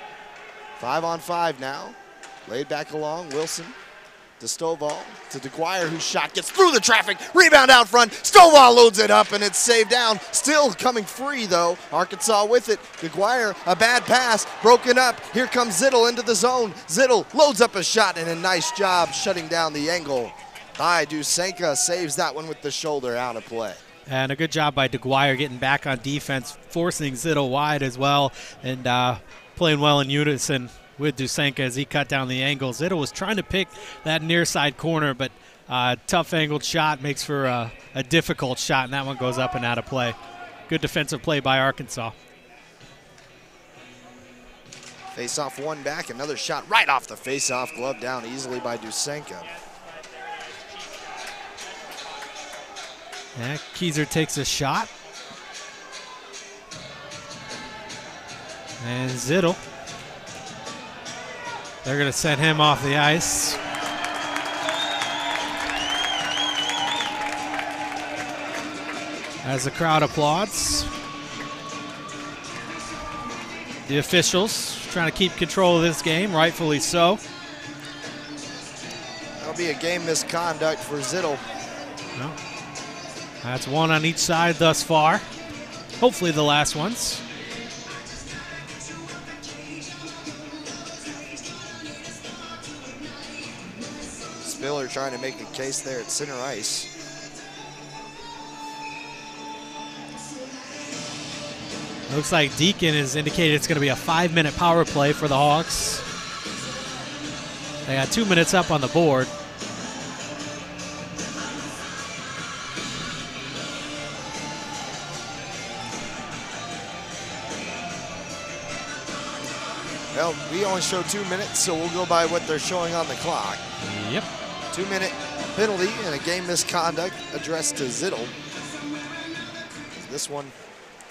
Five on five now. Laid back along. Wilson to Stovall to DeGuire, whose shot gets through the traffic. Rebound out front. Stovall loads it up and it's saved down. Still coming free though. Arkansas with it. DeGuire, a bad pass, broken up. Here comes Zittel into the zone. Zittel loads up a shot and a nice job shutting down the angle. Ty Dusenka saves that one with the shoulder out of play. And a good job by DeGuire getting back on defense, forcing Zittel wide as well, and uh, playing well in unison with Dusenka as he cut down the angle. Zittel was trying to pick that near side corner, but uh, tough angled shot makes for a, a difficult shot, and that one goes up and out of play. Good defensive play by Arkansas. Face off one back, another shot right off the face off, glove down easily by Dusenka. Yeah, Keyser takes a shot. And Zittel. They're going to send him off the ice. As the crowd applauds. The officials trying to keep control of this game, rightfully so. That'll be a game misconduct for Zittel. No. That's one on each side thus far. Hopefully the last ones. Spiller trying to make a case there at center ice. Looks like Deacon has indicated it's going to be a five minute power play for the Hawks. They got two minutes up on the board. Well, we only show two minutes, so we'll go by what they're showing on the clock. Yep. Two minute penalty and a game misconduct addressed to Zittel. This one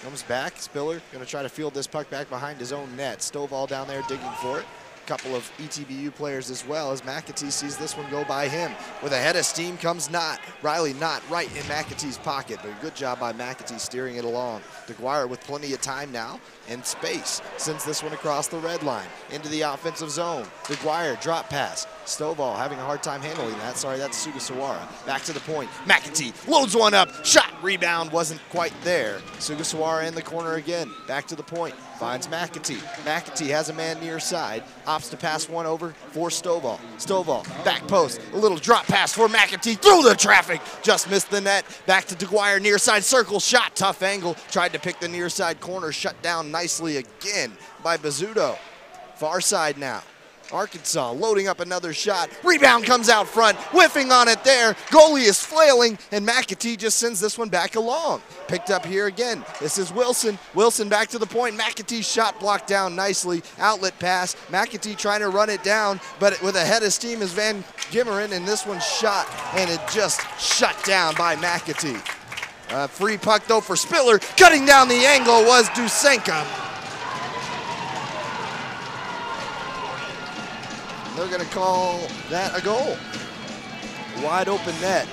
comes back. Spiller going to try to field this puck back behind his own net. Stovall down there digging for it. A couple of ETBU players as well as McAtee sees this one go by him. With a head of steam comes Knott. Riley Knott right in McAtee's pocket, but a good job by McAtee steering it along. DeGuire with plenty of time now and space sends this one across the red line into the offensive zone. DeGuire drop pass. Stovall having a hard time handling that. Sorry, that's Sugasawara. Back to the point. McAtee loads one up. Shot. Rebound wasn't quite there. Sugasawara in the corner again. Back to the point. Finds McAtee. McAtee has a man near side. Opts to pass one over for Stovall. Stovall, back post. A little drop pass for McAtee through the traffic. Just missed the net. Back to DeGuire, near side circle. Shot. Tough angle. Tried to pick the near side corner. Shut down nicely again by Bizzuto. Far side now. Arkansas loading up another shot. Rebound comes out front, whiffing on it there. Goalie is flailing, and McAtee just sends this one back along. Picked up here again. This is Wilson. Wilson back to the point. McAtee's shot blocked down nicely. Outlet pass. McAtee trying to run it down, but with a head of steam is Van Gimmeren, and this one shot, and it just shut down by McAtee. Uh, free puck though for Spiller. Cutting down the angle was Dusenka. They're going to call that a goal. Wide open net.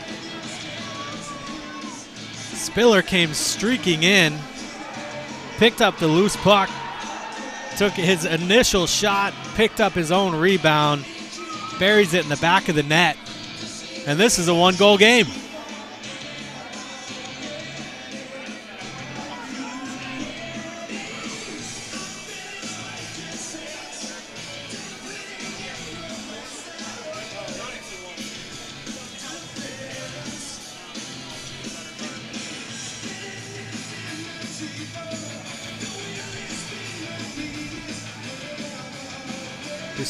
Spiller came streaking in, picked up the loose puck, took his initial shot, picked up his own rebound, buries it in the back of the net, and this is a one goal game.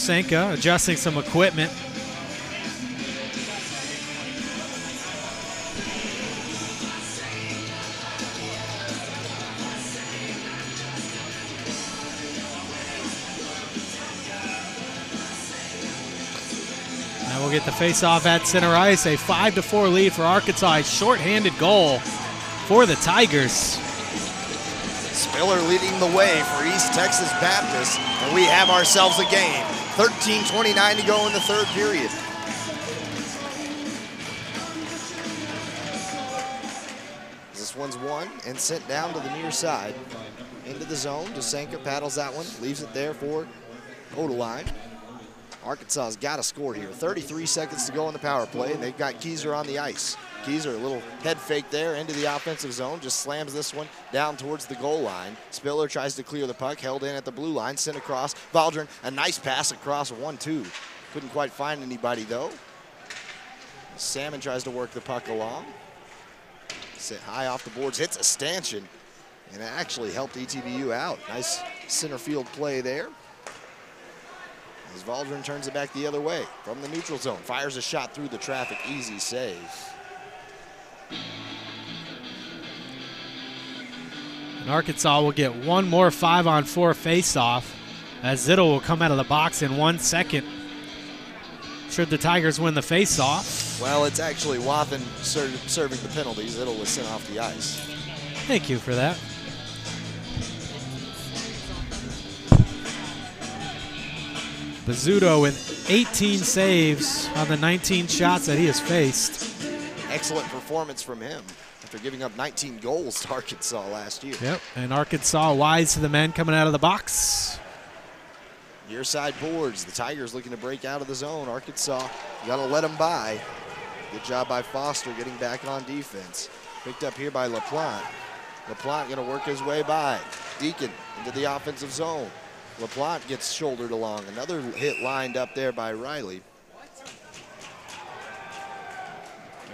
Dusenka adjusting some equipment. Now we'll get the face-off at center ice. A five to four lead for Arkansas. A short-handed goal for the Tigers. Spiller leading the way for East Texas Baptist, and we have ourselves a game. 13.29 to go in the third period. This one's won and sent down to the near side. Into the zone. Dusenka paddles that one, leaves it there for Odeline. Arkansas's got to score here. 33 seconds to go in the power play, and they've got Keyser on the ice. Keyser, a little head fake there into the offensive zone, just slams this one down towards the goal line. Spiller tries to clear the puck, held in at the blue line, sent across. Valdrin, a nice pass across 1-2. Couldn't quite find anybody though. Salmon tries to work the puck along. Sit high off the boards, hits a stanchion, and actually helped ETBU out. Nice center field play there. As Valdrin turns it back the other way from the neutral zone. Fires a shot through the traffic. Easy save. And Arkansas will get one more five on four face-off as Zittel will come out of the box in one second. Should the Tigers win the face-off? Well, it's actually Wathen ser serving the penalties. Zittel was sent off the ice. Thank you for that. Bizzuto with 18 saves on the 19 shots that he has faced. Excellent performance from him after giving up 19 goals to Arkansas last year. Yep, and Arkansas wise to the men coming out of the box. Near side boards. The Tigers looking to break out of the zone. Arkansas, you got to let them by. Good job by Foster getting back on defense. Picked up here by LaPlante. LaPlante going to work his way by. Deacon into the offensive zone. LaPlante gets shouldered along. Another hit lined up there by Riley.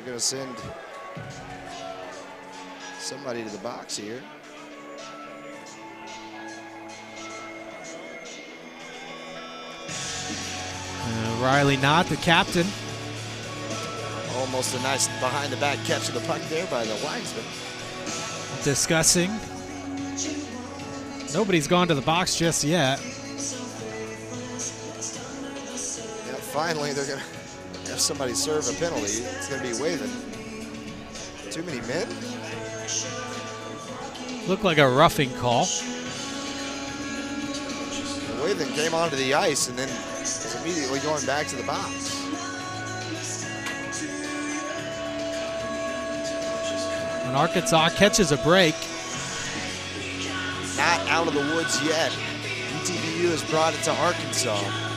They're going to send somebody to the box here. Uh, Riley Knott, the captain. Almost a nice behind the back catch of the puck there by the linesman. discussing. Nobody's gone to the box just yet. Yeah, finally, they're going to have somebody serve a penalty. It's going to be Wathen. Too many men? Looked like a roughing call. Wathen came onto the ice and then was immediately going back to the box. And Arkansas catches a break. Not out of the woods yet. ETBU has brought it to Arkansas.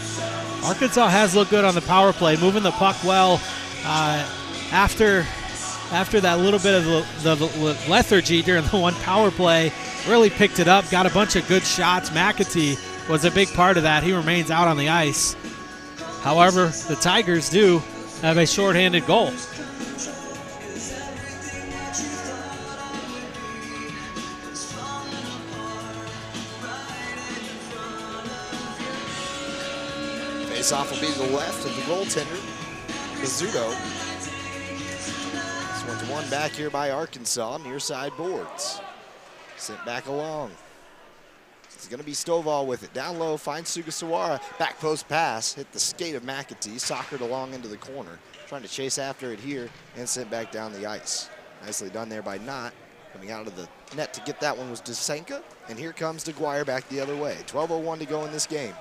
Arkansas has looked good on the power play, moving the puck well. Uh, after after that little bit of the, the lethargy during the one power play, really picked it up, got a bunch of good shots. McAtee was a big part of that. He remains out on the ice. However, the Tigers do have a shorthanded goal. Face off will be to the left of the goaltender, Bizzuto. This one's one back here by Arkansas, near side boards. Sent back along. It's going to be Stovall with it. Down low, finds Sugasawara. Back post pass, hit the skate of McAtee, soccered along into the corner. Trying to chase after it here and sent back down the ice. Nicely done there by Knott. Coming out of the net to get that one was Dusenka. And here comes DeGuire back the other way. 12.01 to go in this game.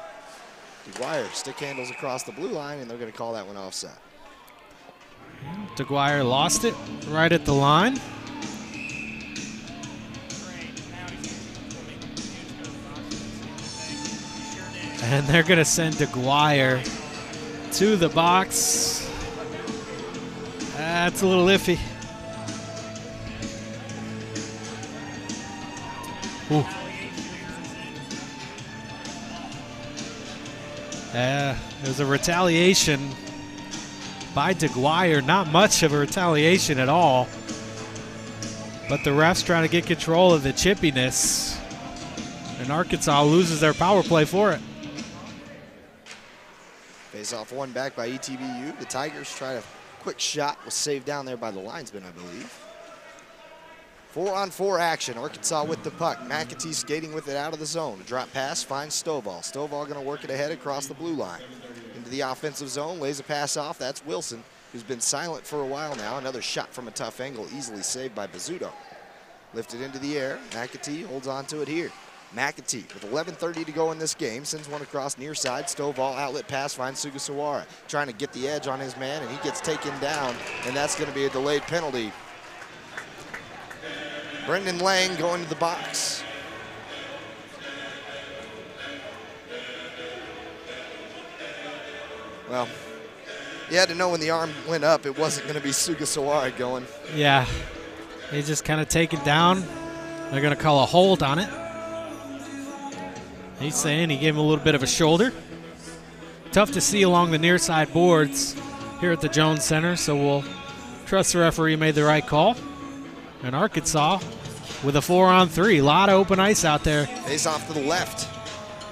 DeGuire stick handles across the blue line, and they're going to call that one offside. DeGuire lost it right at the line. And they're going to send DeGuire to the box. That's a little iffy. Ooh. Uh, there's a retaliation by DeGuire. Not much of a retaliation at all. But the refs trying to get control of the chippiness. And Arkansas loses their power play for it. Face off one back by ETBU. The Tigers try a quick shot, was saved down there by the linesman, I believe. Four on four action. Arkansas with the puck. McAtee skating with it out of the zone. A drop pass finds Stovall. Stovall going to work it ahead across the blue line. Into the offensive zone, lays a pass off. That's Wilson, who's been silent for a while now. Another shot from a tough angle, easily saved by Bizzuto. Lifted into the air. McAtee holds on to it here. McAtee with 11.30 to go in this game. Sends one across near side. Stovall outlet pass finds Sugasawara. Trying to get the edge on his man, and he gets taken down, and that's going to be a delayed penalty. Brendan Lang going to the box. Well, you had to know when the arm went up, it wasn't going to be Sugasawara going. Yeah. He's just kind of taken down. They're going to call a hold on it. He's saying he gave him a little bit of a shoulder. Tough to see along the near side boards here at the Jones Center, so we'll trust the referee made the right call. And Arkansas with a four on three. A lot of open ice out there. Face off to the left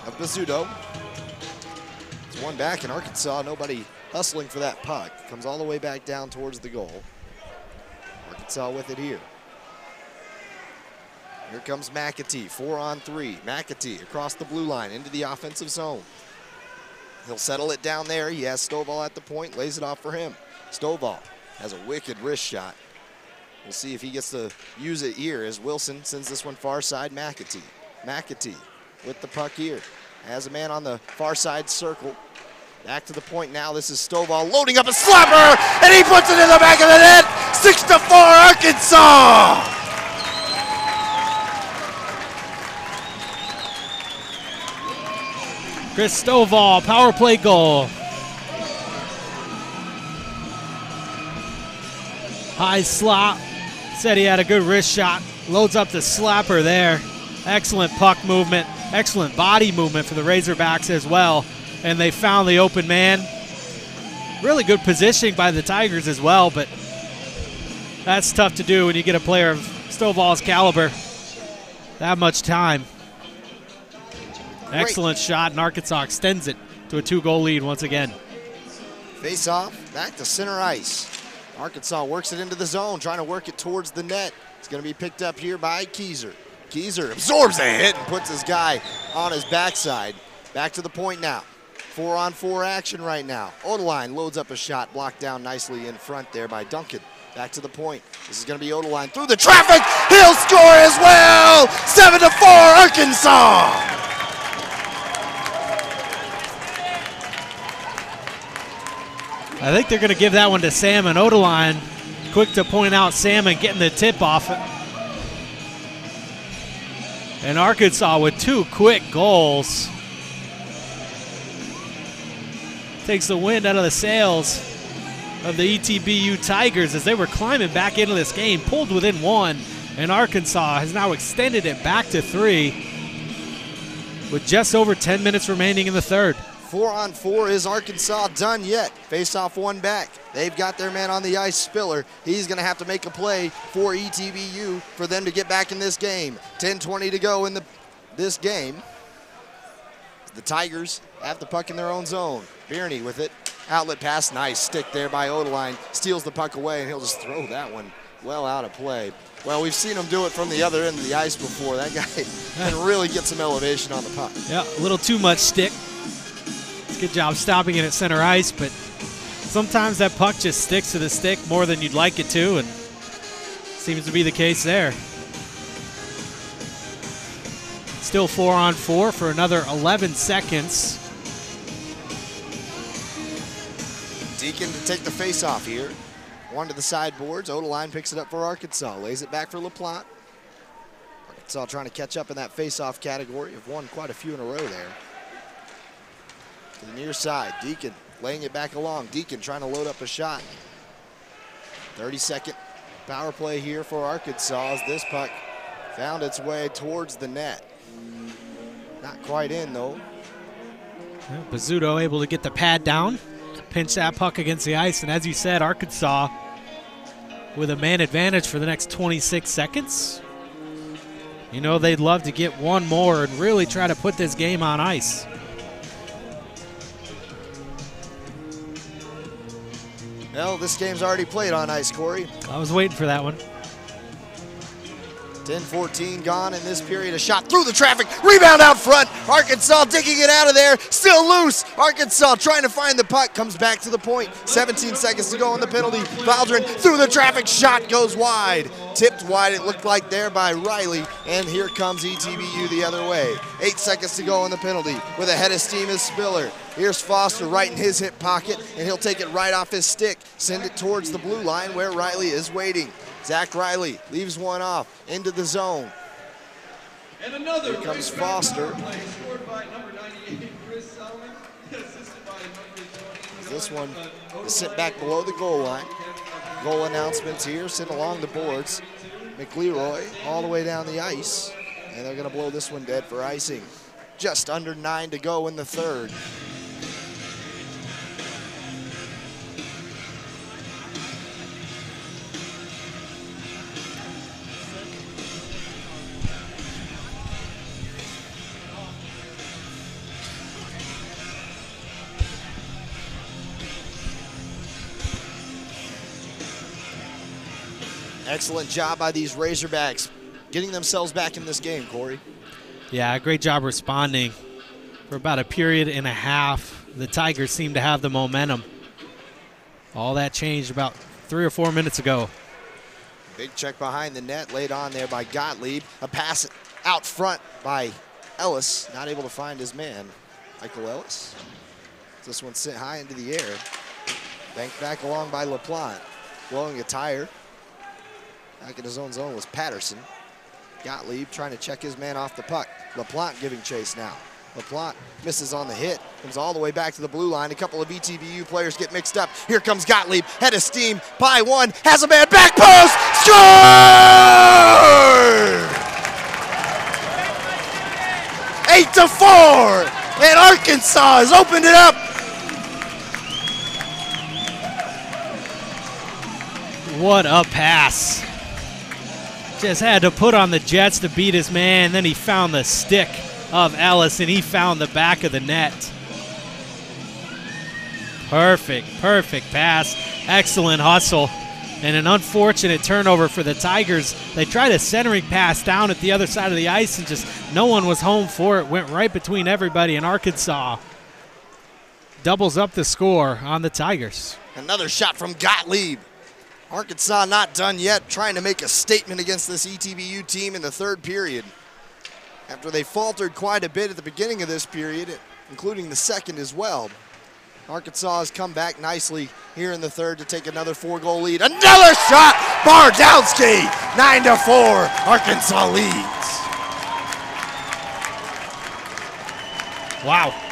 of Bizzuto. It's one back in Arkansas. Nobody hustling for that puck. Comes all the way back down towards the goal. Arkansas with it here. Here comes McAtee, four on three. McAtee across the blue line into the offensive zone. He'll settle it down there. He has Stovall at the point, lays it off for him. Stovall has a wicked wrist shot. We'll see if he gets to use it here as Wilson sends this one far side McAtee. McAtee with the puck here. Has a man on the far side circle. Back to the point now. This is Stovall loading up a slapper, and he puts it in the back of the net. Six to four, Arkansas. Chris Stovall, power play goal. High slot. Said he had a good wrist shot. Loads up the slapper there. Excellent puck movement. Excellent body movement for the Razorbacks as well. And they found the open man. Really good positioning by the Tigers as well, but that's tough to do when you get a player of Stovall's caliber. That much time. Excellent shot, and Arkansas extends it to a two-goal lead once again. Face off, back to center ice. Arkansas works it into the zone, trying to work it towards the net. It's going to be picked up here by Keyser. Keyser absorbs a hit and puts his guy on his backside. Back to the point now. Four on four action right now. Odeline loads up a shot, blocked down nicely in front there by Duncan. Back to the point. This is going to be Odeline through the traffic. He'll score as well. Seven to four, Arkansas. I think they're going to give that one to Salmon Odeline, quick to point out Salmon getting the tip off. And Arkansas with two quick goals. takes the wind out of the sails of the ETBU Tigers as they were climbing back into this game, pulled within one, and Arkansas has now extended it back to three with just over 10 minutes remaining in the third. Four on four. Is Arkansas done yet? Face off one back. They've got their man on the ice, Spiller. He's going to have to make a play for ETBU for them to get back in this game. 10-20 to go in the this game. The Tigers have the puck in their own zone. Bierney with it. Outlet pass. Nice stick there by Odeline. Steals the puck away, and he'll just throw that one well out of play. Well, we've seen him do it from the other end of the ice before. That guy *laughs* can really get some elevation on the puck. Yeah, a little too much stick. Good job stopping it at center ice, but sometimes that puck just sticks to the stick more than you'd like it to, and seems to be the case there. Still four on four for another 11 seconds. Deacon to take the face off here. One to the sideboards. Odeline picks it up for Arkansas. Lays it back for LaPlante. Arkansas trying to catch up in that face-off category. Have won quite a few in a row there. To the near side. Deacon laying it back along. Deacon trying to load up a shot. 30 second power play here for Arkansas as this puck found its way towards the net. Not quite in though. Yeah, able to get the pad down, pinch that puck against the ice, and as you said, Arkansas with a man advantage for the next 26 seconds. You know, they'd love to get one more and really try to put this game on ice. Well, this game's already played on ice, Corey. I was waiting for that one. 10-14 gone in this period. A shot through the traffic. Rebound out front. Arkansas digging it out of there. Still loose. Arkansas trying to find the puck. Comes back to the point. 17 seconds to go on the penalty. Valdrin through the traffic. Shot goes wide. Tipped wide, it looked like there by Riley. And here comes ETBU the other way. Eight seconds to go on the penalty. With a head of steam is Spiller. Here's Foster right in his hip pocket, and he'll take it right off his stick. Send it towards the blue line where Riley is waiting. Zach Riley leaves one off into the zone. And another Here comes Foster. power play scored by number 98, Chris Solomon, assisted by number 20. This one uh, is sent back below the goal line. Goal announcements here, sent along the boards. McLeroy all the way down the ice, and they're going to blow this one dead for icing. Just under nine to go in the third. Excellent job by these Razorbacks getting themselves back in this game, Corey. Yeah, great job responding. For about a period and a half, the Tigers seemed to have the momentum. All that changed about three or four minutes ago. Big check behind the net, laid on there by Gottlieb. A pass out front by Ellis, not able to find his man. Michael Ellis. This one sent high into the air. Banked back along by LaPlante. Blowing a tire. Back in his own zone was Patterson. Gottlieb trying to check his man off the puck. LaPlante giving chase now. LaPlante misses on the hit, comes all the way back to the blue line. A couple of ETBU players get mixed up. Here comes Gottlieb, head of steam, by one, has a man, back post, score! Eight to four, and Arkansas has opened it up. What a pass. Just had to put on the Jets to beat his man. Then he found the stick of Ellis and he found the back of the net. Perfect, perfect pass. Excellent hustle. And an unfortunate turnover for the Tigers. They tried a centering pass down at the other side of the ice and just no one was home for it. Went right between everybody and Arkansas. Doubles up the score on the Tigers. Another shot from Gottlieb. Arkansas not done yet, trying to make a statement against this ETBU team in the third period. After they faltered quite a bit at the beginning of this period, including the second as well. Arkansas has come back nicely here in the third to take another four-goal lead. Another shot, Bardowski, nine to four. Arkansas leads. Wow.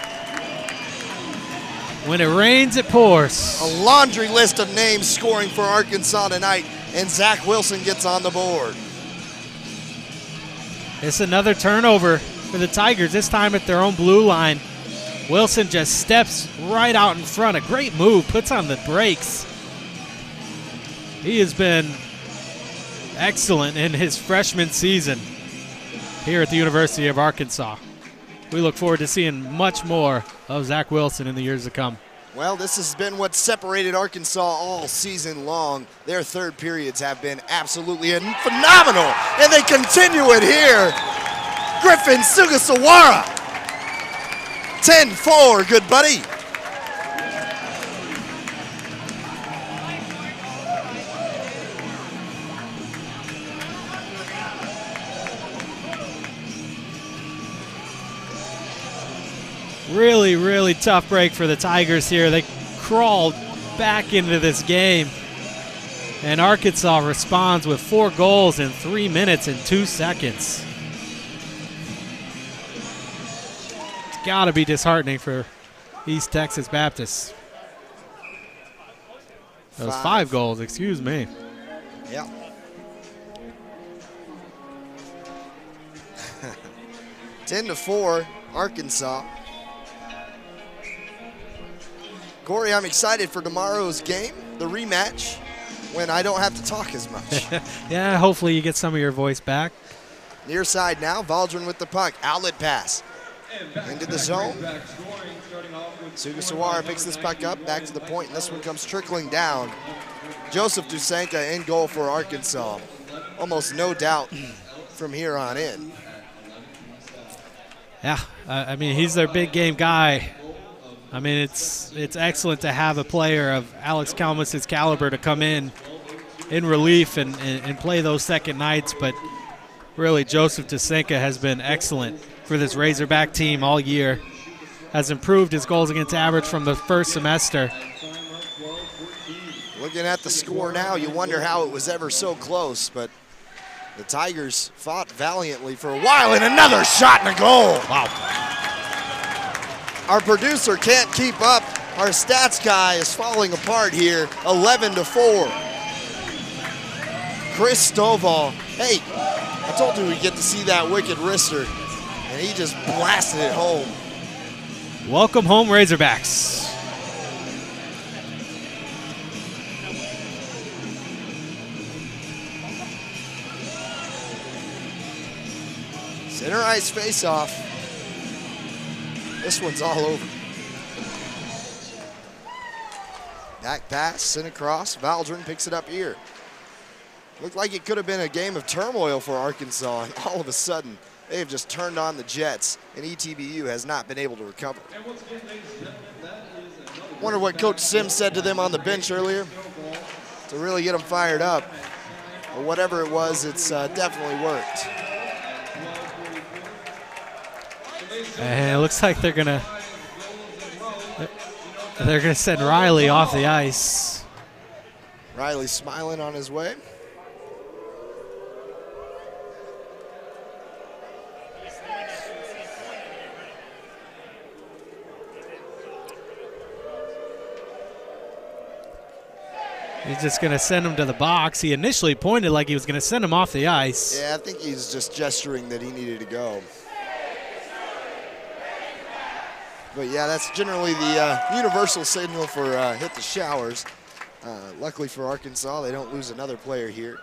When it rains, it pours. A laundry list of names scoring for Arkansas tonight, and Zach Wilson gets on the board. It's another turnover for the Tigers, this time at their own blue line. Wilson just steps right out in front. A great move, puts on the brakes. He has been excellent in his freshman season here at the University of Arkansas. We look forward to seeing much more of Zach Wilson in the years to come. Well, this has been what separated Arkansas all season long. Their third periods have been absolutely phenomenal, and they continue it here. Griffin Sugasawara, 10-4, good buddy. Really, really tough break for the Tigers here. They crawled back into this game. And Arkansas responds with four goals in three minutes and two seconds. It's got to be disheartening for East Texas Baptist. That was Five. five goals, excuse me. Yeah. *laughs* Ten to four, Arkansas. Corey, I'm excited for tomorrow's game, the rematch, when I don't have to talk as much. *laughs* Yeah, hopefully you get some of your voice back. Near side now, Valdrin with the puck, outlet pass. Into the zone. Sugasawara picks this puck up, back to the point, and this one comes trickling down. Joseph Dusenka in goal for Arkansas. Almost no doubt *clears throat* from here on in. Yeah, uh, I mean he's their big game guy. I mean it's it's excellent to have a player of Alex Kalmus's caliber to come in in relief and, and, and play those second nights. But really, Joseph Dusenka has been excellent for this Razorback team all year. Has improved his goals against average from the first semester. Looking at the score now, you wonder how it was ever so close, but the Tigers fought valiantly for a while, and another shot and a goal. Wow. Our producer can't keep up. Our stats guy is falling apart here, 11 to 4. Chris Stovall, hey, I told you we'd get to see that wicked wrister, and he just blasted it home. Welcome home, Razorbacks. Center ice face-off. This one's all over. Back pass, sent across. Valdrin picks it up here. Looked like it could have been a game of turmoil for Arkansas, and *laughs* all of a sudden, they have just turned on the Jets, and ETBU has not been able to recover. Wonder what Coach Sims said to them on the bench earlier to really get them fired up. Or whatever it was, it's uh, definitely worked. And it looks like they're gonna they're gonna send Riley off the ice. Riley smiling on his way. He's just gonna send him to the box. He initially pointed like he was gonna send him off the ice. Yeah, I think he's just gesturing that he needed to go. But yeah, that's generally the uh, universal signal for uh, hit the showers. Uh, luckily for Arkansas, they don't lose another player here.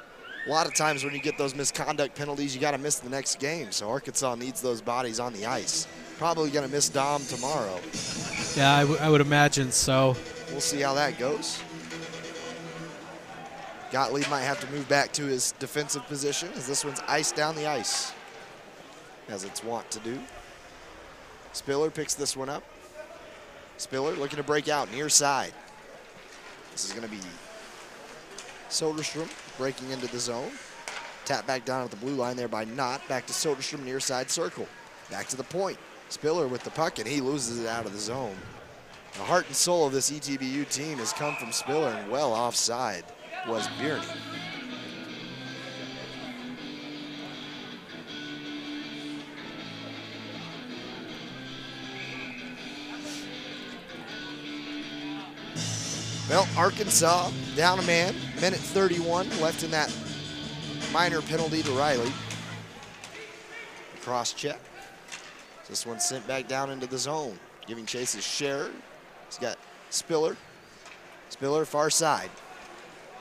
A lot of times when you get those misconduct penalties, you got to miss the next game. So Arkansas needs those bodies on the ice. Probably going to miss Dom tomorrow. Yeah, I, would imagine so. We'll see how that goes. Gottlieb might have to move back to his defensive position as this one's iced down the ice, as it's wont to do. Spiller picks this one up. Spiller looking to break out near side. This is going to be Soderstrom breaking into the zone. Tap back down at the blue line there by Knott. Back to Soderstrom near side circle. Back to the point. Spiller with the puck and he loses it out of the zone. The heart and soul of this ETBU team has come from Spiller and well offside was Bierney. Well, Arkansas down a man, minute 31 left in that minor penalty to Riley. Cross check. This one sent back down into the zone. Giving chase is Scherer. He's got Spiller. Spiller far side.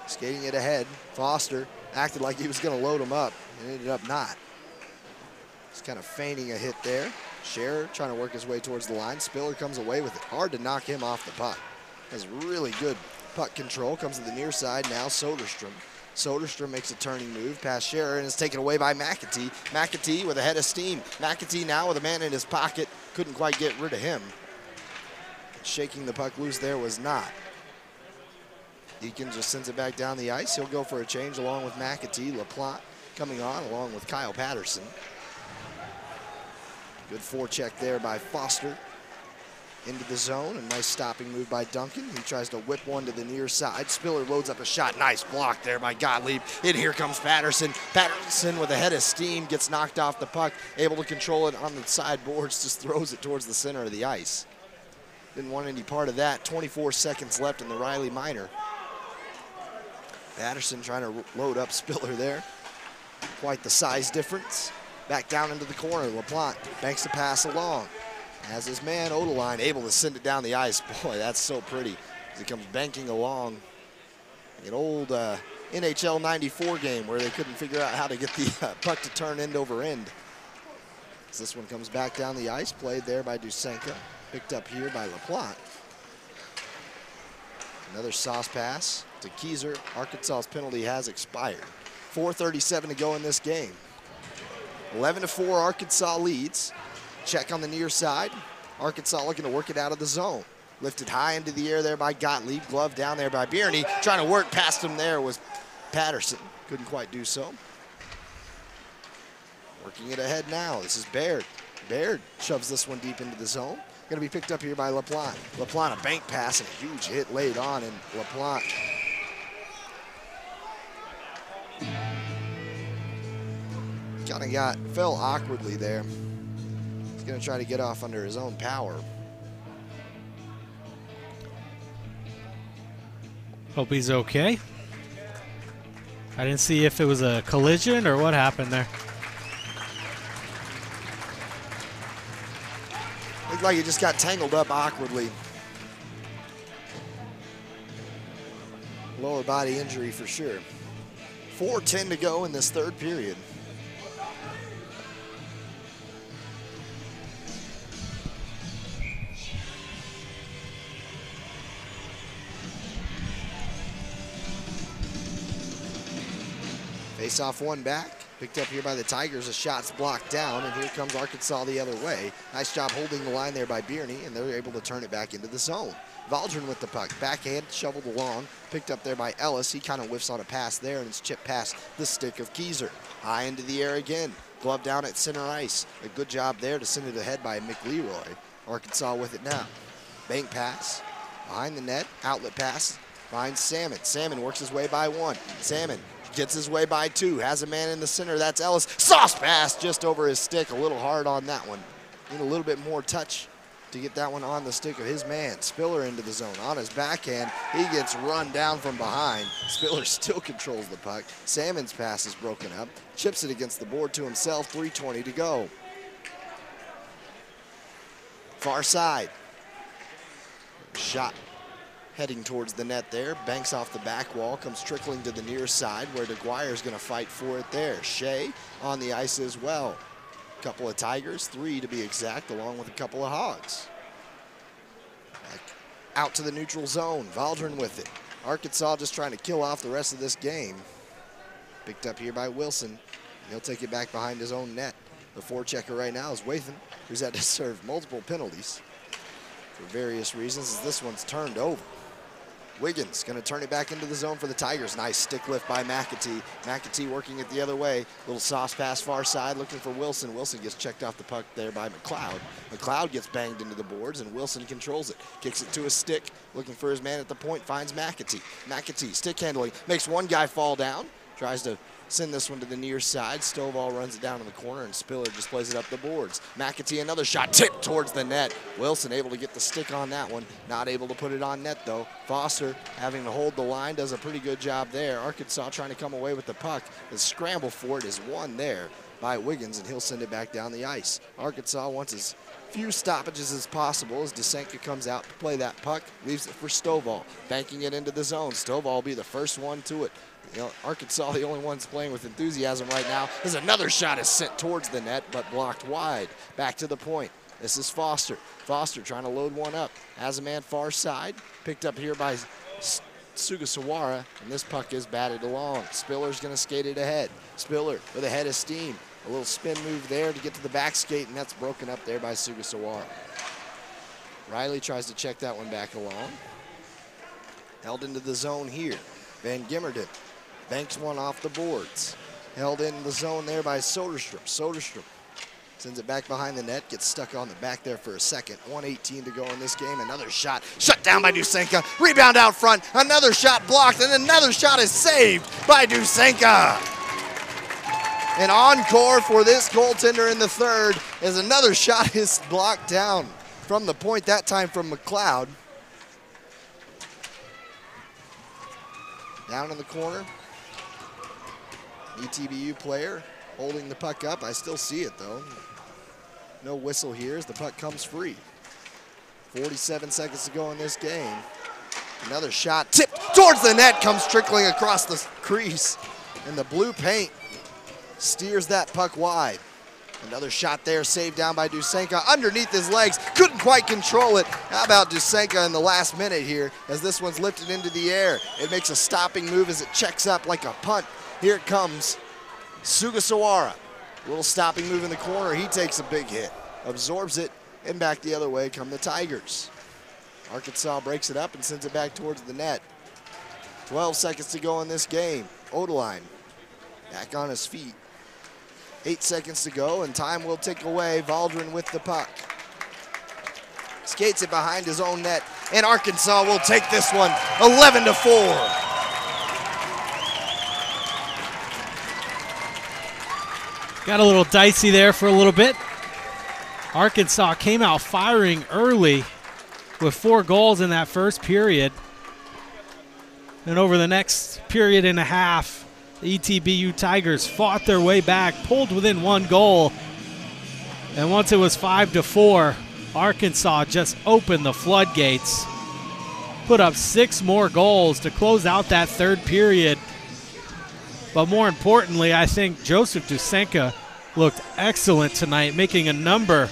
Skating it ahead. Foster acted like he was going to load him up and ended up not. He's kind of feigning a hit there. Scherer trying to work his way towards the line. Spiller comes away with it. Hard to knock him off the puck. Has really good puck control. Comes to the near side now. Soderstrom. Soderstrom makes a turning move past Scherer and is taken away by McAtee. McAtee with a head of steam. McAtee now with a man in his pocket. Couldn't quite get rid of him. Shaking the puck loose there was Knott. Deacon just sends it back down the ice. He'll go for a change along with McAtee. LaPlante coming on along with Kyle Patterson. Good forecheck there by Foster into the zone. A nice stopping move by Duncan. He tries to whip one to the near side. Spiller loads up a shot. Nice block there by Gottlieb. And here comes Patterson. Patterson with a head of steam gets knocked off the puck. Able to control it on the side boards. Just throws it towards the center of the ice. Didn't want any part of that. 24 seconds left in the Riley Minor. Patterson trying to load up Spiller there. Quite the size difference. Back down into the corner. LaPlante banks the pass along. As his man Odeline able to send it down the ice. *laughs* Boy, that's so pretty. As he comes banking along. An old uh, NHL 94 game where they couldn't figure out how to get the *laughs* uh, puck to turn end over end. As this one comes back down the ice, played there by Dusenka. Picked up here by LaPlante. Another sauce pass to Keyser. Arkansas's penalty has expired. 4.37 to go in this game. 11 to 4, Arkansas leads. Check on the near side. Arkansas looking to work it out of the zone. Lifted high into the air there by Gottlieb. Glove down there by Bierney. Trying to work past him there was Patterson. Couldn't quite do so. Working it ahead now. This is Baird. Baird shoves this one deep into the zone. Going to be picked up here by LaPlante. LaPlante, a bank pass and a huge hit laid on, and LaPlante kind of got, fell awkwardly there. Going to try to get off under his own power. Hope he's okay. I didn't see if it was a collision or what happened there. Looked like he just got tangled up awkwardly. Lower body injury for sure. 4.10 to go in this third period. Face off one back. Picked up here by the Tigers. A shot's blocked down, and here comes Arkansas the other way. Nice job holding the line there by Bierney, and they're able to turn it back into the zone. Valdrin with the puck. Backhand, shoveled along. Picked up there by Ellis. He kind of whiffs on a pass there, and it's chipped past the stick of Keyser. High into the air again. Glove down at center ice. A good job there to send it ahead by McLeroy. Arkansas with it now. Bank pass. Behind the net. Outlet pass. Finds Salmon. Salmon works his way by one. Salmon gets his way by two. Has a man in the center. That's Ellis. Sauce pass just over his stick. A little hard on that one. Need a little bit more touch to get that one on the stick of his man. Spiller into the zone. On his backhand, he gets run down from behind. Spiller *laughs* still controls the puck. Salmon's pass is broken up. Chips it against the board to himself. 3.20 to go. Far side. Shot heading towards the net there. Banks off the back wall, comes trickling to the near side where DeGuire's going to fight for it there. Shea on the ice as well. A couple of Tigers, three to be exact, along with a couple of Hogs. Back out to the neutral zone. Valdrin with it. Arkansas just trying to kill off the rest of this game. Picked up here by Wilson. He'll take it back behind his own net. The forechecker right now is Wathan, who's had to *laughs* serve multiple penalties for various reasons as this one's turned over. Wiggins going to turn it back into the zone for the Tigers. Nice stick lift by McAtee. McAtee working it the other way. Little sauce pass far side looking for Wilson. Wilson gets checked off the puck there by McLeod. McLeod gets banged into the boards and Wilson controls it. Kicks it to his stick. Looking for his man at the point. Finds McAtee. McAtee stick handling. Makes one guy fall down. Tries to Send this one to the near side. Stovall runs it down in the corner, and Spiller just plays it up the boards. McAtee, another shot, tipped towards the net. Wilson able to get the stick on that one. Not able to put it on net, though. Foster having to hold the line, does a pretty good job there. Arkansas trying to come away with the puck. The scramble for it is won there by Wiggins, and he'll send it back down the ice. Arkansas wants as few stoppages as possible as Dusenka comes out to play that puck, leaves it for Stovall, banking it into the zone. Stovall will be the first one to it. You know, Arkansas, the only ones playing with enthusiasm right now, as another shot is sent towards the net, but blocked wide. Back to the point. This is Foster. Foster trying to load one up. Has a man far side. Picked up here by Sugasawara, and this puck is batted along. Spiller's going to skate it ahead. Spiller with a head of steam. A little spin move there to get to the back skate, and that's broken up there by Sugasawara. Riley tries to check that one back along. Held into the zone here. Van Gimmerden banks one off the boards. Held in the zone there by Soderstrom. Soderstrom sends it back behind the net, gets stuck on the back there for a second. 118 to go in this game. Another shot shut down by Dusenka. Rebound out front. Another shot blocked, and another shot is saved by Dusenka. An encore for this goaltender in the third as another shot is blocked down from the point, that time from McLeod. Down in the corner. ETBU player holding the puck up. I still see it though. No whistle here as the puck comes free. 47 seconds to go in this game. Another shot tipped towards the net comes trickling across the crease. And the blue paint steers that puck wide. Another shot there, saved down by Dusenka underneath his legs. Couldn't quite control it. How about Dusenka in the last minute here as this one's lifted into the air? It makes a stopping move as it checks up like a punt. Here it comes. Sugasawara. Little stopping move in the corner. He takes a big hit, absorbs it, and back the other way come the Tigers. Arkansas breaks it up and sends it back towards the net. 12 seconds to go in this game. Odeline back on his feet. Eight seconds to go, and time will tick away. Valdrin with the puck. Skates it behind his own net, and Arkansas will take this one 11 to 4. Got a little dicey there for a little bit. Arkansas came out firing early with four goals in that first period. And over the next period and a half, the ETBU Tigers fought their way back, pulled within one goal. And once it was five to four, Arkansas just opened the floodgates, put up six more goals to close out that third period. But more importantly, I think Joseph Dusenka looked excellent tonight, making a number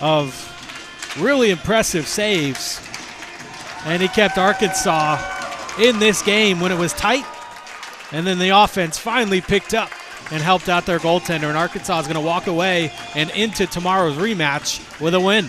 of really impressive saves. And he kept Arkansas in this game when it was tight. And then the offense finally picked up and helped out their goaltender. And Arkansas is going to walk away and into tomorrow's rematch with a win.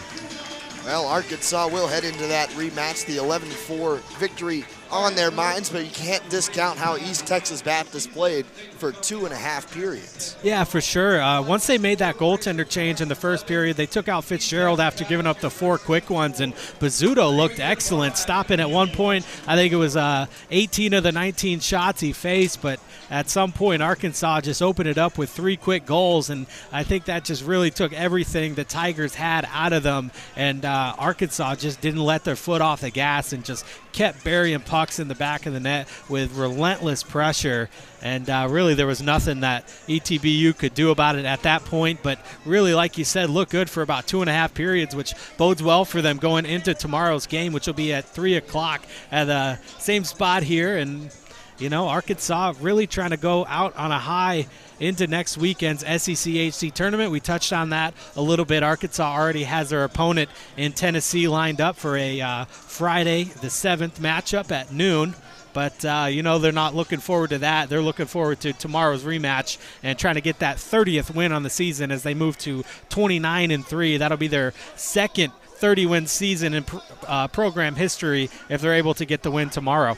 Well, Arkansas will head into that rematch, the 11 4 victory on their minds, but you can't discount how East Texas Baptist played for two and a half periods. Yeah, for sure. Uh, once they made that goaltender change in the first period, they took out Fitzgerald after giving up the four quick ones, and Bizzuto looked excellent, stopping at one point. I think it was uh, 18 of the 19 shots he faced, but at some point, Arkansas just opened it up with three quick goals, and I think that just really took everything the Tigers had out of them, and uh, Arkansas just didn't let their foot off the gas and just kept burying pucks in the back of the net with relentless pressure. And uh, really, there was nothing that ETBU could do about it at that point. But really, like you said, looked good for about two and a half periods, which bodes well for them going into tomorrow's game, which will be at 3 o'clock at the same spot here. And you know, Arkansas really trying to go out on a high into next weekend's E SECHC tournament. We touched on that a little bit. Arkansas already has their opponent in Tennessee lined up for a uh, Friday, the 7th matchup at noon. But, uh, you know, they're not looking forward to that. They're looking forward to tomorrow's rematch and trying to get that 30th win on the season as they move to 29 and 3. That'll be their second 30 win season in uh, program history if they're able to get the win tomorrow.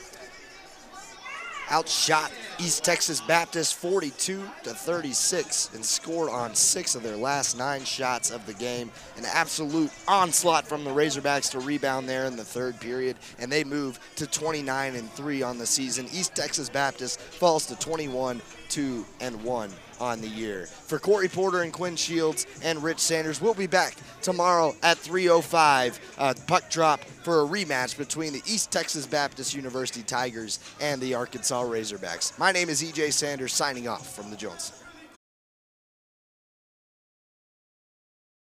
Outshot East Texas Baptist 42 to 36 and scored on six of their last nine shots of the game. An absolute onslaught from the Razorbacks to rebound there in the third period, and they move to 29 and 3 on the season. East Texas Baptist falls to 21 2 and 1 on the year. For Corey Porter and Quinn Shields and Rich Sanders, we'll be back tomorrow at 3:05. Uh, puck drop for a rematch between the East Texas Baptist University Tigers and the Arkansas Razorbacks. My name is EJ Sanders, signing off from the Jones.